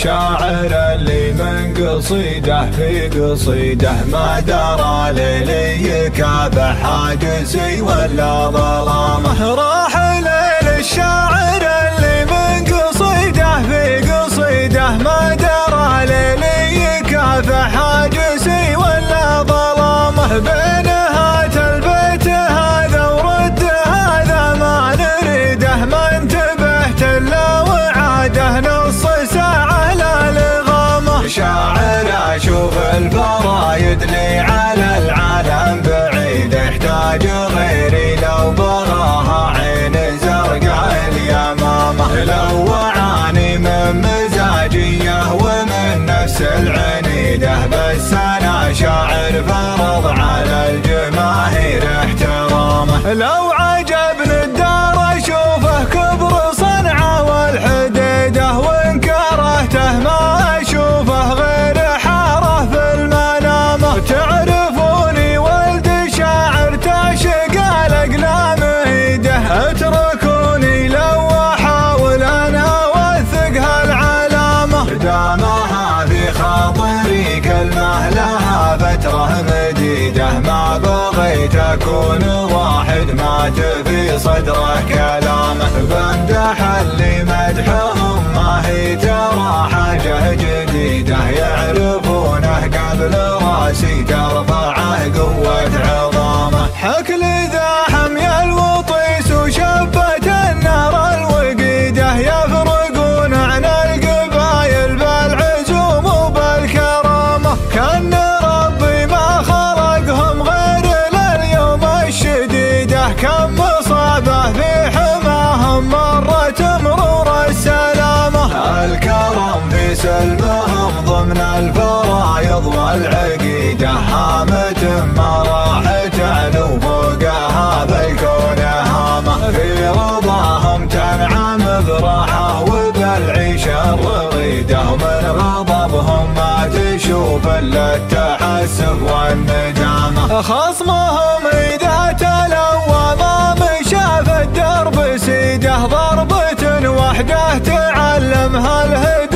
للشاعر اللي من قصيده في قصيده ما درى للي كابح حاجسي ولا ظلامه راحل للشاعر اللي من قصيده في قصيده ما درى ليلي كافح حاجسي ولا ظلامه بينهات شاعر أشوف الفرايد لي على العالم بعيد يحتاج غيري لو بغاها عين زرقاء اليمامة لو وعاني من مزاجية ومن نفس العنيدة بس أنا شاعر فرض على الجماهير احترامه. لو أكون واحد مات في صدره كلامه بمدح اللي مدحهم ما هي ترى حاجة جديدة يعرفونه. قبل رأسي ترفعه الكرم في سلمهم ضمن الفرايض والعقيدة هامة ما راحت علو فوقها بالكون هامة في رضاهم تنعم براحة وبالعيشة الرغيدة ومن غضبهم ما تشوف إلا التحسف والندامة خصمهم إذا تلوى ما مشى في الدرب سيده ضربة وحده تعلمها الهدى.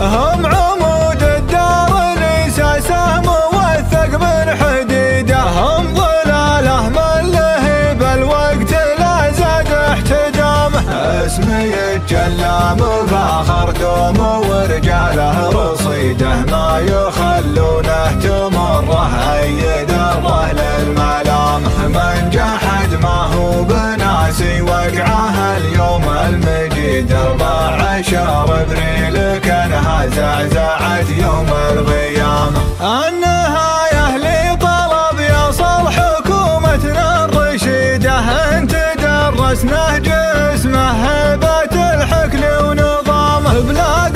هم عمود الدار لساسه موثق من حديده هم ظلاله من لهيب الوقت لا زاد احتدامه اسمي الجلام فاخر دوم ورجاله رصيده ما يخلونه تمره اي دره للملام من جحد ما هو بناسي وقعه اليوم المجيد أربع عشر أبريل كانها زعزعت يوم القيامة. النهاية لطلب يصل حكومتنا الرشيدة أنت درسنا جسمه هيبة الحكم ونظامه. بلا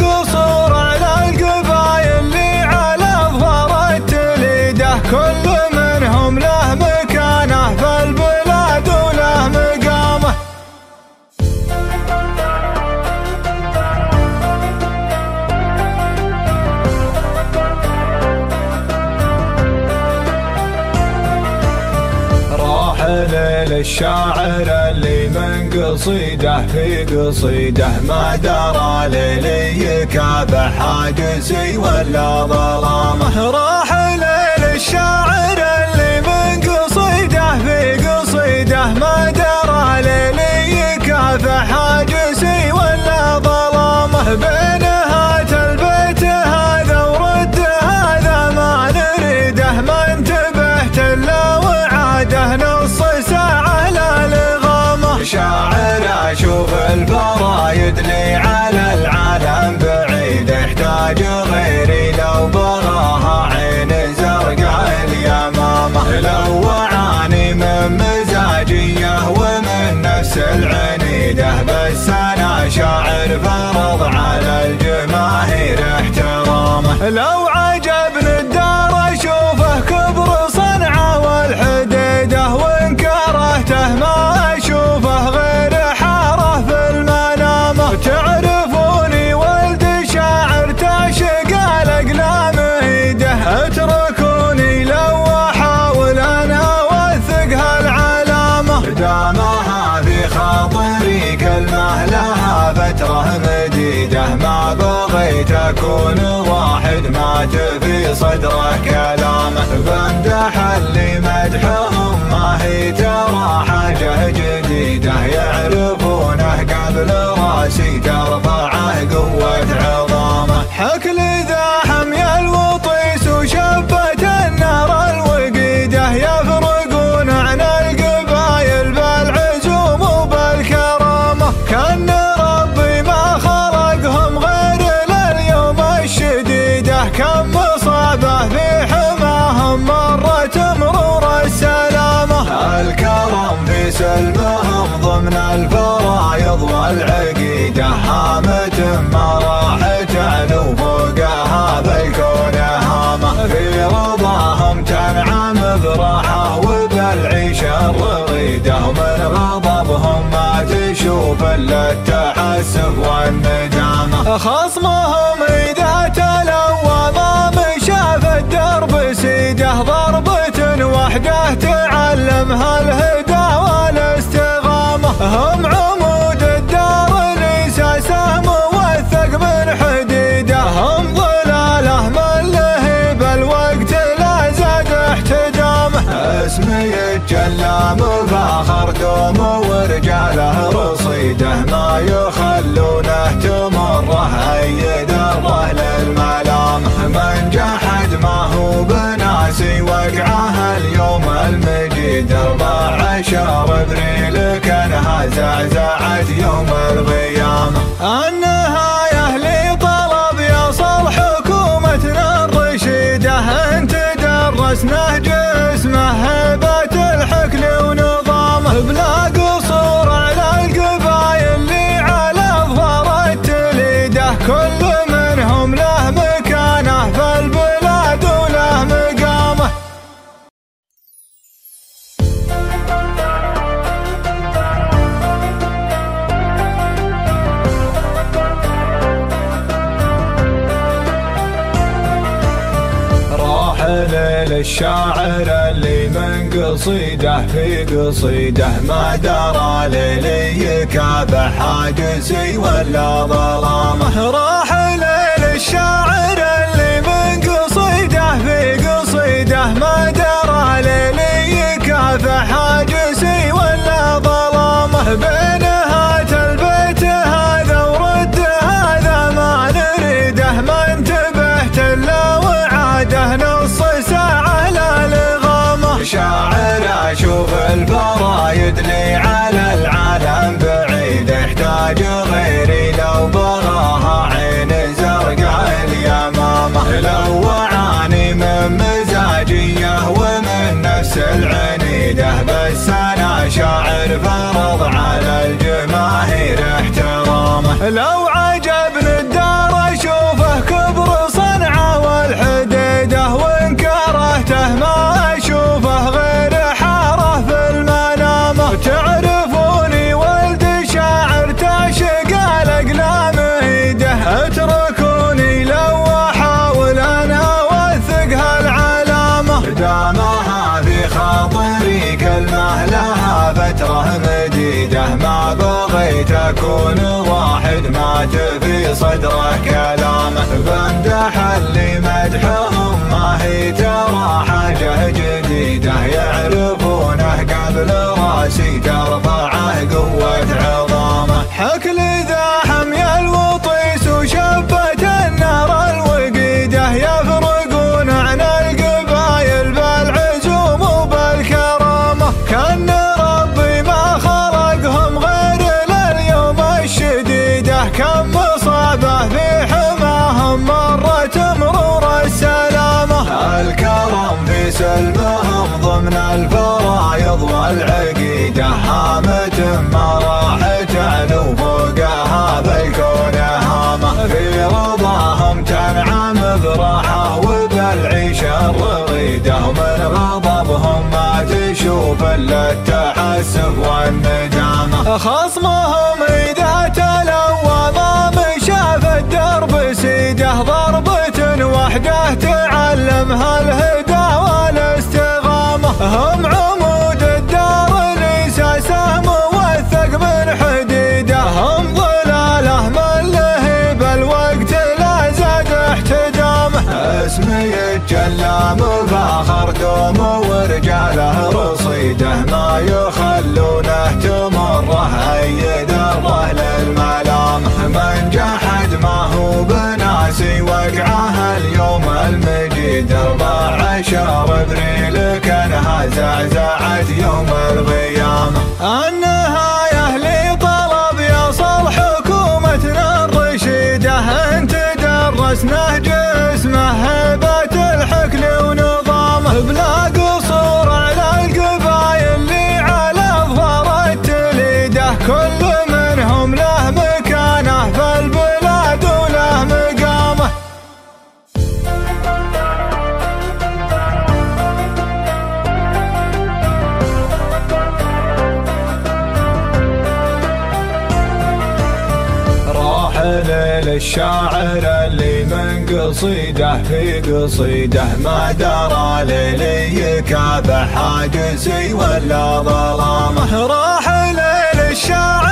للشاعر اللي من قصيده في قصيده ما درى ليلي كافح حاجزي ولا ظلامه راح للشاعر اللي من قصيده في قصيده ما درى ليلي كافح حاجزي ولا ظلامه بينهات البيت هذا ورد هذا ما نريده ما انتبهت إلا وعاده. نص ساعه لا لغامه شاعر أشوف الفرايد لي على العالم بعيد يحتاج غيري لو بغاها عين زرقاء اليمامة. لو وعاني من مزاجية ومن نفس العنيده بس أنا شاعر فرض على الجماهير احترامه. لو أكون واحد مات في صدره كلامه بمدح اللي مدحهم ما هي ترى حاجة جديدة يعرفونه قبل رأسي. ترفعه قوة عظامه حكل ذا سلمهم ضمن الفرايض والعقيدة هامة ما راح تعلو فوقها بالكون هامة. في رضاهم تنعم براحة وبالعيشة الرغيدة ومن غضبهم ما تشوف إلا التحسف والندامة خصمهم إذا تلوى ضام شاف الدرب سيده ضربة وحده تعلمها الهدى. هم عمود الدار لساسه موثق من حديده هم ظلاله من لهب الوقت لا زاد احتدامه اسمي يتجلى مفاخر دوم ورجاله رصيده ما يخلونه تمره اي دره للملام من جحد ما هو بناسي وقعه اليوم المجيد أربع عشر ابريل كانها زعزعت يوم القيامة. النهاية لطلب يصل حكومتنا الرشيدة أنت درسنا جسمه هيبة الحكل ونظامه بلا للشاعر اللي من قصيده في قصيده ما درى ليلي كافح حاجزي ولا ظلامه راح للشاعر اللي من قصيده في قصيده ما درى ليلي كافح حاجسي ولا ظلامه بينهات شاعر أشوف الفرايد لي على العالم بعيد يحتاج غيري لو بغاها عين زرقاء اليمامة. لو وعاني من مزاجية ومن نفس العنيده بس أنا شاعر فرض على الجماهير احترامه. لو تكون واحد مات في صدره كلامه بمدح اللي مدحهم ما هي ترى حاجة جديدة يعرفونه قبل راسي. ترفعه قوة عظامه حكل ذا سلمهم ضمن الفرايض والعقيدة هامة ما راح تعلو فوقها بالكون هامة في رضاهم تنعم براحة وبالعيشة الرغيدة ومن غضبهم ما تشوف إلا التحسف والندامة. خصمهم إذا تلوى ضام شاف الدرب سيده ضربة وحده تعلمها الهدى. هم عمود الدار سهم موثق من حديده هم ظلاله من لهب الوقت لا زاد احتدامه اسمي الجلام فاخر دوم ورجاله رصيده ما يخلونه تمره اي ذره للملام من جحد ما هو بناسي وقعه اليوم المجيد 14 ابريل كانها زعزعت يوم القيامة. النهاية لطلب يصل حكومتنا الرشيدة أنت درسنا جسمه هيبة الحكل ونظامه. بلا للشاعر اللي من قصيده في قصيده ما درى للي كابح حاجزي ولا ظلامه راح للشاعر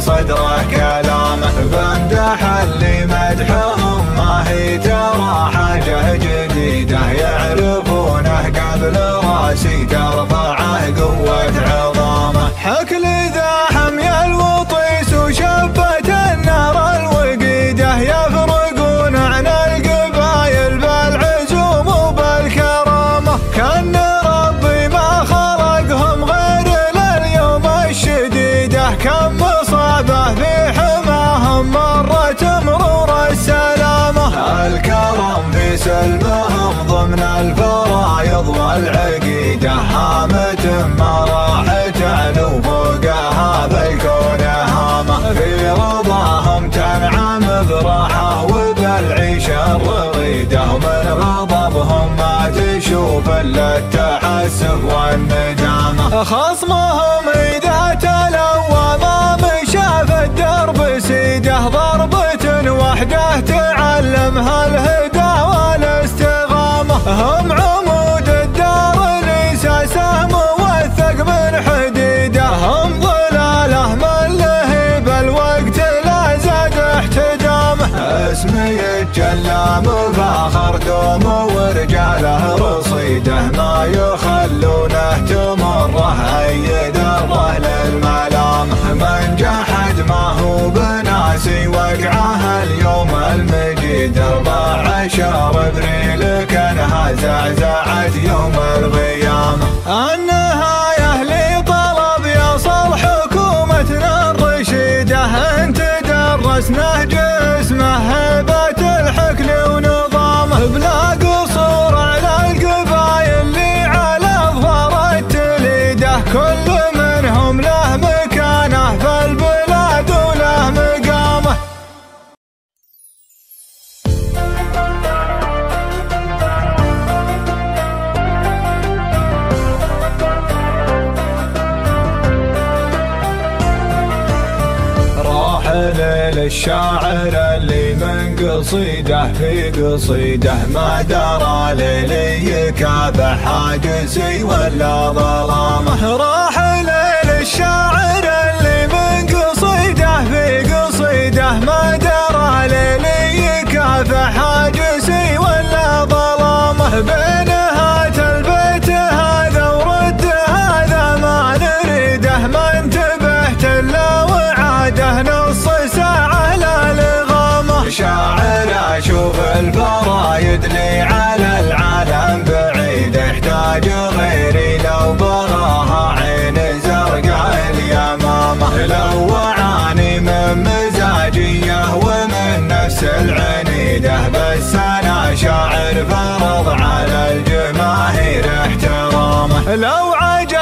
صدره كلامه بمدح اللي سلمهم ضمن الفرايض والعقيدة هامة ما راح تعلو فوقها بالكون هامة. في رضاهم تنعم براحة وبالعيشة الرغيدة ومن غضبهم ما تشوف إلا التحسف والندامة خصمهم إذا تلوى ضام شاف الدرب سيده ضربة وحده تعلمها الهدى. هم عمود الدار ليس موثق من حديده هم ظلاله من لهب الوقت لا زاد احتدامه اسمي يتجلى مفاخر دوم ورجاله رصيده ما يخلونه تمره اي درة للملام. من جحد ما هو بناسي وقعه اليوم المجيد أربع عشر أبريل كانها زعزعت يوم القيامة. النهاية لطلب يصل حكومتنا الرشيدة أنت درسنا جسمه هبة الحكل ونظامه بلا للشاعر اللي من قصيده في قصيده ما درى للي كاب حاجزي ولا ظلامه راحل للشاعر اللي من قصيده في قصيده ما درى ليلي كاف حاجسي ولا ظلامه بينهات البيت هذا ورد هذا ما نريده. ما انتبهت إلا وعاده. نص ساعه لا شاعر أشوف الفرايد لي على العالم بعيد يحتاج غيري لو بغاها عين زرقاء اليمامة. لو وعاني من مزاجية ومن نفس العنيده بس أنا شاعر فرض على الجماهير احترامه. لو عجبني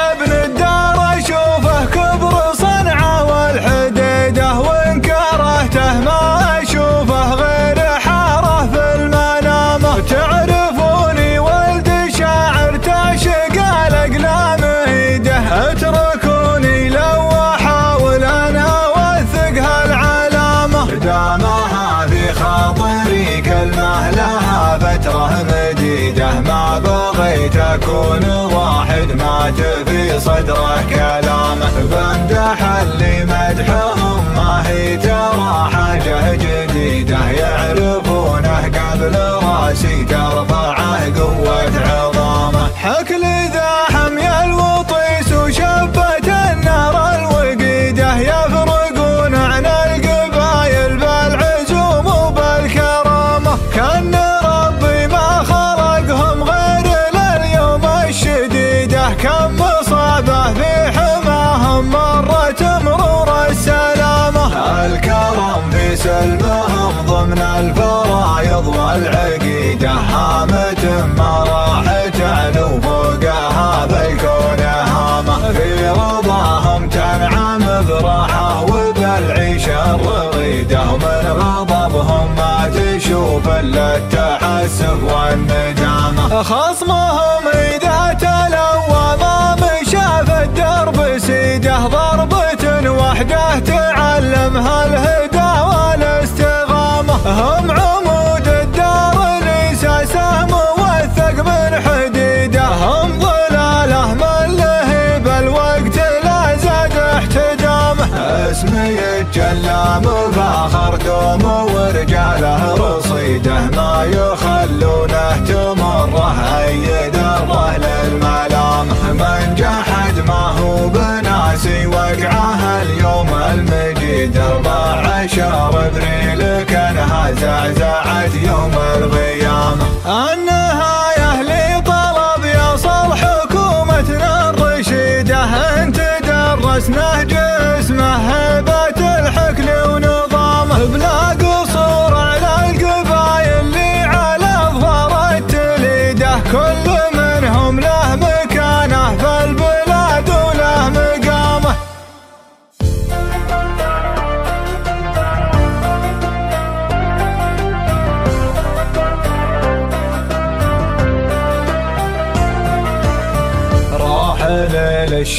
مديدة ما بغيت أكون واحد. مات في صدره كلامه بمدح اللي مدحهم. ما هي ترى حاجة جديدة يعرفونه قبل رأسي ترفعه سلمهم ضمن الفرايض والعقيدة. هامة ما راح تعلو فوقها بالكون هامة في رضاهم تنعم براحة وبالعيشة الرغيدة ومن غضبهم ما تشوف إلا التحسف والندامة خصمهم إذا تلوى ما مشى في الدرب سيده. ضربة وحده تعلمها الهدى. هم عمود الدار الإساسة موثق من حديده هم ظلاله من لهيب الوقت لا زاد احتدامه اسمي يتجلى مفاخر دوم ورجاله رصيده ما يخلونه تمره اي درة للملام. من جحد ما هو بناسي وقعه اليوم المجيد أربع عشر أبريل كانها زعزعت يوم القيامة. النهاية لطلب يصل حكومتنا الرشيدة أنت درسنا جسمه هبة الحكل ونظامه بلا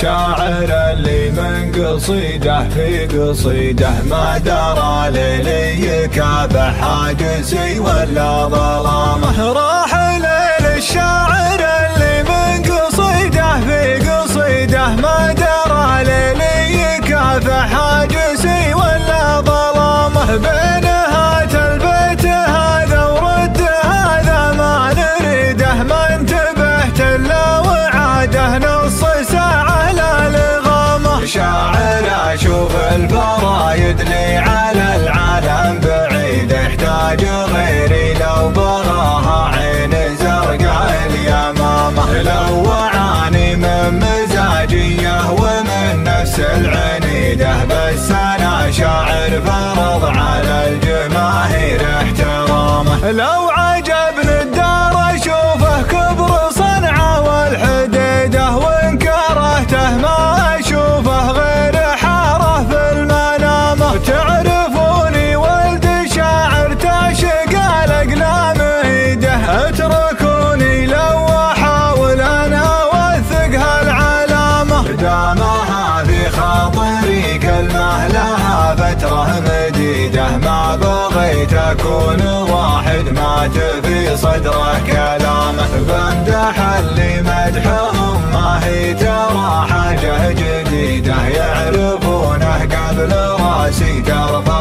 للشاعر اللي من قصيده في قصيده ما درى للي كاب حاجزي ولا ظلامه راحل للشاعر اللي من قصيده في قصيده ما درى ليلي كاف حاجسي في صدره كلامه بمدح اللي مدحهم. ما هي ترى حاجة جديدة يعرفونه قبل رأسي ترفعه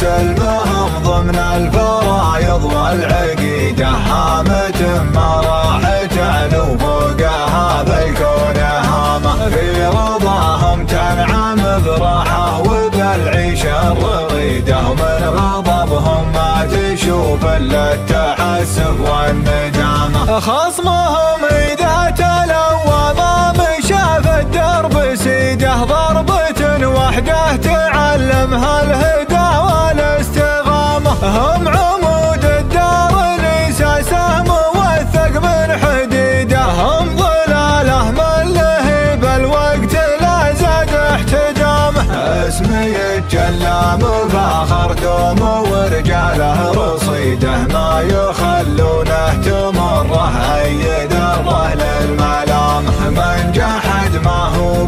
سلمهم ضمن الفرايض والعقيدة هامة ما راح تعلو فوقها بالكون هامة في رضاهم تنعم براحة وبالعيشة الرغيدة ومن غضبهم ما تشوف إلا التحسف والندامة خصمهم إذا تلوى ما مشى في الدرب سيده ضربة وحده تعلمها الهدى. هم عمود الدار لساسه موثق من حديده هم ظلاله من لهب الوقت لا زاد احتدامه اسمي يتجلى مفاخر دوم ورجاله رصيده. ما يخلونه تمره اي دره للملامه من جحد ما هو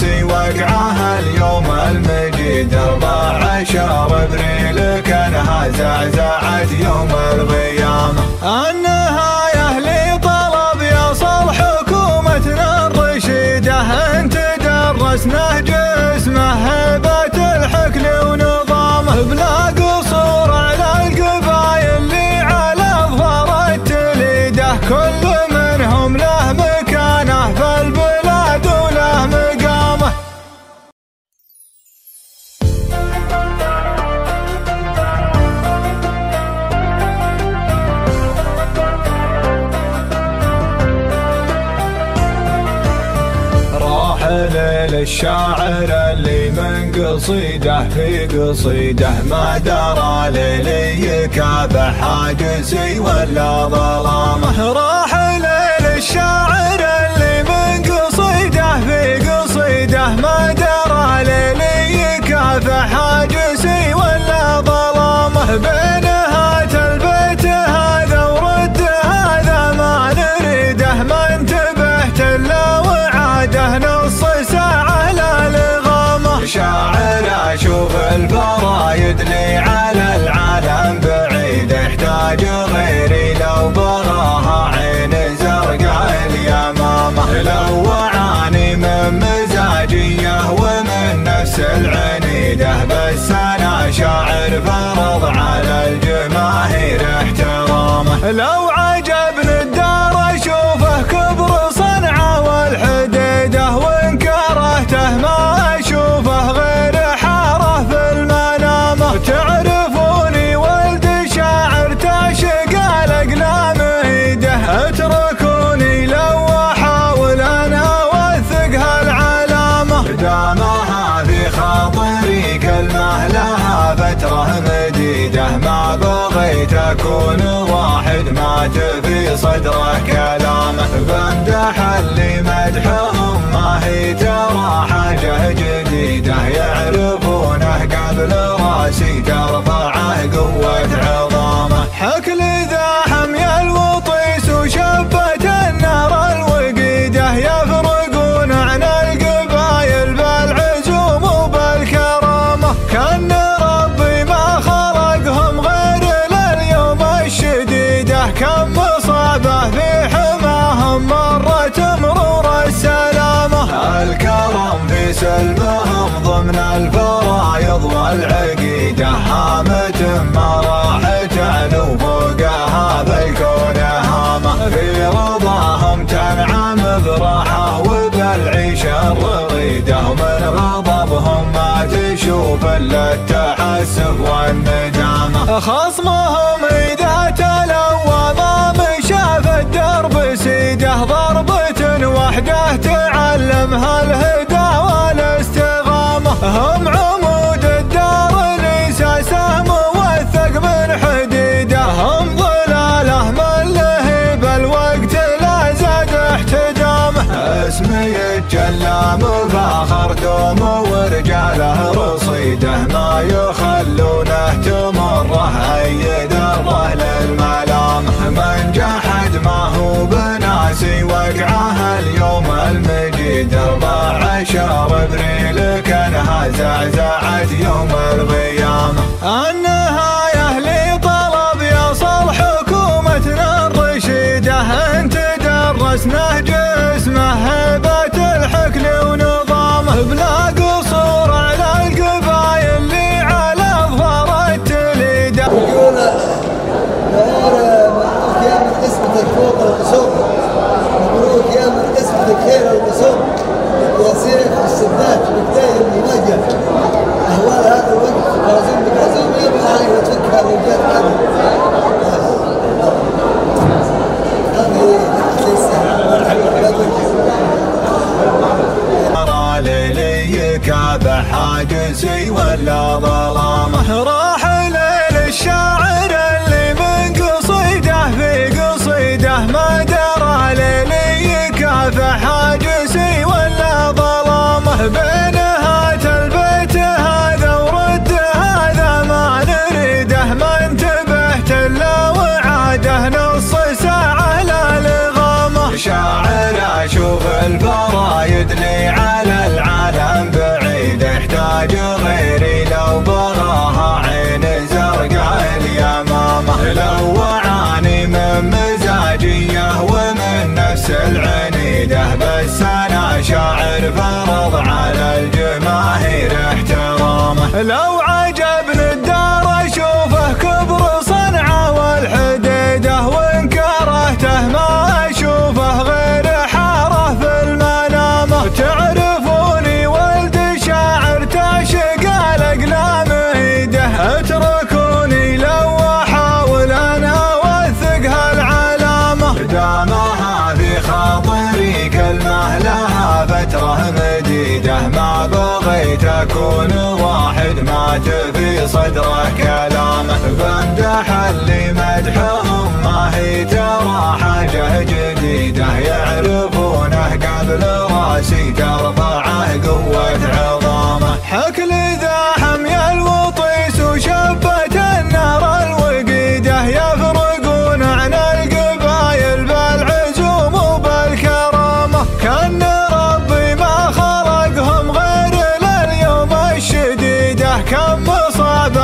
بناسي وقعه اليوم المجيد أربع عشر أبريل كانها زعزعت يوم القيامة. النهاية لطلب يصل حكومتنا الرشيدة انت درسنا جسمه هيبة الحكل ونظامه. بلا للشاعر اللي من قصيده في قصيده ما درى ليلي يكابح حاجسي ولا ظلامه. راح للشاعر اللي من قصيده في قصيده ما درى ليلي يكافح حاجسي ولا ظلامه. بينهات البيت هذا ورد هذا ما نريده. ما انتبهت إلا وعاده نص شاعر أشوف الفرايد لي على العالم بعيد. يحتاج غيري لو بغاها عين زرقاء اليمامة. لو وعاني من مزاجية ومن نفس العنيدة بس أنا شاعر فرض على الجماهير احترامه لو مديدة ما بغيت أكون واحد. مات في صدره كلامه بمدح اللي مدحهم. ما هي ترى حاجة جديدة يعرفونه. قبل راسي ترفعه قوة عظامه. حكل ذا سلبهم ضمن الفرايض والعقيدة هامه ما راح تعلو فوقها بالكون هامة في رضاهم تنعم براحة وبالعيش الرغيدة ومن غضبهم ما تشوف إلا التحسف والنجامه خصمهم إذا تلوى ما مشاف الدرب سيده ضربة وحده تعلمها الهدى. هم عمود الدار سهم موثق من حديدة. هم ظلاله من لهب الوقت لا زاد احتدامه اسمي يتجلى مفاخر دوم ورجاله رصيده. ما يخلونه تمره اي دره للملام من جحد ما هو بناسي وقعه اليوم المجيد أربع عشر ابريل كانها زعزعت يوم القيامة. النهاية لطلب يصل حكومتنا الرشيدة أنت درسنا جسمه هيبة الحكل ونظامه. بلا كاب حاجزي ولا ظلامه راح الفرايد لي على العالم بعيد احتاج غيري لو بغاها عين زرقاء اليمامة لو وعاني من مزاجية ومن نفس العنيدة بس أنا شاعر فرض على الجماهير احترامه لو في صدره كلامه بمدح اللي مدحهم ما هي ترى حاجة جديدة يعرفونه قبل رأسي. ترفعه قوة عظامه. حكل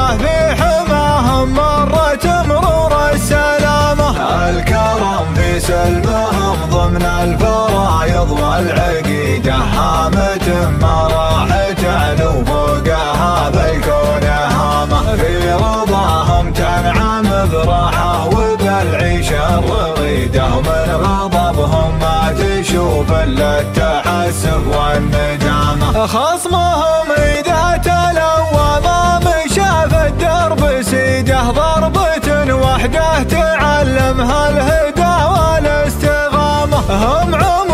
مصابة في حماهم مرت مرور السلامة الكرم في سلمهم ضمن الفرايض والعقيدة هامة ما راح تعلو فوقها بالكون هامة في رضاهم تنعم براحة وبالعيشة الرغيدة ومن غضبهم ما تشوف إلا التحسف والندامة خصمهم سيده ضربة وحده تعلمها الهدى والاستغامة. هم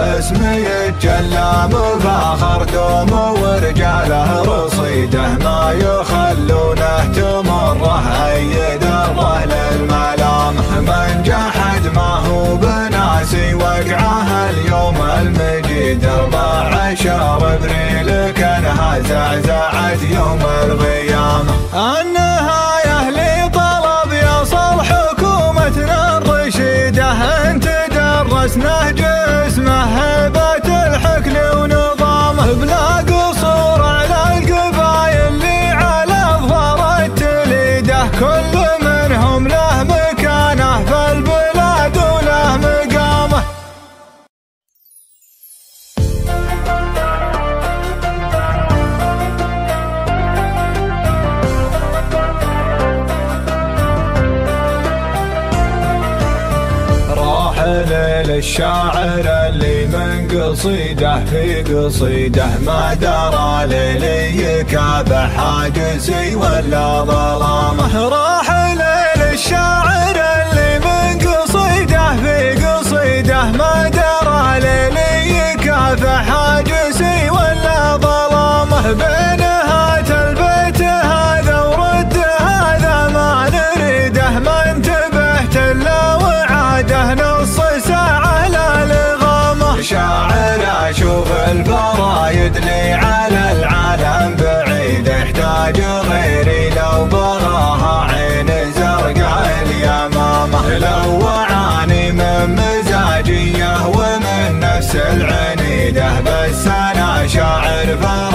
اسمي يتجلى مفاخر دوم ورجاله رصيده ما يخلونه تمره اي دره للملام من جحد ما هو بناسي وقعه اليوم المجيد. أربع عشر إبريل كانها زعزعت يوم القيامه النهاية لطلب يصل حكومتنا الرشيدة. أنت درسنا جسمه هيبة الحكل ونظامه بلا قصور للشاعر اللي من قصيده في قصيده ما درى ليلي كاب حاجزي ولا ظلامه. راح للشاعر اللي من قصيده في قصيده ما درى ليلي كاب حاجزي ولا ظلامه. بينهات أشوف الفرايد لي على العالم بعيد يحتاج غيري. لو بغاها عين زرقاء اليمامة. لو وعاني من مزاجية ومن نفس العنيده بس أنا شاعر فرض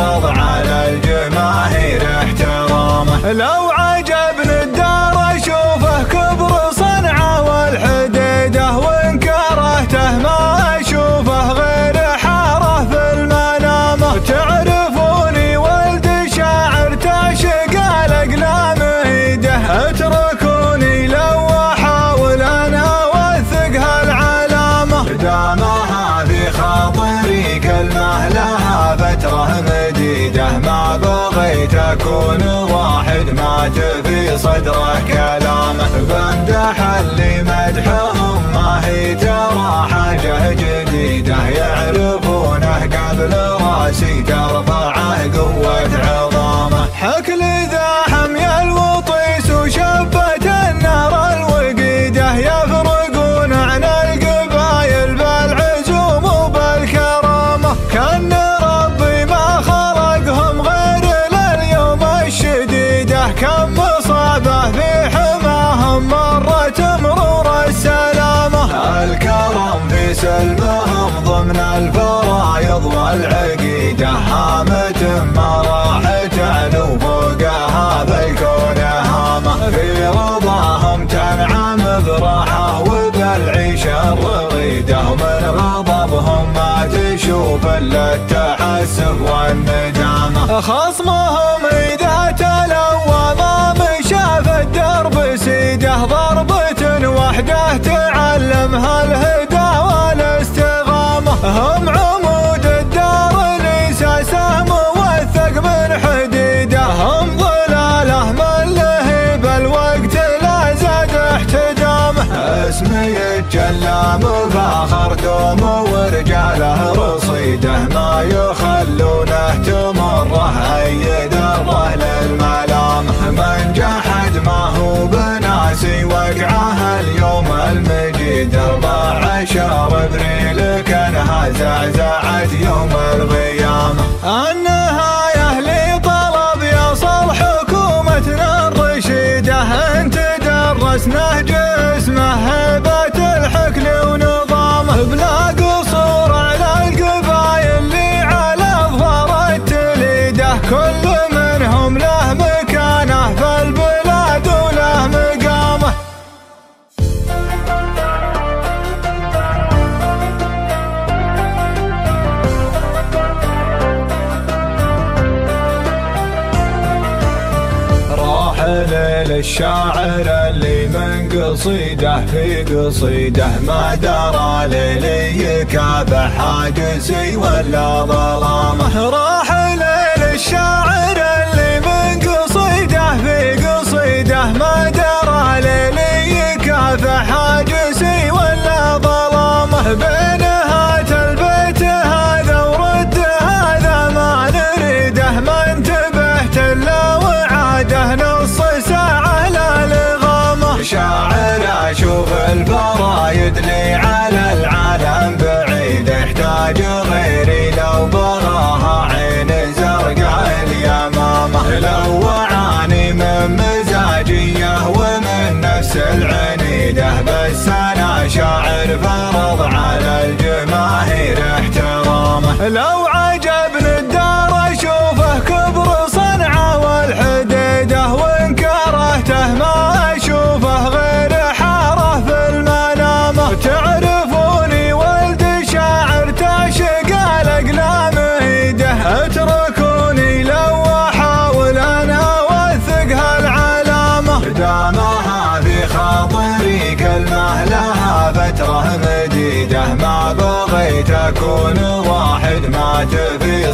الفرايض والعقيدة هامة ما راح تعلو فوقها بالكون هامة. في رضاهم تنعم براحة وبالعيشة الرغيدة ومن غضبهم ما تشوف إلا التحسف والندامة خصمهم إذا تلوى ما شاف الدرب سيده. ضربة وحده تعلمها الهدى والاستغامة. هم عمود حديده هم ظلاله من لهيب الوقت لا زاد احتدامه اسمي يتجلى مفاخر دوم ورجاله رصيده ما يخلونه تمره اي ذره للملامه من جحد ما هو بناسي وقعه اليوم المجيد. 14 ابريل كانها زعزعت يوم القيامه درسنا جسمه هبة الحكل ونظامه بلا قصور على القبايل اللي على اظفار التليده كل منهم له مكانه في البلاد وله مقامه. راحل للشاعر اللي قصيده في قصيده. ما درى ليلي كاب حاجزي ولا ظلامة. راح للشاعر اللي من قصيده في قصيده. ما درى ليلي كاف حاجسي ولا ظلامة. بينهات البيت هذا ورد هذا ما نريده. ما انتبهت إلا وعاده. نص ساعه شاعر أشوف الفرايد لي على العالم بعيد يحتاج غيري لو بغاها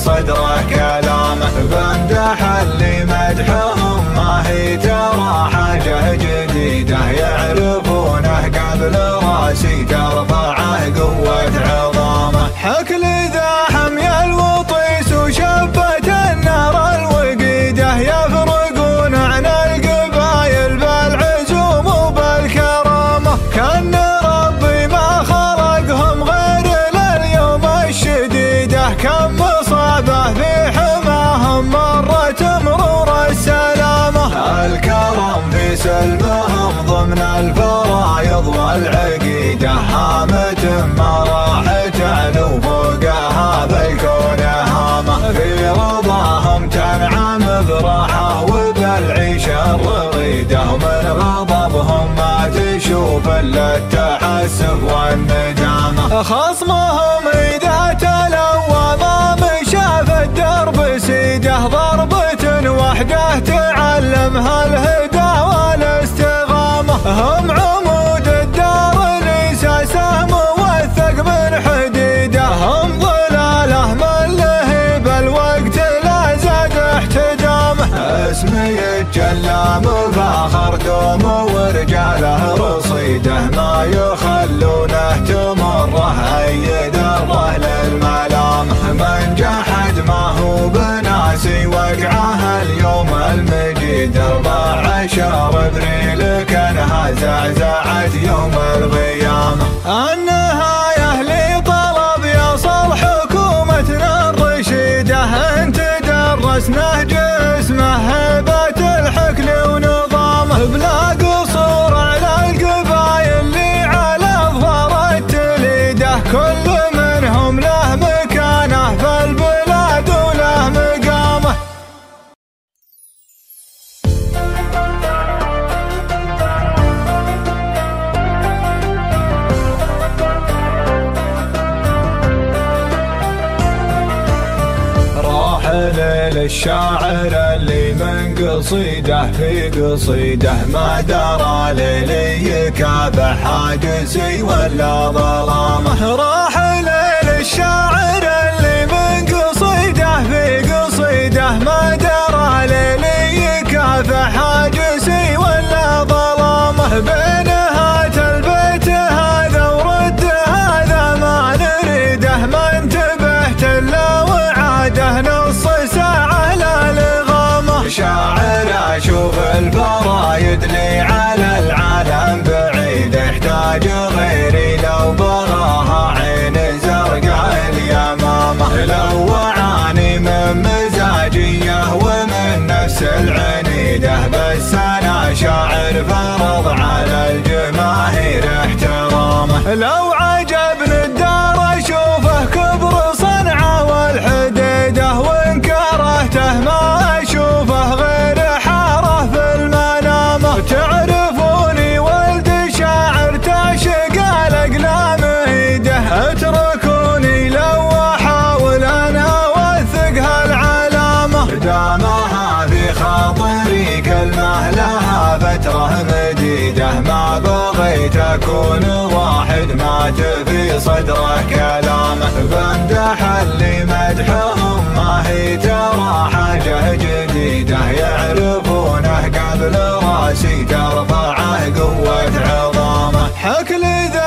في في سلمهم ضمن الفرايض والعقيدة هامة ما راح تعلو فوقها بالكون هامة في رضاهم تنعم براحة وبالعيشة الرغيدة ومن غضبهم ما تشوف إلا التحسف والندامة خصمهم إذا تلوى ما مشى في الدرب سيده ضربة وحدة تعلمها الهدى. هم عمود الدار لساسه موثق من حديده هم ظلاله من لهيب الوقت لا زاد احتدامه اسمي الجلام فاخر دوم ورجاله رصيده ما يخلونه تمره اي ذره للملام من جحد ما هو بناسي وقعه اليوم المجيد أربع عشر أبريل كانها زعزعت يوم القيامة. النهاية لطلب يصل حكومتنا الرشيدة أنت درسنا جسمه هيبة الحكل ونظامه. بلا للشاعر اللي من قصيده في قصيده ما درى ليلي يكافح حاجسي ولا ظلامه. راح للشاعر اللي من قصيده في قصيده ما درى ليلي يكافح حاجسي ولا ظلامه. بينهات البيت هذا ورد هذا ما نريده. ما انتبهت إلا وعاده. شاعر أشوف الفرايد لي على العالم بعيد يحتاج غيري لو بغاها عين زرقاء اليمامة. لو وعاني من مزاجية ومن نفس العنيدة بس أنا شاعر فرض على الجماهير احترامه لو مديدة ما بغيت أكون واحد. مات في صدره كلامه بمدح اللي مدحهم. ما هي ترى حاجة جديدة. يعرفونه قبل راسي. ترفعه قوة عظامه. حكل ذا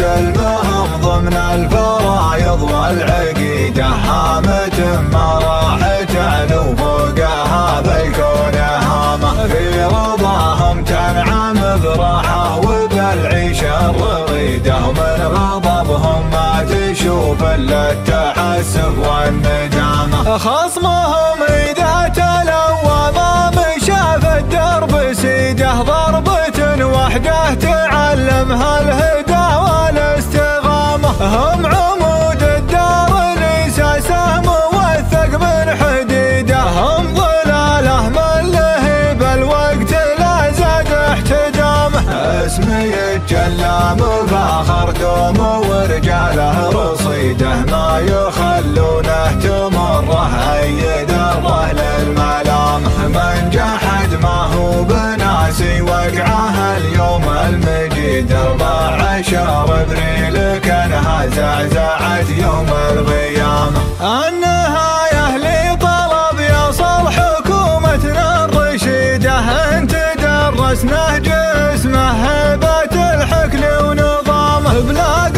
الكرم في سلمهم ضمن الفرايض والعقيدة هامة ما راح تعلو فوقها بالكون هامة في رضاهم تنعم براحة وبالعيشة الرغيدة ومن غضبهم ما تشوف إلا التحسف والندامة خصمهم إذا تلوى ما مشى في الدرب سيده ضربة وحده تعلمها الهدى. هم عمود الدار لساسه موثق من حديده. هم ظلاله من لهيب الوقت لا زاد اسمي يتجلى مفاخر دوم ورجاله رصيده. ما يخلونه تمره اي دره للملام من جحد ما هو بناسي وقعه اليوم المجيد أربع عشر أبريل كانها زعزعت يوم القيامة. النهاية لطلب يصل حكومتنا الرشيدة أنت درسنا جسمه هبة الحكل ونظامه. بلا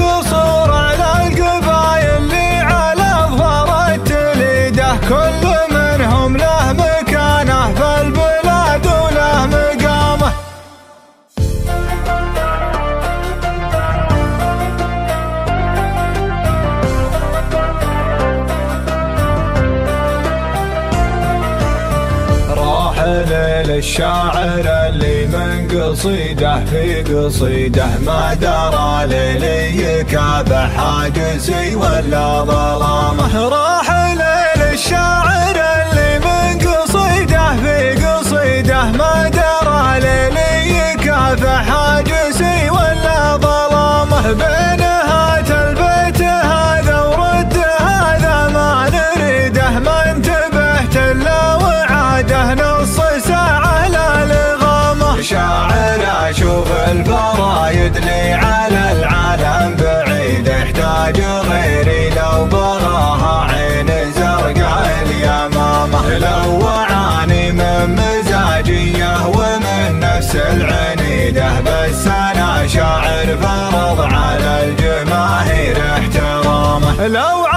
للشاعر اللي من قصيده في قصيده ما درى للي كافح حاجزي ولا ظلامه راحل للشاعر اللي من قصيده في قصيده ما درى ليلي كافح حاجسي ولا ظلامه بين هات البيت هذا ورد هذا ما نريده ما انتبهت إلا وعاده نص شاعر أشوف الفرايد لي على العالم بعيد احتاج غيري لو بغاها عين زرقاء اليمامة. لو وعاني من مزاجية ومن نفس العنيده بس أنا شاعر فرض على الجماهير احترامه. لو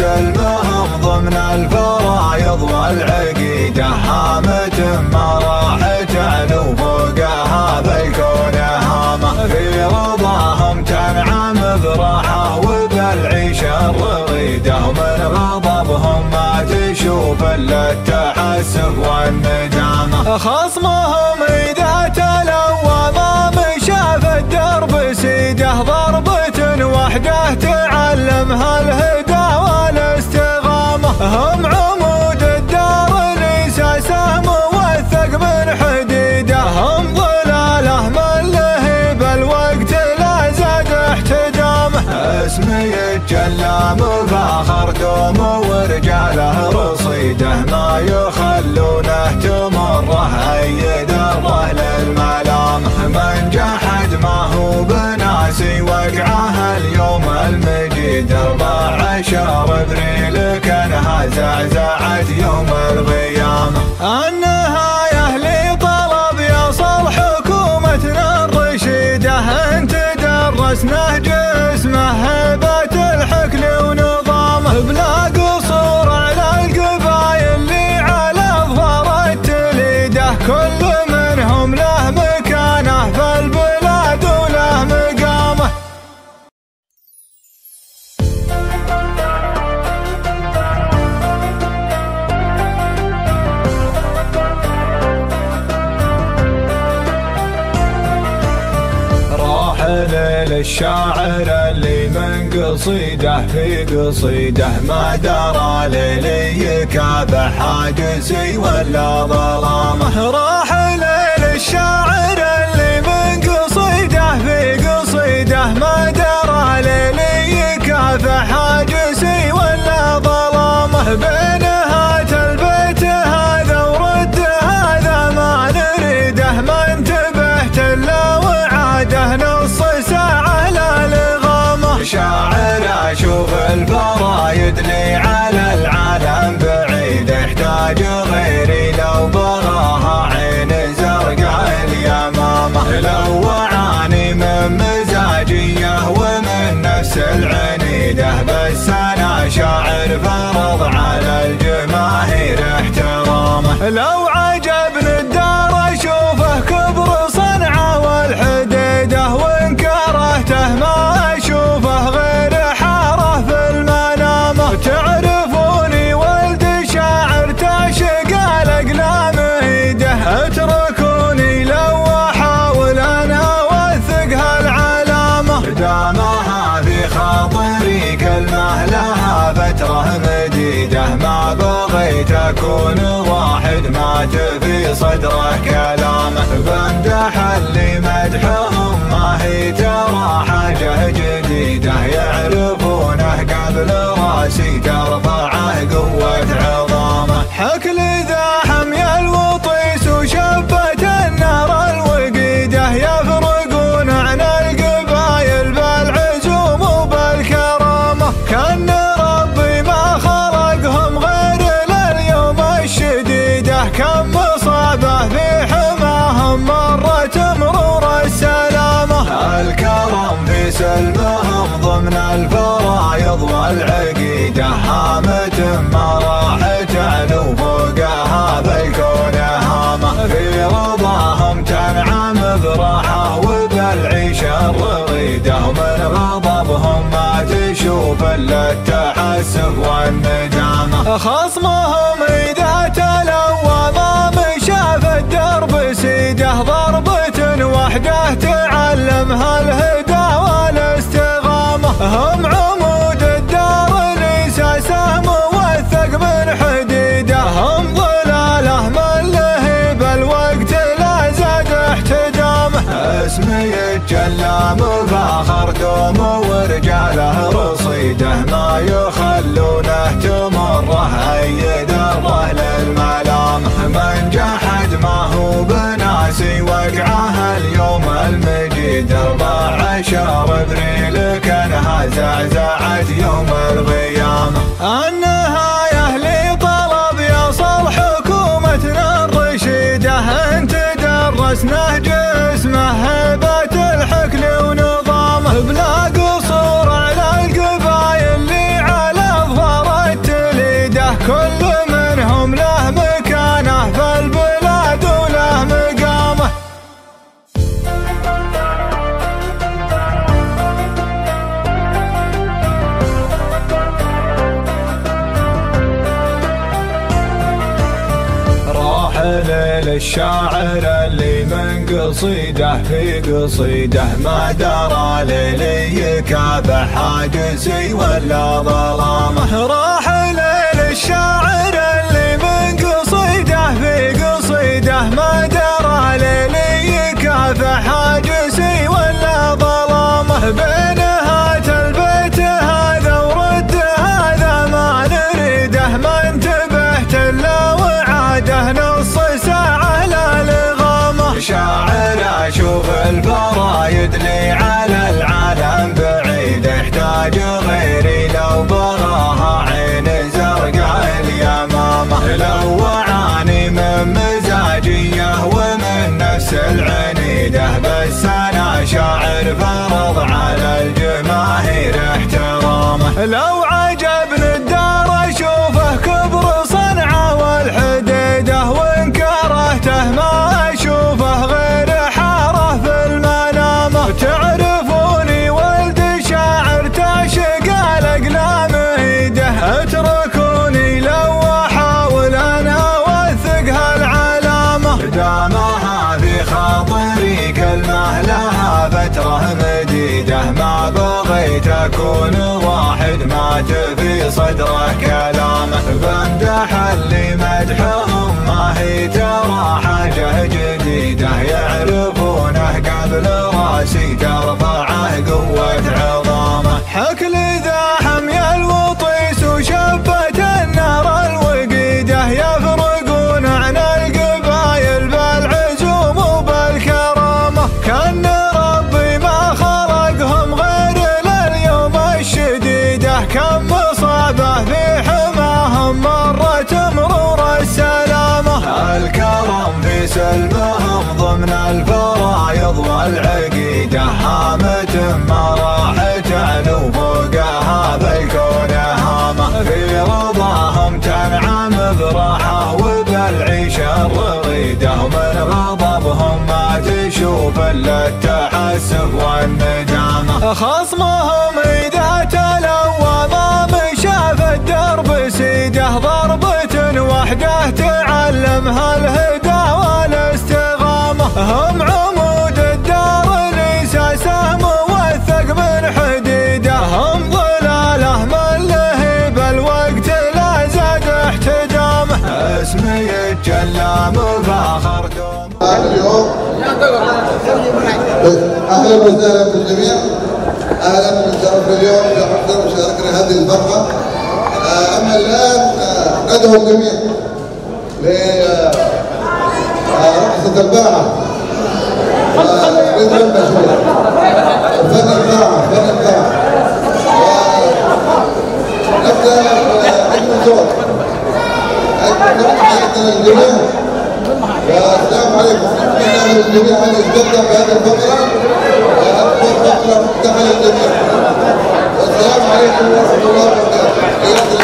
سلمهم ضمن الفرايض والعقيدة هامة ما راح تعلو فوقها بالكون هامة في رضاهم تنعم براحة وبالعيشة الرغيدة ومن غضبهم ما تشوف إلا التحسف والندامة. خصمهم إذا تلوى ضام شاف الدرب سيده ضربة وحده تعلمها الهدى. هم عمود الدار لساسه موثق من حديده. هم ظلاله من لهب الوقت لا زاد احتدامه اسمي يتجلى مفاخر دوم ورجاله رصيده. ما يخلونه تمره اي دره للملام من جحد ما هو بناسي وقعه اليوم المجيد أربع عشر أبريل كانها زعزعت يوم القيامة. النهاية لطلب يصل حكومتنا الرشيدة انت درسنا جسمه هبة الحكل ونظامه بلا الشاعر اللي من قصيده في قصيده ما درى ليلي يكابح حاجزي ولا ظلامه راح ليل الشاعر اللي من قصيده في قصيده ما درى ليلي يكافح حاجزي ولا ظلامه بين هات البيت هذا ورد هذا ما نريده ما انتبهت إلا وعاده نصيده شاعر أشوف البرايد لي على العالم بعيد احتاج غيري لو براها عين زرقاء اليمامة. لو اعاني من مزاجية ومن نفس العنيده بس أنا شاعر فرض على الجماهير احترامه. لو عجب وحيده ما بغيت أكون واحد. مات في صدره كلامه بمدح اللي مدحهم. ما هي ترى حاجة جديدة. يعرفونه قبل راسي. ترفع سلمهم ضمن الفرايض والعقيدة هامة ما راح تعلو فوقها بالكون هامة في رضاهم تنعم براحة وبالعيشة الرغيدة ومن غضبهم ما تشوف إلا التحسف والندامة خصمهم إذا تلوى ضام شاف الدرب سيده ضربة وحده تعلمها الهدى. هم عمود الدار لساسه موثق من حديده هم ظلاله من لهب الوقت لا زاد احتدامه اسمي الجلام فاخر دوم ورجاله رصيده ما يخلونه تمره اي دره للملام من جحد ما هو بناسي وقعه اليوم المجيد 14 أبريل كانها زعزعت يوم القيامة. النهاية لطلب يصل حكومتنا الرشيدة أنت درسنا جسمه هبة الحكل ونظامه بلا للشاعر اللي من قصيده في قصيده ما درى ليلي كافح حاجزي ولا ظلامه. راح للشاعر اللي من قصيده في قصيده ما درى ليلي كافح حاجسي ولا ظلامه. بينهات البيت هذا ورد هذا ما نريده. ما انتبهت إلا وعاده. نص ساعه لا شاعر أشوف الفرايد لي على العالم بعيد يحتاج غيري لو بغاها عين زرقاء اليمامة. لو وعاني من مزاجية ومن نفس العنيدة بس أنا شاعر فرض على الجماهير احترامه. لو سلمهم ضمن الفرايض والعقيدة هامة ما راح تعلو فوقها بالكون هامة في رضاهم تنعم براحة وبالعيشة الرغيدة ومن غضبهم ما تشوف إلا التحسف والندامة خصمهم إذا تلوى ضام شاف الدرب سيده ضربة وحده تعلمها الهدى. هم عمود الدار لساسه موثق من حديده هم ظلاله من لهب الوقت لا زاد احتدامه الاسم يتجلى مفاخر دوم. اليوم أهلا وسهلا بالجميع أهلا بالشرف اليوم. بحضور مشاركنا هذه الفرحة. آه، أما الآن آه، ندعو الجميع لرقصه البرعه رضا المشهور فن البرعه فن باجمل صور اجمل صور حياتنا الجميع. السلام عليكم. من الجميع ان يستمتع بهذه الفقرة. واكبر فقره مفتوحه للجميع. والسلام عليكم ورحمة الله وبركاته.